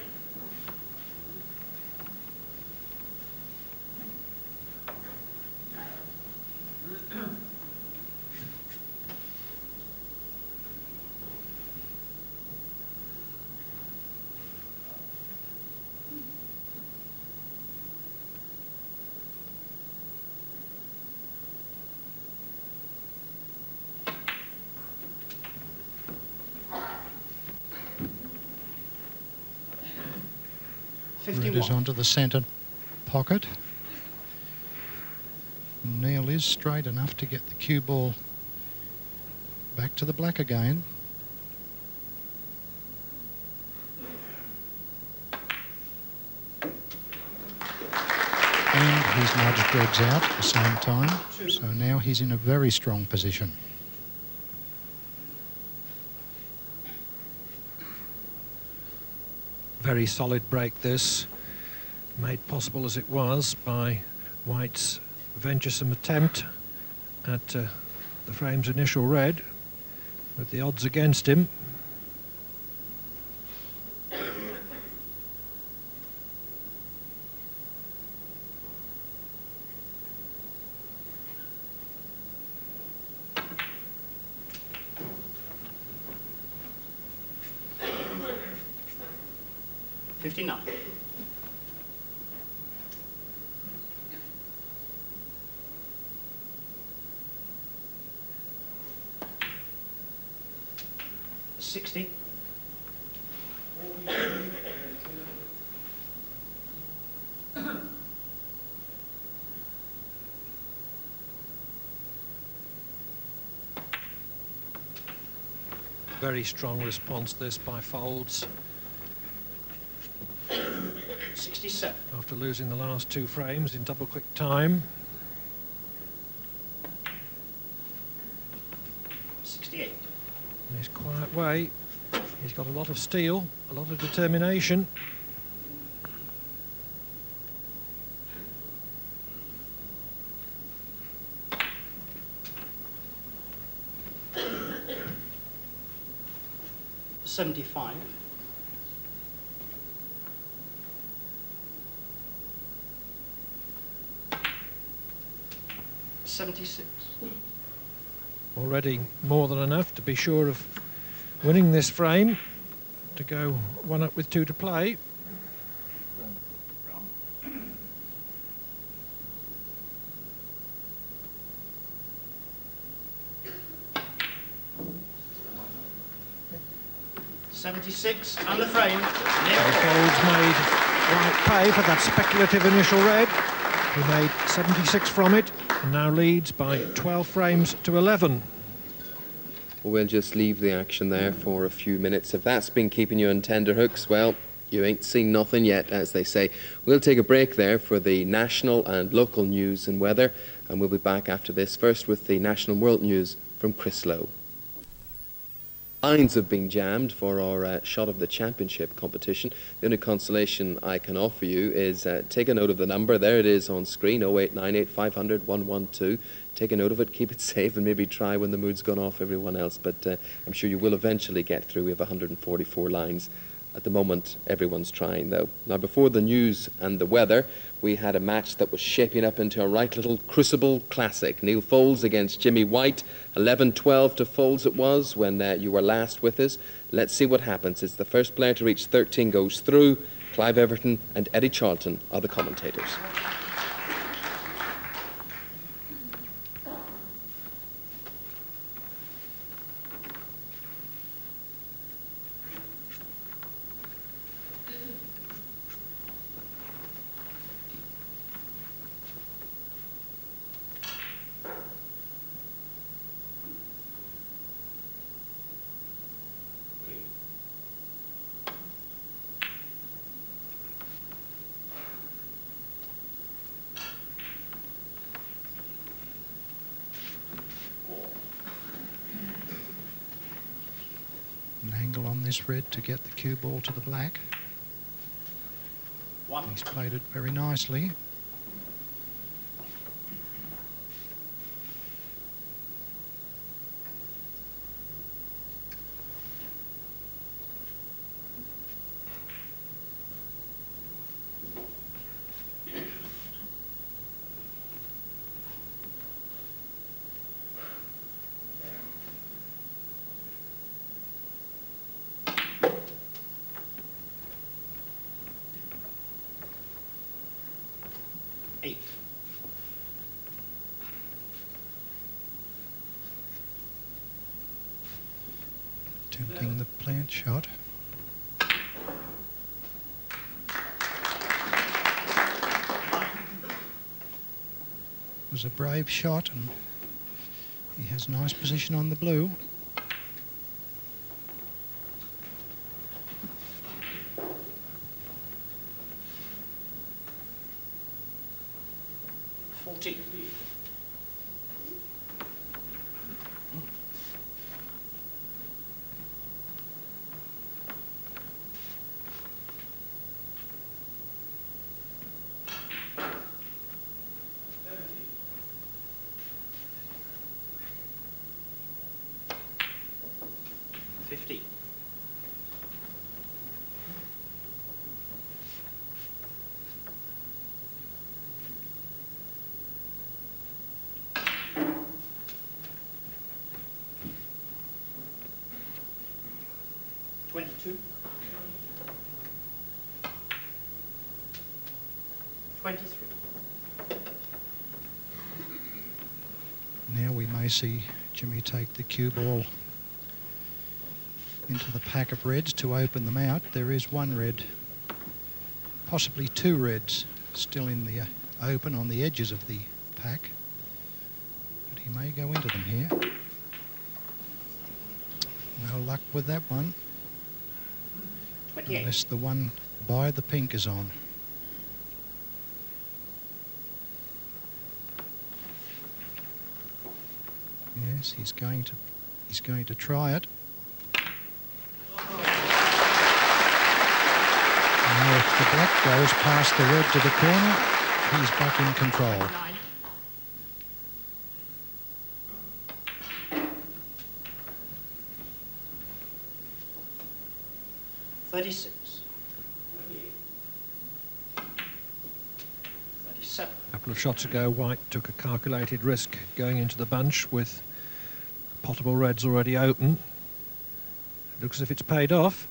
Is onto the centre pocket. Neal is straight enough to get the cue ball back to the black again. And he's nudged Reds out at the same time. So now he's in a very strong position. Very solid break this, made possible as it was by White's venturesome attempt at uh, the frame's initial red, with the odds against him. Fifty-nine. Sixty. Very strong response this by Foulds Sixty-seven. after losing the last two frames in double quick time. Sixty-eight. In his quiet way, he's got a lot of steel, a lot of determination. Seventy-five. Seventy-six. Already more than enough to be sure of winning this frame, to go one up with two to play. Seventy-six and the frame. So Neal. Foulds made White pay for that speculative initial red. He made 76 from it and now leads by 12 frames to 11. Well, we'll just leave the action there for a few minutes. If that's been keeping you on tender hooks, well, you ain't seen nothing yet, as they say. We'll take a break there for the national and local news and weather, and we'll be back after this. First with the national world news from Chris Lowe. Lines have been jammed for our uh, shot of the championship competition. The only consolation I can offer you is uh, take a note of the number. There it is on screen 0898 500 112. Take a note of it, keep it *laughs* safe, and maybe try when the mood's gone off everyone else. But uh, I'm sure you will eventually get through. We have 144 lines. At the moment, everyone's trying, though. Now, before the news and the weather, we had a match that was shaping up into a right little crucible classic. Neal Foulds against Jimmy White. 11-12 to Foulds it was when uh, you were last with us. Let's see what happens. It's the first player to reach 13 goes through. Clive Everton and Eddie Charlton are the commentators. An angle red to get the cue ball to the black. One. He's played it very nicely. Eight. Attempting the plant shot. was a brave shot and he has nice position on the blue. 23. Now we may see Jimmy take the cue ball into the pack of reds to open them out. There is one red, possibly two reds, still in the uh, open on the edges of the pack. But he may go into them here. No luck with that one. Unless the one by the pink is on. He's going to he's going to try it. Now if the black goes past the red to the corner, he's back in control. Thirty-six. Thirty-seven. A couple of shots ago, White took a calculated risk going into the bunch with potable reds already open. Looks as if it's paid off.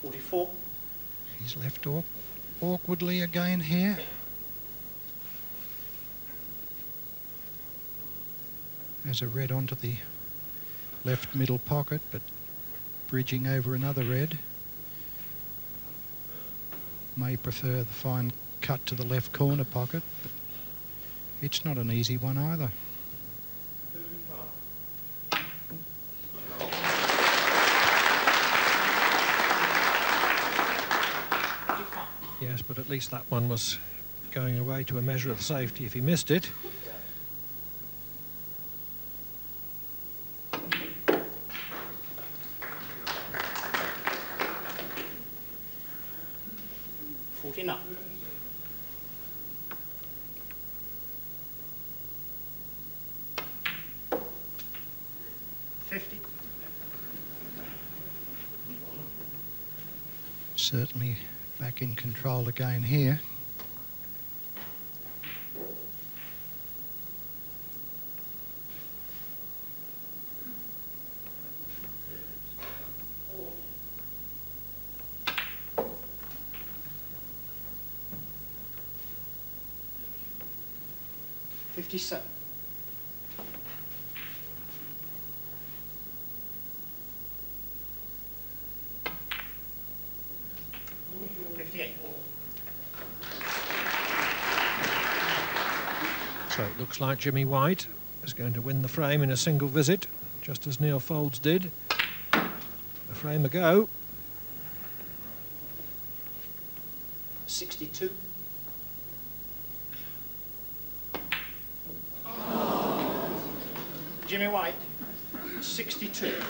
Forty-four. He's left aw- awkwardly again here. There's a red onto the left middle pocket, but bridging over another red. May prefer the fine cut to the left corner pocket, it's not an easy one either. Yes, but at least that one was going away to a measure of safety if he missed it. In control again here. Fifty-seven. Looks like Jimmy White is going to win the frame in a single visit, just as Neal Foulds did a frame ago. Sixty-two. Jimmy White, sixty-two. Well,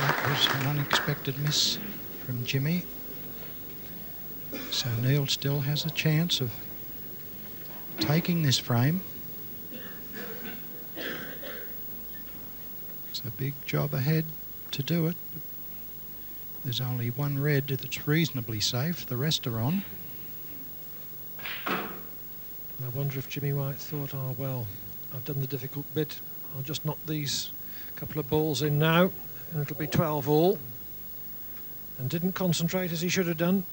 that was an unexpected miss from Jimmy. So Neal still has a chance of taking this frame. It's a big job ahead to do it. There's only one red that's reasonably safe. The rest are on. And I wonder if Jimmy White thought, oh, well, I've done the difficult bit. I'll just knock these couple of balls in now, and it'll be 12 all. And didn't concentrate as he should have done.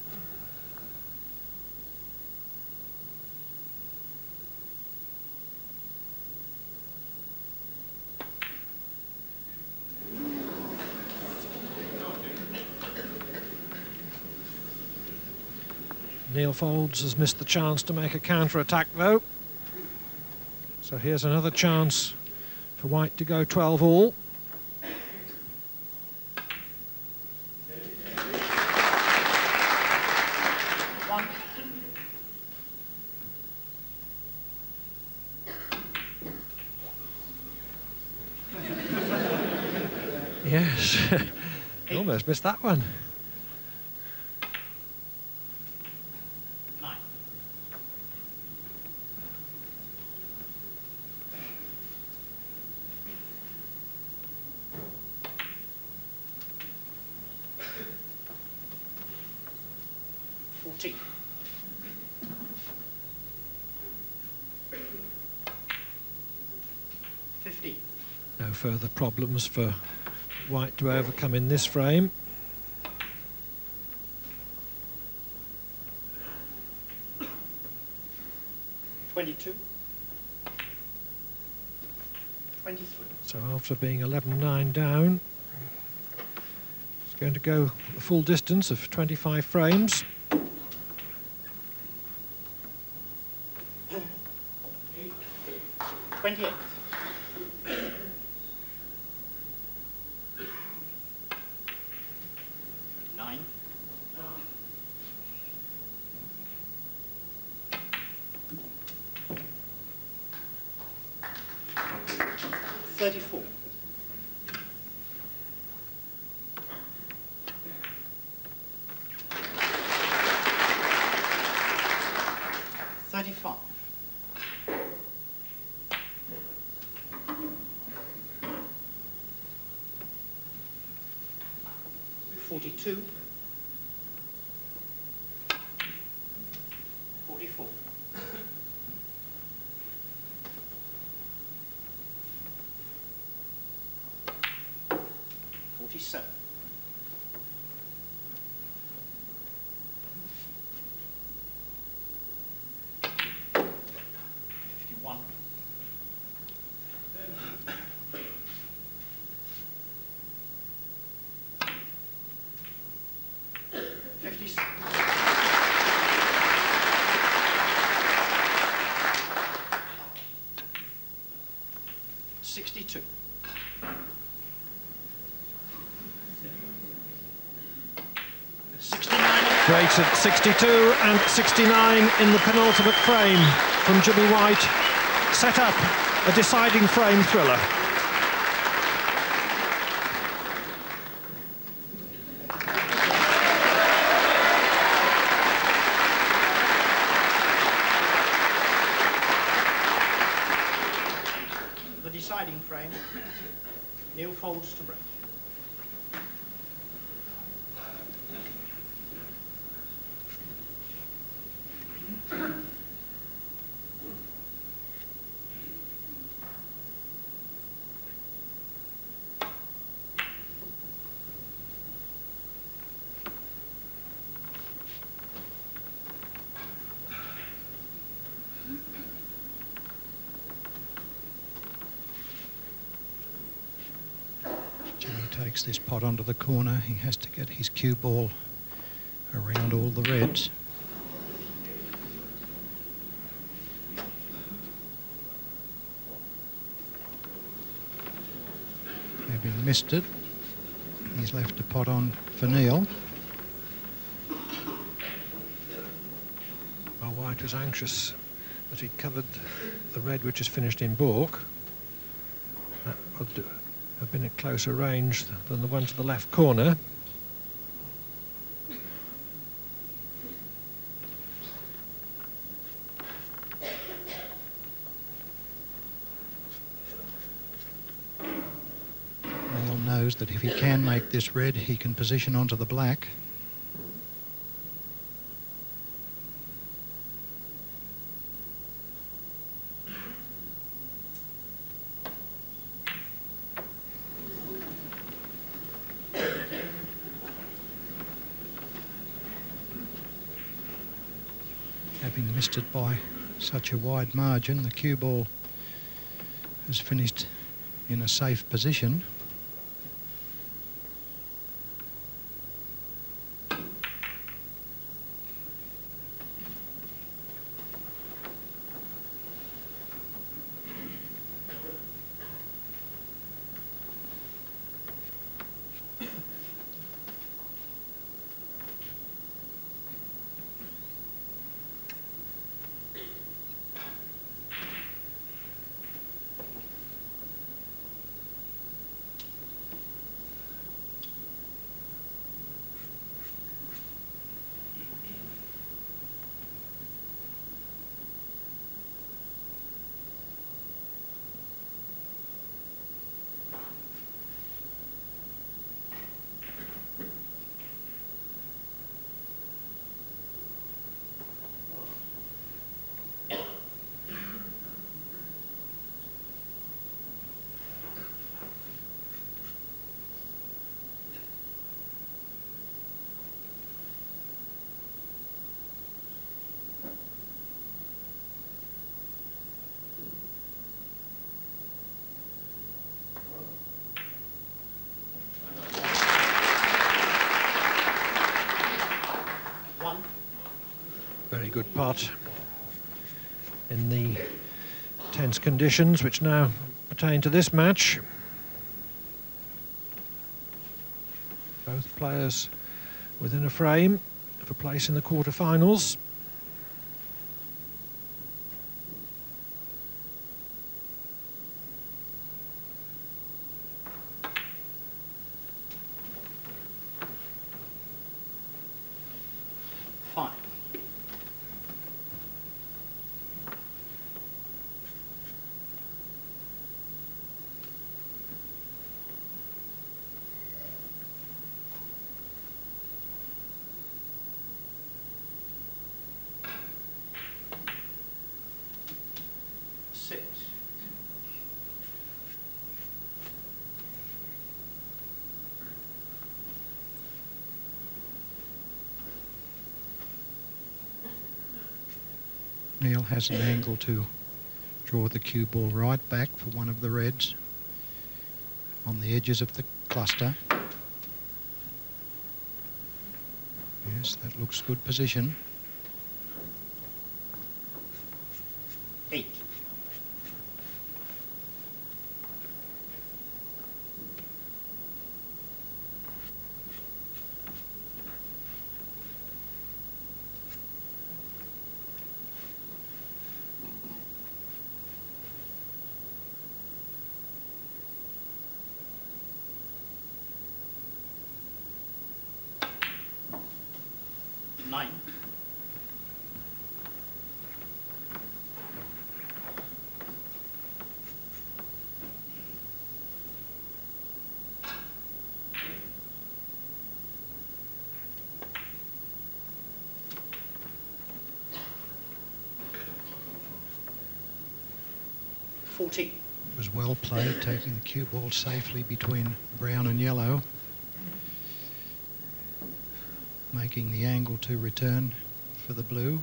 Neal Foulds has missed the chance to make a counter-attack though. So here's another chance for White to go 12 all. Yes, *laughs* almost missed that one. No further problems for White to overcome in this frame. Twenty-two. Twenty-three. So after being 11-9 down, it's going to go the full distance of 25 frames. Twenty-eight. Nine. Thirty-four. Thirty-five. Forty-two. Forty-four. Forty-seven. Fifty-one. Fifty-six. Sixty-two. Great at 62 and 69 in the penultimate frame from Jimmy White. Set up a deciding frame thriller. The deciding frame. Neal Foulds to break. Jimmy takes this pot onto the corner. He has to get his cue ball around all the reds. Having missed it, he's left a pot on for Neal. While White was anxious that he'd covered the red which is finished in baulk. That would do- have been at closer range than the one to the left corner. Neal knows that if he can make this red, he can position onto the black. By such a wide margin, the cue ball has finished in a safe position. Very good putt in the tense conditions which now pertain to this match. Both players within a frame a place in the quarter-finals. Has an angle to draw the cue ball right back for one of the reds on the edges of the cluster. Yes, that looks good position. Well played, taking the cue ball safely between brown and yellow. Making the angle to return for the blue.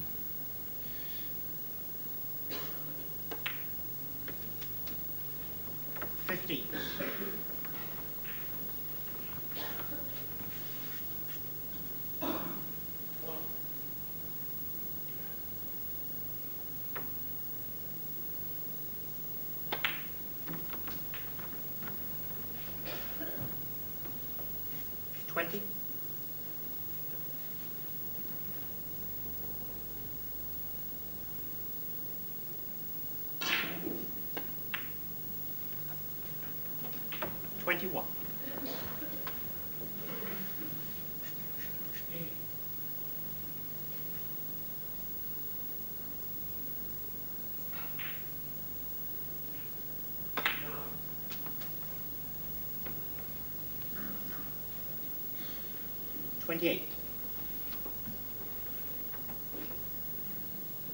28.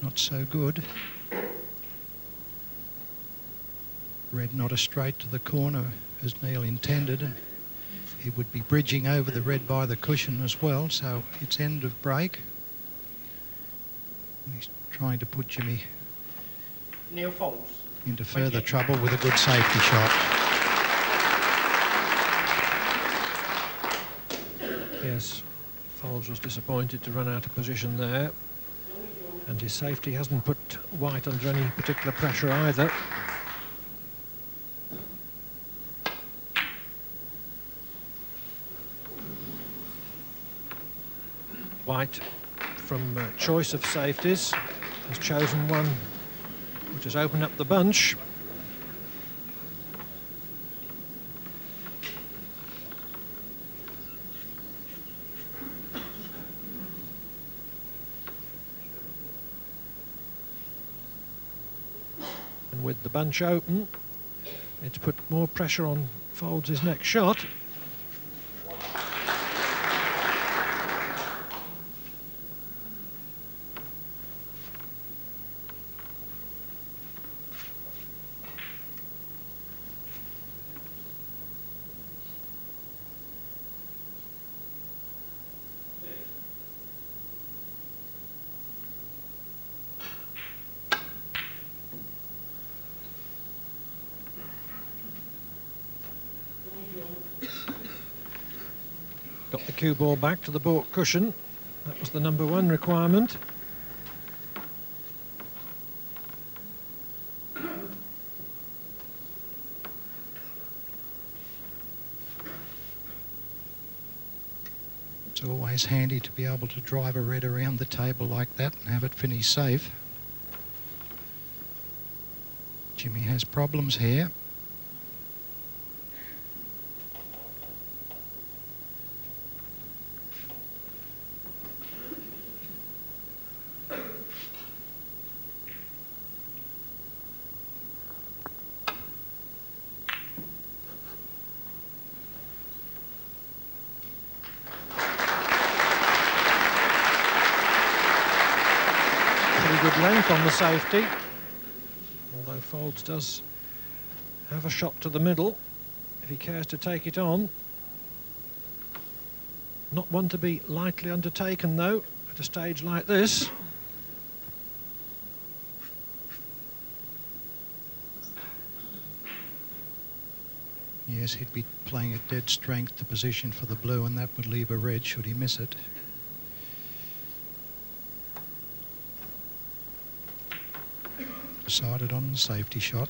Not so good. Red not as straight to the corner as Neal intended and he would be bridging over the red by the cushion as well so it's end of break. He's trying to put Jimmy Neal Foulds into further trouble with a good safety shot. yes, Foulds was disappointed to run out of position there. And his safety hasn't put White under any particular pressure either. White, from uh, choice of safeties, has chosen one which has opened up the bunch. Bunch open, it's put more pressure on Foulds' next shot. Cue ball back to the baulk cushion. That was the number one requirement. It's always handy to be able to drive a red around the table like that and have it finish safe. Jimmy has problems here. On the safety. Although Foulds does have a shot to the middle if he cares to take it on. Not one to be lightly undertaken though at a stage like this. Yes, he'd be playing at dead strength to position for the blue and that would leave a red should he miss it. Decided on the safety shot.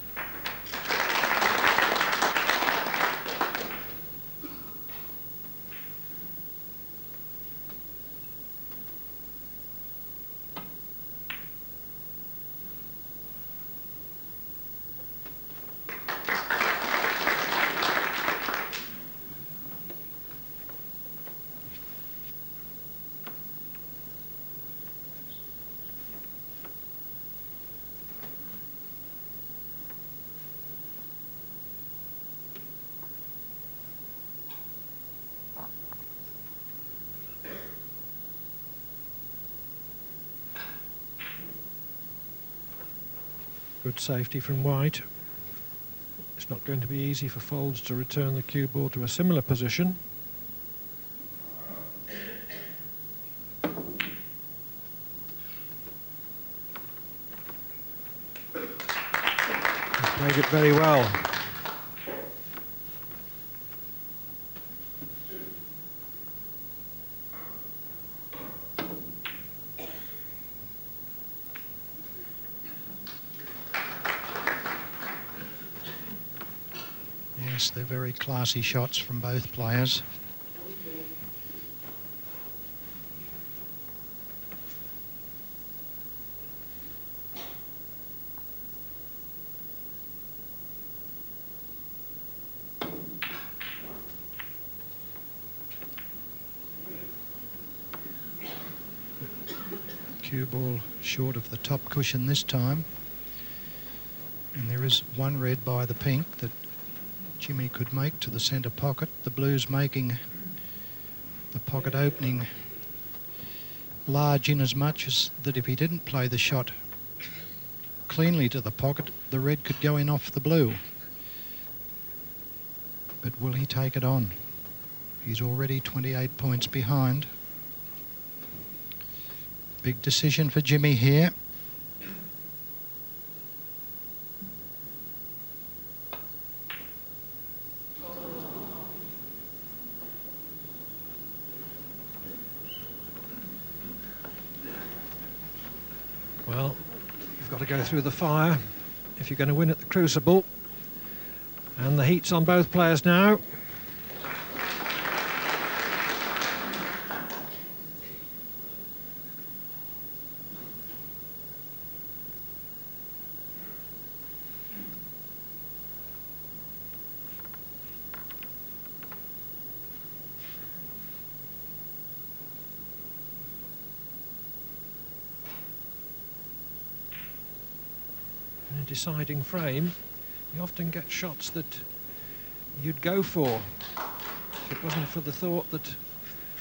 Safety from White. It's not going to be easy for Foulds to return the cue ball to a similar position. He's played it very well. They're very classy shots from both players. Cue ball short of the top cushion this time. And there is one red by the pink that Jimmy could make to the centre pocket. The blues making the pocket opening large in as much as that if he didn't play the shot cleanly to the pocket, the red could go in off the blue. But will he take it on? He's already 28 points behind. Big decision for Jimmy here. Well, you've got to go through the fire if you're going to win at the Crucible. And the heat's on both players now. Deciding frame, you often get shots that you'd go for if it wasn't for the thought that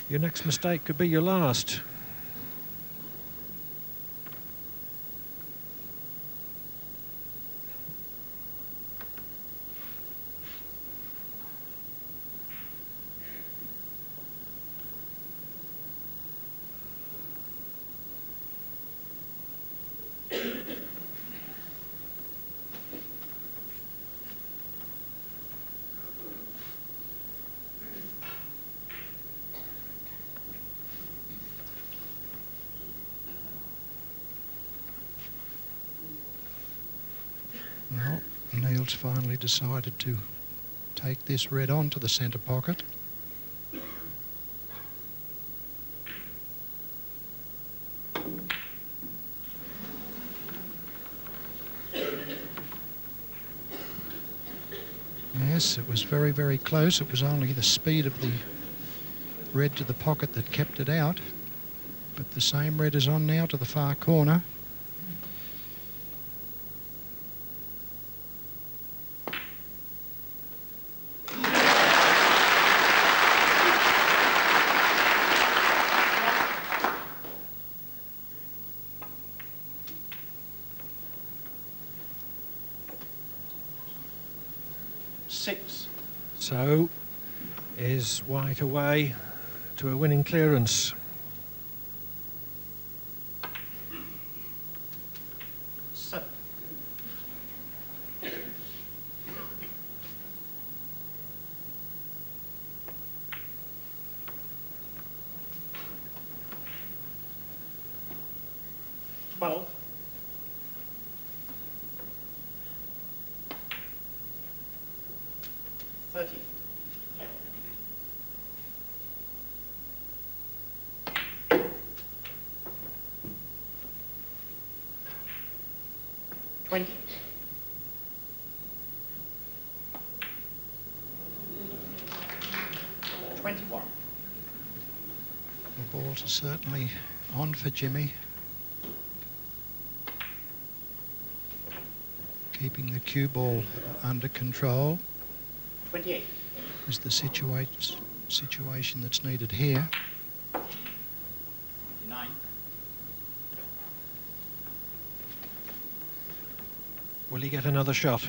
your next mistake could be your last. Well, Neal's finally decided to take this red on to the centre pocket. Yes, it was very, very close. It was only the speed of the red to the pocket that kept it out. But the same red is on now to the far corner. Six. So, away to a winning clearance? Certainly on for Jimmy. Keeping the cue ball under control Twenty-eight. is the situa- situation that's needed here. Nine. Will he get another shot?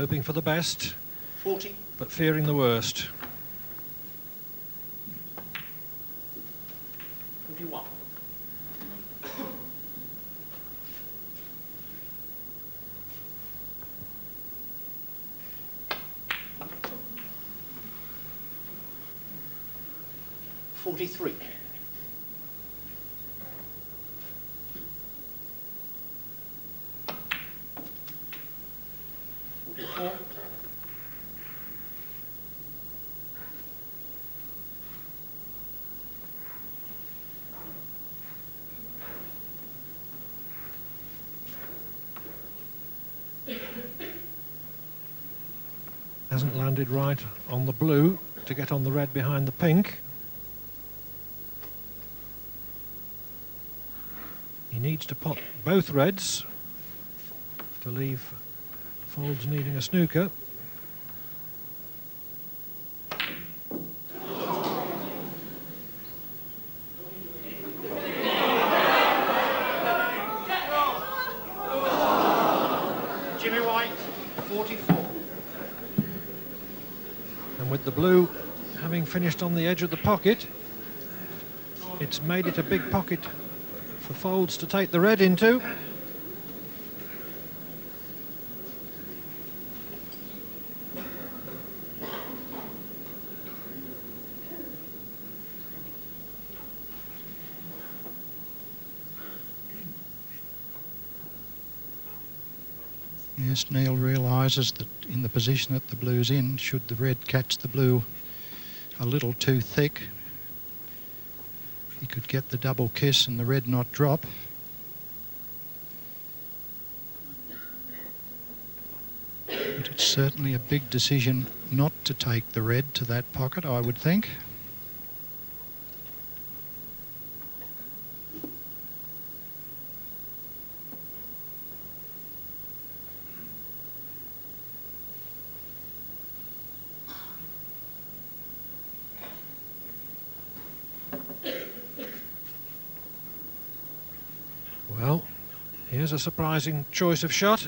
Hoping for the best, Forty. but fearing the worst. Landed right on the blue to get on the red behind the pink. He needs to pot both reds to leave Foulds needing a snooker. White, 44. And with the blue having on the edge of the pocket, it's made it a big pocket for Foulds to take the red into. Yes, Neal realises that in the position that the blue's in, should the red catch the blue a little too thick, he could get the double kiss and the red not drop. But it's certainly a big decision not to take the red to that pocket, I would think. Well, here's a surprising choice of shot.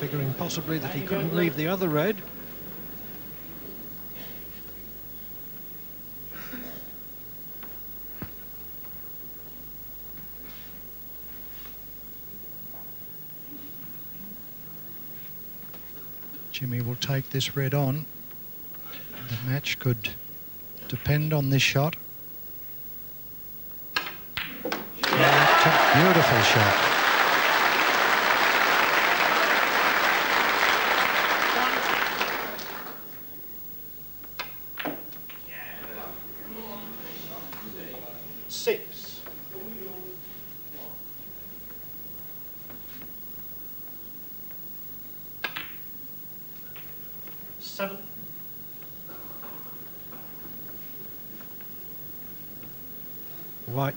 Figuring possibly that he couldn't leave the other red. Jimmy will take this red on. The match could depend on this shot. A beautiful shot.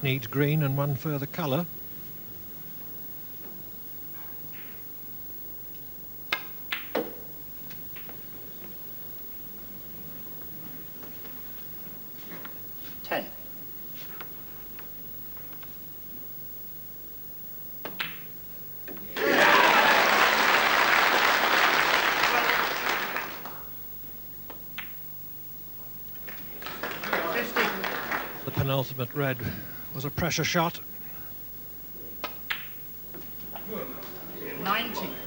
Needs green and one further colour. Ten. The penultimate red was a pressure shot,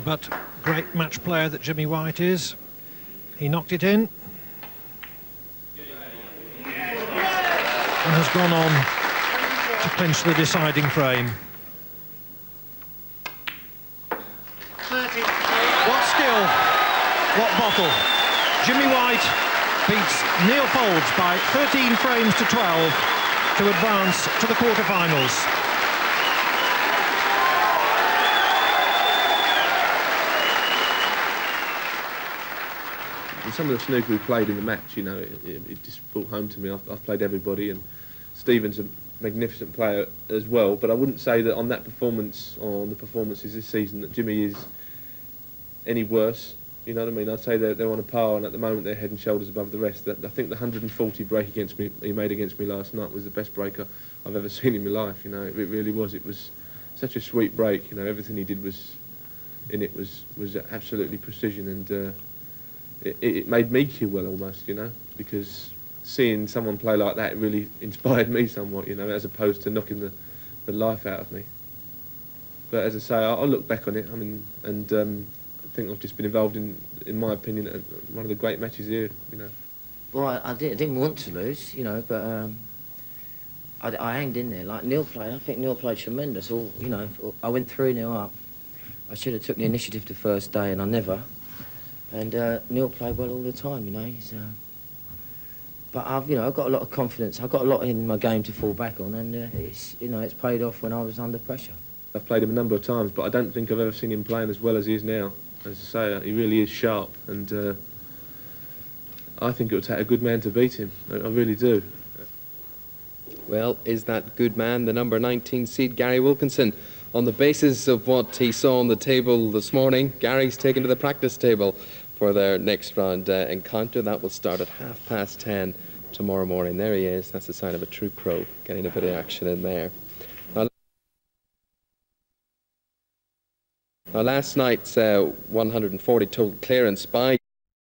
but great match player that Jimmy White is. He knocked it in. And has gone on to clinch the deciding frame. What skill, what bottle. Jimmy White beats Neal Foulds by 13 frames to 12 to advance to the quarterfinals. Some of the snooker we played in the match, you know, it, it, it just brought home to me. I've, I've played everybody, and Stephen's a magnificent player as well. But I wouldn't say that on that performance, or on the performances this season, that Jimmy is any worse. You know what I mean? I'd say they're, they're on a par, and at the moment they're head and shoulders above the rest. That I think the 140 break against me he made against me last night was the best breaker I've ever *laughs* seen in my life. You know, it, it really was. It was such a sweet break. You know, everything he did was in it was was absolutely precision and. Uh, it, it made me feel well almost, you know, because seeing someone play like that really *laughs* inspired me somewhat, you know, as opposed to knocking the, the life out of me. But as I say, I'll, look back on it. I mean, and um, think I've just been involved in, in my opinion, one of the great matches here, you know. Well, I, I, didn't, I didn't want to lose, you know, but um, I, I hanged in there. Like Neal played, I think Neal played tremendous. All you know, I went three 0 up. I should have took the initiative the first day, and I never. And uh, Neal played well all the time, you know. He's, uh, but I've, you know, I've got a lot of confidence. I've got a lot in my game to fall back on, and uh, it's, you know, it's paid off when I was under pressure. I've played him a number of times, but I don't think I've ever seen him playing as well as he is now. As I say, he really is sharp, and uh, I think it would take a good man to beat him. I, I really do. Well, is that good man, the number 19 seed Gary Wilkinson? On the basis of what he saw on the table this morning, Gary's taken to the practice table for their next round uh, encounter. That will start at half past 10 tomorrow morning. There he is. That's a sign of a true pro, getting a bit of action in there. Now, now last night's uh, 140 total clearance by